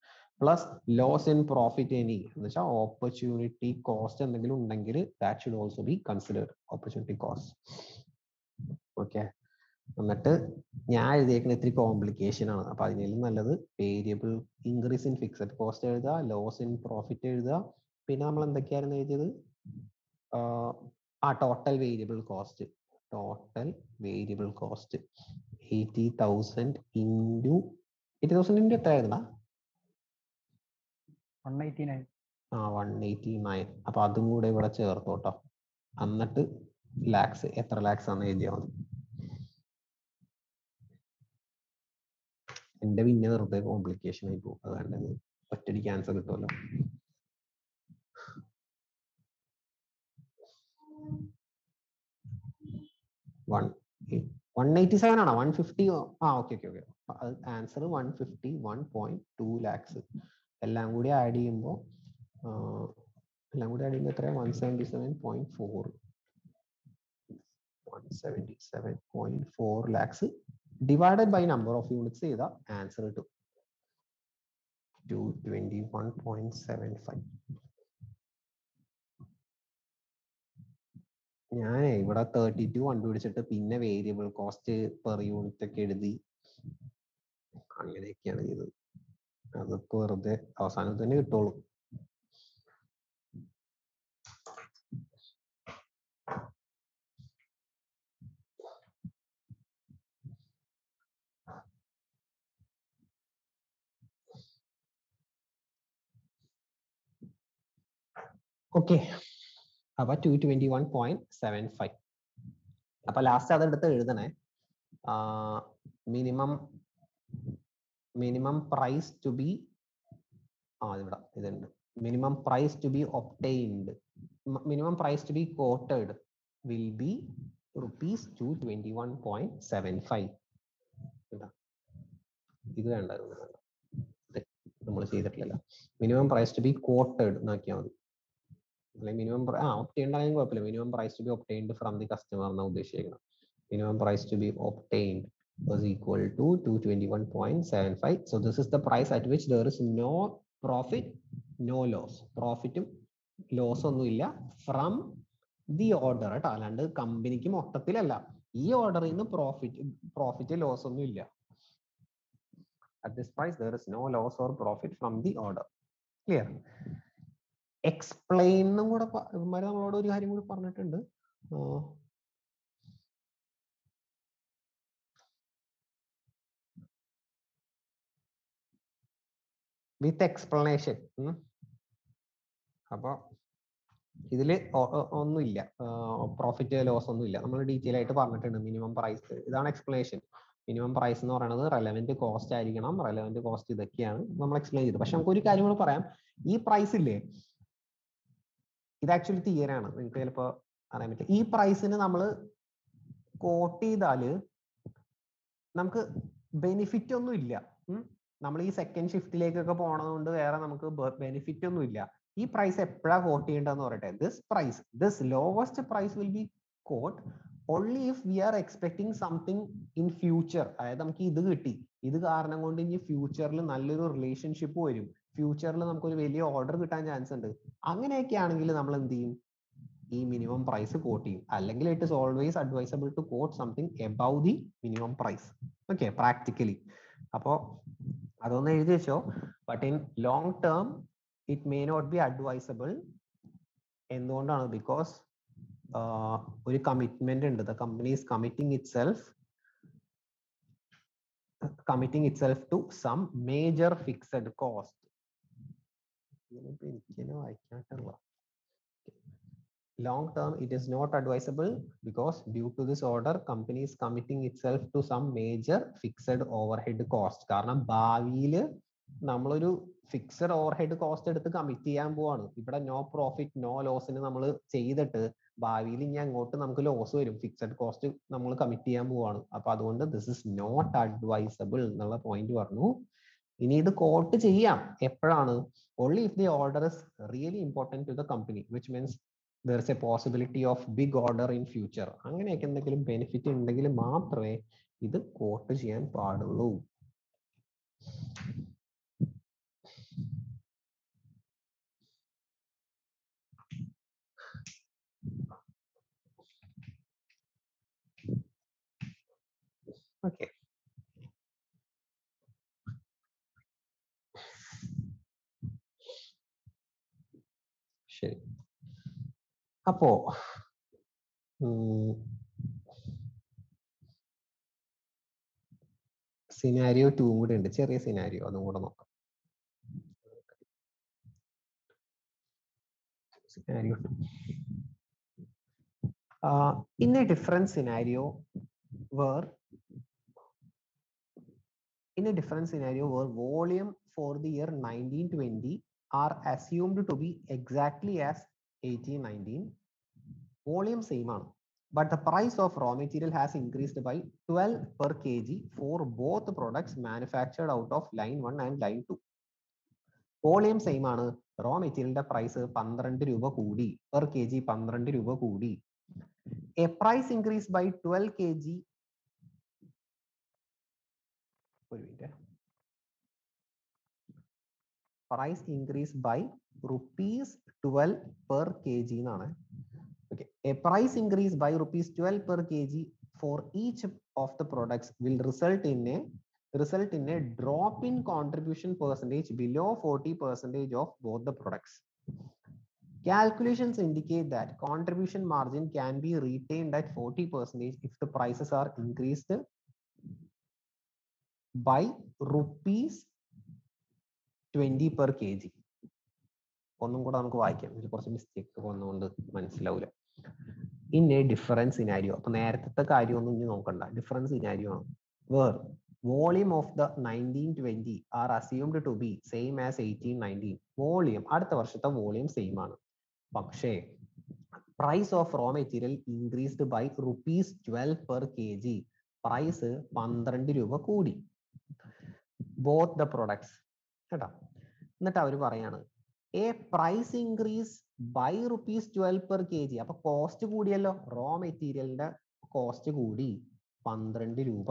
Speaker 1: plus loss in profit any എന്ന് വെച്ചാൽ ഓപ്പർച്യൂണിറ്റി കോസ്റ്റ് എന്തെങ്കിലും ഉണ്ടെങ്കിൽ that should also be consider opportunity cost okay എന്നിട്ട് ഞാൻ എഴുതിയേക്കുന്ന ഇത്തിരി കോംപ്ലിക്കേഷൻ ആണ്. അപ്പൊ അതിനേലും നല്ലത് variable increase in fixed cost എഴുതുക ലോസ് ഇൻ പ്രോഫിറ്റ് എഴുതുക. പിന്നെ നമ്മൾ എന്തൊക്കെയായിരുന്നു എഴുതിയത്? ആ total variable cost total variable cost eighty thousand into eighty thousand into എത്ര ആയിരുന്നാ
Speaker 4: വൺ എയ്റ്റി നയൻ
Speaker 1: ആ വൺ എയ്റ്റി നയൻ അപ്പൊ അതും കൂടെ ഇവിടെ ചേർത്തോട്ടോ. എന്നിട്ട് ലാക്സ് എത്ര ലാക്സ് ആണ് എഴുതിയാൽ മതി. എന്റെ പിന്നെ വെറുതെ കോംപ്ലിക്കേഷൻ ആയി പോകും. അതുകൊണ്ട് ഒറ്റടിക്ക് ആൻസർ കിട്ടുമല്ലോ വൺ വൺ എയ്റ്റി സെവൻ ആണോ? വൺ ഫിഫ്റ്റി ആ okay okay okay answer one fifty one point two lakhs എല്ലാം കൂടി ആഡ് ചെയ്യുമ്പോൾ എല്ലാം കൂടി ആഡ് ചെയ്യുമ്പോൾ എത്ര one seventy seven point four one seventy seven point four lakhs divided by number of units ചെയ്ത ആൻസർ കിട്ടും ഞാൻ ഇവിടെ തേർട്ടി ടു കണ്ടുപിടിച്ചിട്ട് പിന്നെ വേരിയബിൾ കോസ്റ്റ് പെർ യൂണിറ്റ് ഒക്കെ എഴുതി അങ്ങനെയൊക്കെയാണ് ചെയ്തത്. അതൊക്കെ വെറുതെ അവസാനം തന്നെ കിട്ടുള്ളൂ. ഓക്കെ അപ്പൊ two twenty one point seven five അപ്പൊ ലാസ്റ്റ് അതെടുത്ത് എഴുതണേ. Minimum minimum price to be ആ ഇവിടെ ഇതുണ്ട്. Minimum price to be obtained minimum price to be quoted will be rupees two twenty one point seven five ഇത്. വേണ്ട നമ്മൾ ചെയ്തിട്ടില്ല minimum price to be quoted നോക്കിയാൽ മതി. അല്ലെങ്കിൽ മിനിമം ആ ഒപ്റ്റൈൻഡ് ആണെങ്കിൽ കുഴപ്പമില്ല minimum price to be obtained from the customer എന്നാണ് ഉദ്ദേശിക്കുന്നത്. Minimum price to be obtained was equal to 221.75 so this is the price at which there is no profit no loss പ്രോഫിറ്റും loss ഒന്നുമില്ല ഫ്രം ദി ഓർഡർ കേട്ടോ. അല്ലാണ്ട് കമ്പനിക്ക് മൊത്തത്തിലല്ല. ഈ ഓർഡറിൽ നിന്ന് പ്രോഫിറ്റ് പ്രോഫിറ്റ് ലോസ് ഒന്നും ഇല്ല at this price there is no loss or profit from the order clear? Explain എന്നും കൂടെ ഇവന്മാര് നമ്മളോട് ഒരു കാര്യം കൂടി പറഞ്ഞിട്ടുണ്ട്. With explanation. അപ്പോൾ ഇതിൽ ഒന്നുമില്ല. പ്രോഫിറ്റ് ലോസ് ഒന്നും ഇല്ല നമ്മൾ ഡീറ്റെയിൽ ആയിട്ട് പറഞ്ഞിട്ടുണ്ട്. മിനിമം പ്രൈസ് ഇതാണ് എക്സ്പ്ലനേഷൻ. മിനിമം പ്രൈസ് എന്ന് പറയുന്നത് റെലവെന്റ് കോസ്റ്റ് ആയിരിക്കണം. റെലവെന്റ് കോസ്റ്റ് ഇതൊക്കെയാണ് നമ്മൾ എക്സ്പ്ലെയിൻ ചെയ്തത്. പക്ഷെ നമുക്ക് ഒരു കാര്യം കൂടെ പറയാം. ഈ പ്രൈസ് ഇല്ലേ? ഇത് ആക്ച്വലി തിയറാണ് നിങ്ങൾക്ക് ചിലപ്പോൾ അറിയാൻ പറ്റും ഈ പ്രൈസിന് നമ്മൾ കോട്ട് ചെയ്താൽ നമുക്ക് ബെനിഫിറ്റ് ഒന്നും ഇല്ല. നമ്മൾ ഈ സെക്കൻഡ് ഷിഫ്റ്റിലേക്കൊക്കെ പോണതുകൊണ്ട് വേറെ നമുക്ക് ബെനിഫിറ്റ് ഒന്നും ഇല്ല. ഈ പ്രൈസ് എപ്പോഴാ കോട്ട് ചെയ്യേണ്ടതെന്ന് പറയട്ടെ. This price this lowest price will be quote only if we are expecting something in future അതായത് നമുക്ക് ഇത് കിട്ടി. ഇത് കാരണം കൊണ്ട് ഇനി ഫ്യൂച്ചറിൽ നല്ലൊരു റിലേഷൻഷിപ്പ് വരും. ഫ്യൂച്ചറിൽ നമുക്കൊരു വലിയ ഓർഡർ കിട്ടാൻ ചാൻസ് ഉണ്ട്. അങ്ങനെയൊക്കെ ആണെങ്കിൽ നമ്മൾ എന്ത് ചെയ്യും? ഈ മിനിമം പ്രൈസ് കോട്ട് ചെയ്യും. അല്ലെങ്കിൽ it is always advisable to quote something above the minimum price okay practically അപ്പോൾ അതൊന്ന് എഴുതി വെച്ചോ. But in long term it may not be advisable എന്തുകൊണ്ടാണ്? ബിക്കോസ് ഒരു കമ്മിറ്റ്മെന്റ് ഉണ്ട്. The company is committing itself committing itself to some major fixed cost എനിക്ക് തന്നെ വായിക്കാട്ടുള്ള long term it is not advisable because due to this order company is committing itself to some major fixed overhead cost. കാരണം ഭാവിയിൽ നമ്മളൊരു ഫിക്സഡ് ഓവർഹെഡ് കോസ്റ്റ് എടുത്ത് കമ്മിറ്റ് ചെയ്യാൻ പോവാണ്. ഇവിടെ നോ പ്രോഫിറ്റ് നോ ലോസിന് നമ്മൾ ചെയ്തിട്ട് ഭാവിയിൽ ഇനി അങ്ങോട്ട് നമുക്ക് ലോസ് വരും. ഫിക്സഡ് കോസ്റ്റ് നമ്മൾ കമ്മിറ്റ് ചെയ്യാൻ പോവാണ്. അപ്പൊ അതുകൊണ്ട് ദിസ് ഇസ് നോട്ട് അഡ്വൈസബിൾ എന്നുള്ള പോയിന്റ് പറഞ്ഞു. ഇനി ഇത് കോട്ട് ചെയ്യാം. എപ്പോഴാണ്? Only if the order is really important to the company which means there is a possibility of big order in future അങ്ങനെയൊക്കെ എന്തെങ്കിലും ബെനിഫിറ്റ് ഉണ്ടെങ്കിൽ മാത്രമേ ഇത് കോട്ട് ചെയ്യാൻ പാടുള്ളൂ ഓക്കെ ശരി അപ്പോ സിനാരിയോ ടൂ കൂടെ ഉണ്ട് ചെറിയ സിനാരിയോ അതും കൂടെ നോക്കാം. Scenario in a difference scenario where in a difference scenario where volume for the year nineteen twenty are assumed to be exactly as 1819 volume same ആണ് but the price of raw material has increased by 12 per kg for both products manufactured out of line 1 and line 2 volume same ആണ് റോ മെറ്റീരിയലിന്റെ പ്രൈസ് പന്ത്രണ്ട് രൂപ കൂടി പെർ കെ ജി പന്ത്രണ്ട് രൂപ കൂടി a price increase by twelve K G ഒരു minute price increase by rupees twelve per K G എന്നാണ് okay a price increase by rupees 12 per kg for each of the products will result in a result in a drop in contribution percentage below 40 percentage of both the products calculations indicate that contribution margin can be retained at 40 percentage if the prices are increased by rupees 20 per kg ഒന്നും കൂടെ നമുക്ക് വായിക്കാം. ഇതിൽ കുറച്ച് മിസ്റ്റേക്ക് വന്നുകൊണ്ട് മനസ്സിലാവില്ല ഇൻ എ ഡിഫറൻസ് സിനാരിയോ അപ്പൊ നേരത്തെ കാര്യമൊന്നും ഇനി നോക്കണ്ട. ഡിഫറൻസ് സിനാരിയോ ആണ്. Where volume of the nineteen twenty are assumed to be same as eighteen nineteen volume അടുത്ത വർഷത്തെ വോളിയം സെയിം ആണ്. പക്ഷേ price of raw material increased by rupees twelve per K G price പന്ത്രണ്ട് രൂപ കൂടി. ബോത്ത് ദ പ്രൊഡക്ട്സ് കേട്ടോ? എന്നിട്ട് അവർ പറയാണ് a price increase by rupees twelve per K G അപ്പൊ കോസ്റ്റ് കൂടിയല്ലോ. റോ മെറ്റീരിയലിന്റെ കോസ്റ്റ് കൂടി പന്ത്രണ്ട് രൂപ.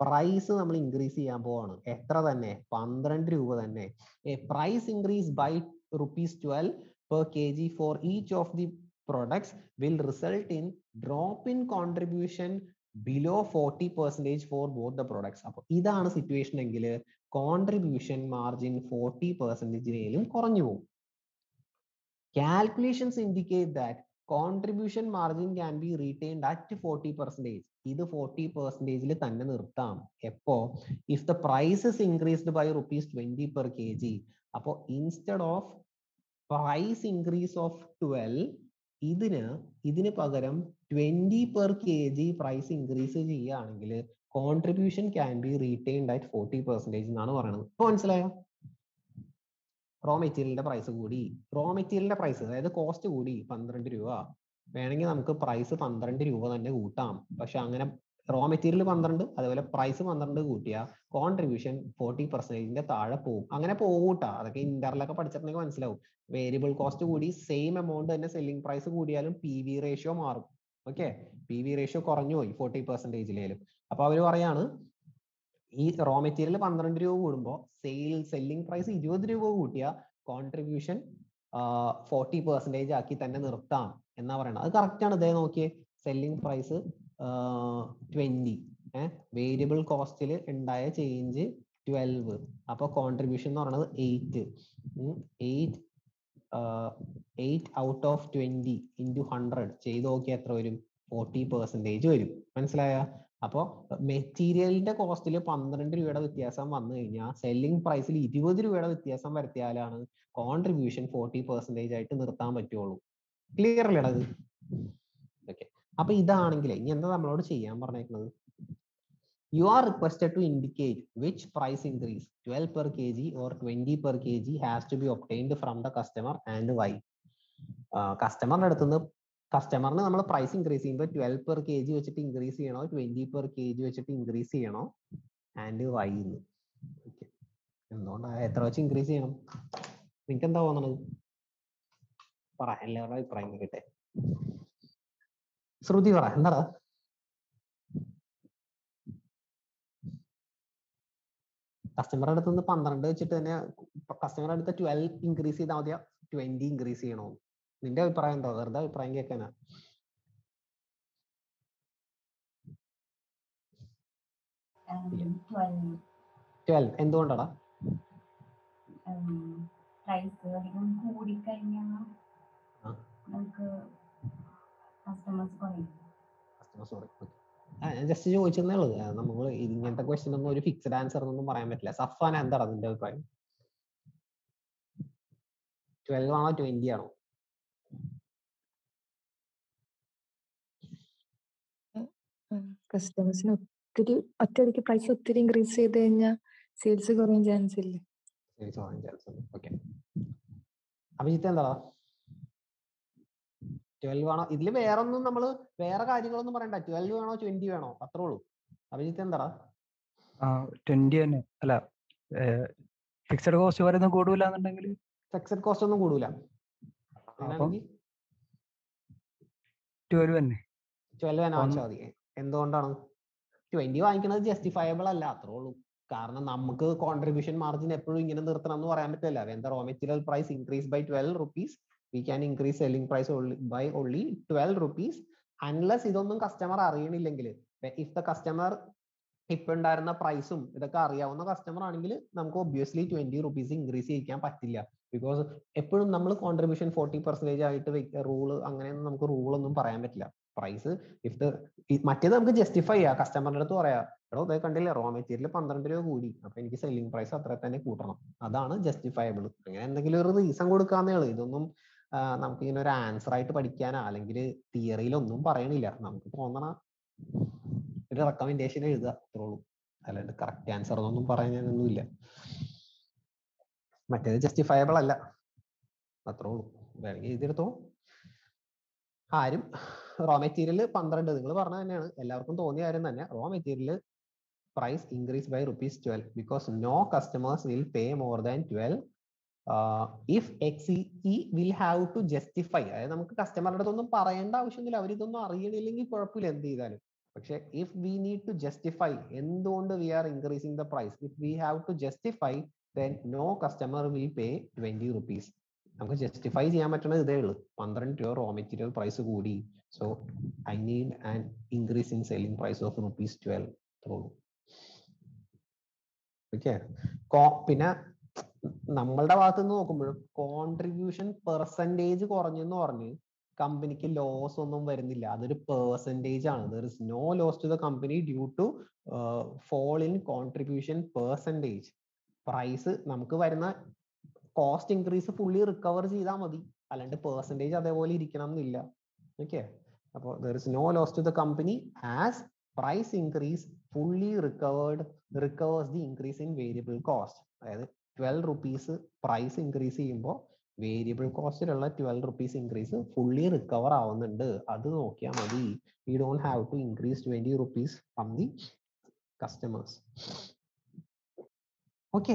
Speaker 1: പ്രൈസ് നമ്മൾ ഇൻക്രീസ് ചെയ്യാൻ പോവാണ്. എത്ര തന്നെ? പന്ത്രണ്ട് രൂപ തന്നെ. A price increase by rupees twelve per K G for each of the products will result in drop in contribution below forty percentage for both the products അപ്പൊ ഇതാണ് സിറ്റുവേഷൻ എങ്കിൽ കോൺട്രിബ്യൂഷൻ മാർജിൻ ഫോർട്ടി പെർസെന്റേജിനേലും കുറഞ്ഞു പോകും. Calculations indicate that contribution margin can be retained at forty percentage ഇത് ഫോർട്ടി പെർസെന്റേജിൽ തന്നെ നിർത്താം. എപ്പോ? If the prices increased by rupees twenty per K G അപ്പോൾ instead of price increase of twelve ഇതിന് ഇതിന് പകരം twenty per K G price increase ചെയ്യുകയാണെങ്കിൽ contribution can be retained at forty percentage എന്നാണ് പറയുന്നത് അപ്പോൾ മനസ്സിലായോ? റോ മെറ്റീരിയലിന്റെ പ്രൈസ് കൂടി. റോ മെറ്റീരിയലിന്റെ പ്രൈസ് അതായത് കോസ്റ്റ് കൂടി പന്ത്രണ്ട് രൂപ. വേണമെങ്കിൽ നമുക്ക് പ്രൈസ് പന്ത്രണ്ട് രൂപ തന്നെ കൂട്ടാം. പക്ഷെ അങ്ങനെ റോ മെറ്റീരിയൽ പന്ത്രണ്ട് അതുപോലെ പ്രൈസ് പന്ത്രണ്ട് കൂട്ടിയാൽ കോൺട്രിബ്യൂഷൻ ഫോർട്ടി പെർസെന്റേജിന്റെ താഴെ പോകും. അങ്ങനെ പോകൂട്ടാ. അതൊക്കെ ഇന്റർലൊക്കെ പഠിച്ചിട്ടുണ്ടെങ്കിൽ മനസ്സിലാവും. വേരിയബിൾ കോസ്റ്റ് കൂടി സെയിം എമൗണ്ട് തന്നെ സെല്ലിംഗ് പ്രൈസ് കൂടിയാലും പി വി റേഷ്യോ മാറും. ഓക്കെ പി വി റേഷ്യോ കുറഞ്ഞു പോയി ഫോർട്ടി പെർസെന്റേജിലേലും അപ്പൊ അവർ പറയാണ് ഈ റോ മെറ്റീരിയൽ പന്ത്രണ്ട് രൂപ കൂടുമ്പോൾ സെയിൽ സെല്ലിംഗ് പ്രൈസ് ഇരുപത് രൂപ കൂട്ടിയ കോൺട്രിബ്യൂഷൻ ഫോർട്ടി പെർസെന്റേജ് ആക്കി തന്നെ നിർത്താം എന്നാ പറയണത്. അത് കറക്റ്റ് ആണ്. ഇതേ നോക്കിയേ സെല്ലിംഗ് പ്രൈസ് ട്വന്റി ഏഹ് വേരിയബിൾ കോസ്റ്റിൽ ഉണ്ടായ ചേഞ്ച് ട്വൽവ് അപ്പോൾ കോൺട്രിബ്യൂഷൻ എന്ന് പറയുന്നത് eight eight eight out of twenty into hundred ചെയ്ത് നോക്കിയാൽ എത്ര വരും? ഫോർട്ടി പെർസെന്റേജ് വരും. മനസ്സിലായ? അപ്പോൾ മെറ്റീരിയലിന്റെ കോസ്റ്റിൽ പന്ത്രണ്ട് രൂപയുടെ വ്യത്യാസം വന്നു കഴിഞ്ഞാൽ സെല്ലിംഗ് പ്രൈസിൽ ഇരുപത് രൂപയുടെ വ്യത്യാസം വരുത്തിയാലാണ് കോൺട്രിബ്യൂഷൻ ഫോർട്ടി പെർസെന്റേജ് ആയിട്ട് നിർത്താൻ പറ്റുള്ളൂ. ക്ലിയർ അല്ലേ അത്? ഓക്കെ അപ്പൊ ഇതാണെങ്കിൽ ഇനി എന്താ നമ്മളോട് ചെയ്യാൻ പറഞ്ഞേക്കുന്നത്? You are requested to indicate which price increase twelve per K G or twenty per K G has to be obtained from the customer and why കസ്റ്റമറിന്റെ അടുത്തുനിന്ന് കസ്റ്റമറിന് നമ്മൾ പ്രൈസ് ഇൻക്രീസ് ചെയ്യുമ്പോൾ ട്വൽവ് പെർ കെ ജി വെച്ചിട്ട് ഇൻക്രീസ് ചെയ്യണോ? ട്വന്റി പെർ കെ ജി വെച്ചിട്ട് ഇൻക്രീസ് ചെയ്യണോ? ആൻഡ് വൈ എന്ന് ഓക്കെ എന്തുകൊണ്ടാണ് എത്ര വെച്ച് ഇൻക്രീസ് ചെയ്യണം? നിങ്ങൾക്ക് എന്താ തോന്നണത്? പറ എല്ലാവരുടെ അഭിപ്രായം കേട്ടെ ശ്രുതി പറ എന്താടാ? കസ്റ്റമറുടെ അടുത്ത് നിന്ന് പന്ത്രണ്ട് വെച്ചിട്ട് തന്നെ കസ്റ്റമറുടെ അടുത്ത് ട്വൽവ് ഇൻക്രീസ് ചെയ്താൽ മതിയോ? ട്വന്റി ഇൻക്രീസ് ചെയ്യണോ? നിന്റെ അഭിപ്രായം എന്താ? വെറുതെ അഭിപ്രായം കേൾക്കാനാ
Speaker 2: ട്വൽവ്
Speaker 1: ട്വൽവ് എന്തുകൊണ്ടാടാ?
Speaker 2: പ്രൈസ് അധികം കൂടിക്കഴിഞ്ഞാൽ
Speaker 1: ആ.
Speaker 2: നമുക്ക് കസ്റ്റമേഴ്സ് കുറയും.
Speaker 1: സോറി ആ ഞാൻ ജസ്റ്റ് ചോദിച്ചെന്നേ നമ്മൾ ഇങ്ങനത്തെ ക്വസ്റ്റ്യൻ ഒന്നും ഒരു ഫിക്സഡ് ആൻസർ ഒന്നും പറയാൻ പറ്റില്ല. സഫാൻ എന്താടാ നിന്റെ അഭിപ്രായം? ട്വൽവ് ആണോ ട്വന്റി ആണോ?
Speaker 6: കസ്റ്റമേഴ്സിന് ഒത്തിരി ഒറ്റയടിക്ക് പ്രൈസ് ഒത്തിരി ഇൻക്രീസ് ചെയ്ത് കഴിഞ്ഞാൽ സെയിൽസ് കുറയാൻ ചാൻസ് ഇല്ലേ?
Speaker 1: സെയിൽസ് കുറയാൻ ചാൻസ് ഉണ്ട് ഓക്കെ അഭിജിത്ത് എന്താ ട്വൽവ് ആണോ? ഇതിൽ വേറെ ഒന്നും നമ്മൾ വേറെ കാര്യങ്ങളൊന്നും പറയണ്ട. ട്വൽവ് വേണോ ട്വന്റി വേണോ? അത്രേ ഉള്ളൂ. അഭിജിത്ത് എന്താടാ?
Speaker 4: ആ ട്വന്റി തന്നെ. അല്ല ഫിക്സഡ് കോസ്റ്റ് വരുന്ന കൂടുതലാന്നുണ്ടെങ്കിൽ
Speaker 1: ഫിക്സഡ് കോസ്റ്റ് ഒന്നും കൂടൂല.
Speaker 4: ട്വൽവ് തന്നെ.
Speaker 1: ട്വൽവ് തന്നെ വാങ്ങിച്ചാൽ മതി. എന്തുകൊണ്ടാണ്? ട്വന്റി വാങ്ങിക്കുന്നത് ജസ്റ്റിഫയബിൾ അല്ല അത്രേ ഉള്ളൂ. കാരണം നമുക്ക് കോൺട്രിബ്യൂഷൻ മാർജിൻ എപ്പോഴും ഇങ്ങനെ നിർത്തണം എന്ന് പറയാൻ പറ്റില്ല when the raw material price increase by twelve rupees we can increase selling price by only twelve rupees unless ഇതൊന്നും കസ്റ്റമർ അറിയണില്ലെങ്കിൽ ഇഫ് ദ കസ്റ്റമർ ഇപ്പൊ ഉണ്ടായിരുന്ന പ്രൈസും ഇതൊക്കെ അറിയാവുന്ന കസ്റ്റമർ ആണെങ്കിൽ നമുക്ക് ഒബ്വിയസ്ലി ട്വന്റി റുപ്പീസ് ഇൻക്രീസ് ചെയ്യിക്കാൻ പറ്റില്ല. ബിക്കോസ് എപ്പോഴും നമ്മൾ കോൺട്രിബ്യൂഷൻ ഫോർട്ടി പെർസെന്റേജ് ആയിട്ട് റൂൾ അങ്ങനെയൊന്നും നമുക്ക് റൂൾ ഒന്നും പറയാൻ പറ്റില്ല. പ്രൈസ് ഇഫ് ദ മറ്റേത് നമുക്ക് ജസ്റ്റിഫൈ ചെയ്യാം. കസ്റ്റമറിന്റെ അടുത്ത് പറയാം എടോ ഇതൊക്കെ കണ്ടില്ലേ? റോ മെറ്റീരിയൽ പന്ത്രണ്ട് രൂപ കൂടി. അപ്പൊ എനിക്ക് സെല്ലിംഗ് പ്രൈസ് അത്ര തന്നെ കൂട്ടണം. അതാണ് ജസ്റ്റിഫയബിൾ അങ്ങനെ എന്തെങ്കിലും ഒരു റീസൺ കൊടുക്കാന്നേ ഇതൊന്നും നമുക്ക് ഇങ്ങനെ ഒരു ആൻസർ ആയിട്ട് പഠിക്കാനോ അല്ലെങ്കിൽ തിയറിയിലൊന്നും പറയണില്ല. നമുക്ക് തോന്നണ ഒരു റെക്കമെൻഡേഷൻ എഴുതുക അത്രയുള്ളൂ അല്ലാണ്ട് കറക്റ്റ് ആൻസർ എന്നൊന്നും പറയാനൊന്നുമില്ല മറ്റേത് ജസ്റ്റിഫയബിൾ അല്ല. അത്രേ ഉള്ളൂ. വേണമെങ്കിൽ എഴുതിയെടുത്തോ ആരും റോ മെറ്റീരിയൽ പന്ത്രണ്ട് നിങ്ങൾ പറഞ്ഞ തന്നെയാണ്. എല്ലാവർക്കും തോന്നിയ കാര്യം തന്നെ. Raw material price increase by rupees twelve because no customers will pay more than twelve if X E will have to justify അതായത് നമുക്ക് കസ്റ്റമറുടെ അടുത്തൊന്നും പറയേണ്ട ആവശ്യമില്ല. അവരിതൊന്നും അറിയണില്ലെങ്കിൽ കുഴപ്പമില്ല. എന്ത് ചെയ്താലും. പക്ഷെ if we need to justify എന്തുകൊണ്ട് we are increasing the price if we have to justify then no customer will pay twenty rupees നമുക്ക് ജസ്റ്റിഫൈ ചെയ്യാൻ പറ്റണത് ഇതേ ഉള്ളൂ. പന്ത്രണ്ട് രൂപ റോ മെറ്റീരിയൽ പ്രൈസ് കൂടി. So I need an increase in selling price of rupees twelve ഉള്ളൂ ഓക്കെ പിന്നെ നമ്മളുടെ ഭാഗത്ത് നിന്ന് നോക്കുമ്പോഴും കോൺട്രിബ്യൂഷൻ പെർസെന്റേജ് കുറഞ്ഞെന്ന് പറഞ്ഞ് കമ്പനിക്ക് ലോസ് ഒന്നും വരുന്നില്ല. അതൊരു പെർസെന്റേജ് ആണ്. There is no loss to the company due to fall in contribution percentage price നമുക്ക് വരുന്ന കോസ്റ്റ് ഇൻക്രീസ് ഫുള്ളി റിക്കവർ ചെയ്താൽ മതി. അല്ലാണ്ട് പെർസെന്റേജ് അതേപോലെ ഇരിക്കണം എന്നില്ല ഓക്കെ അപ്പോൾ there is no loss to the company as price increase fully recovered recovers the increase in variable cost അതായത് ട്വൽവ് റുപ്പീസ് പ്രൈസ് ഇൻക്രീസ് ചെയ്യുമ്പോൾ variable കോസ്റ്റിലുള്ള twelve rupees increase fully recover ആവുന്നുണ്ട്. അത് നോക്കിയാൽ മതി. We don't have to increase twenty rupees from the customers okay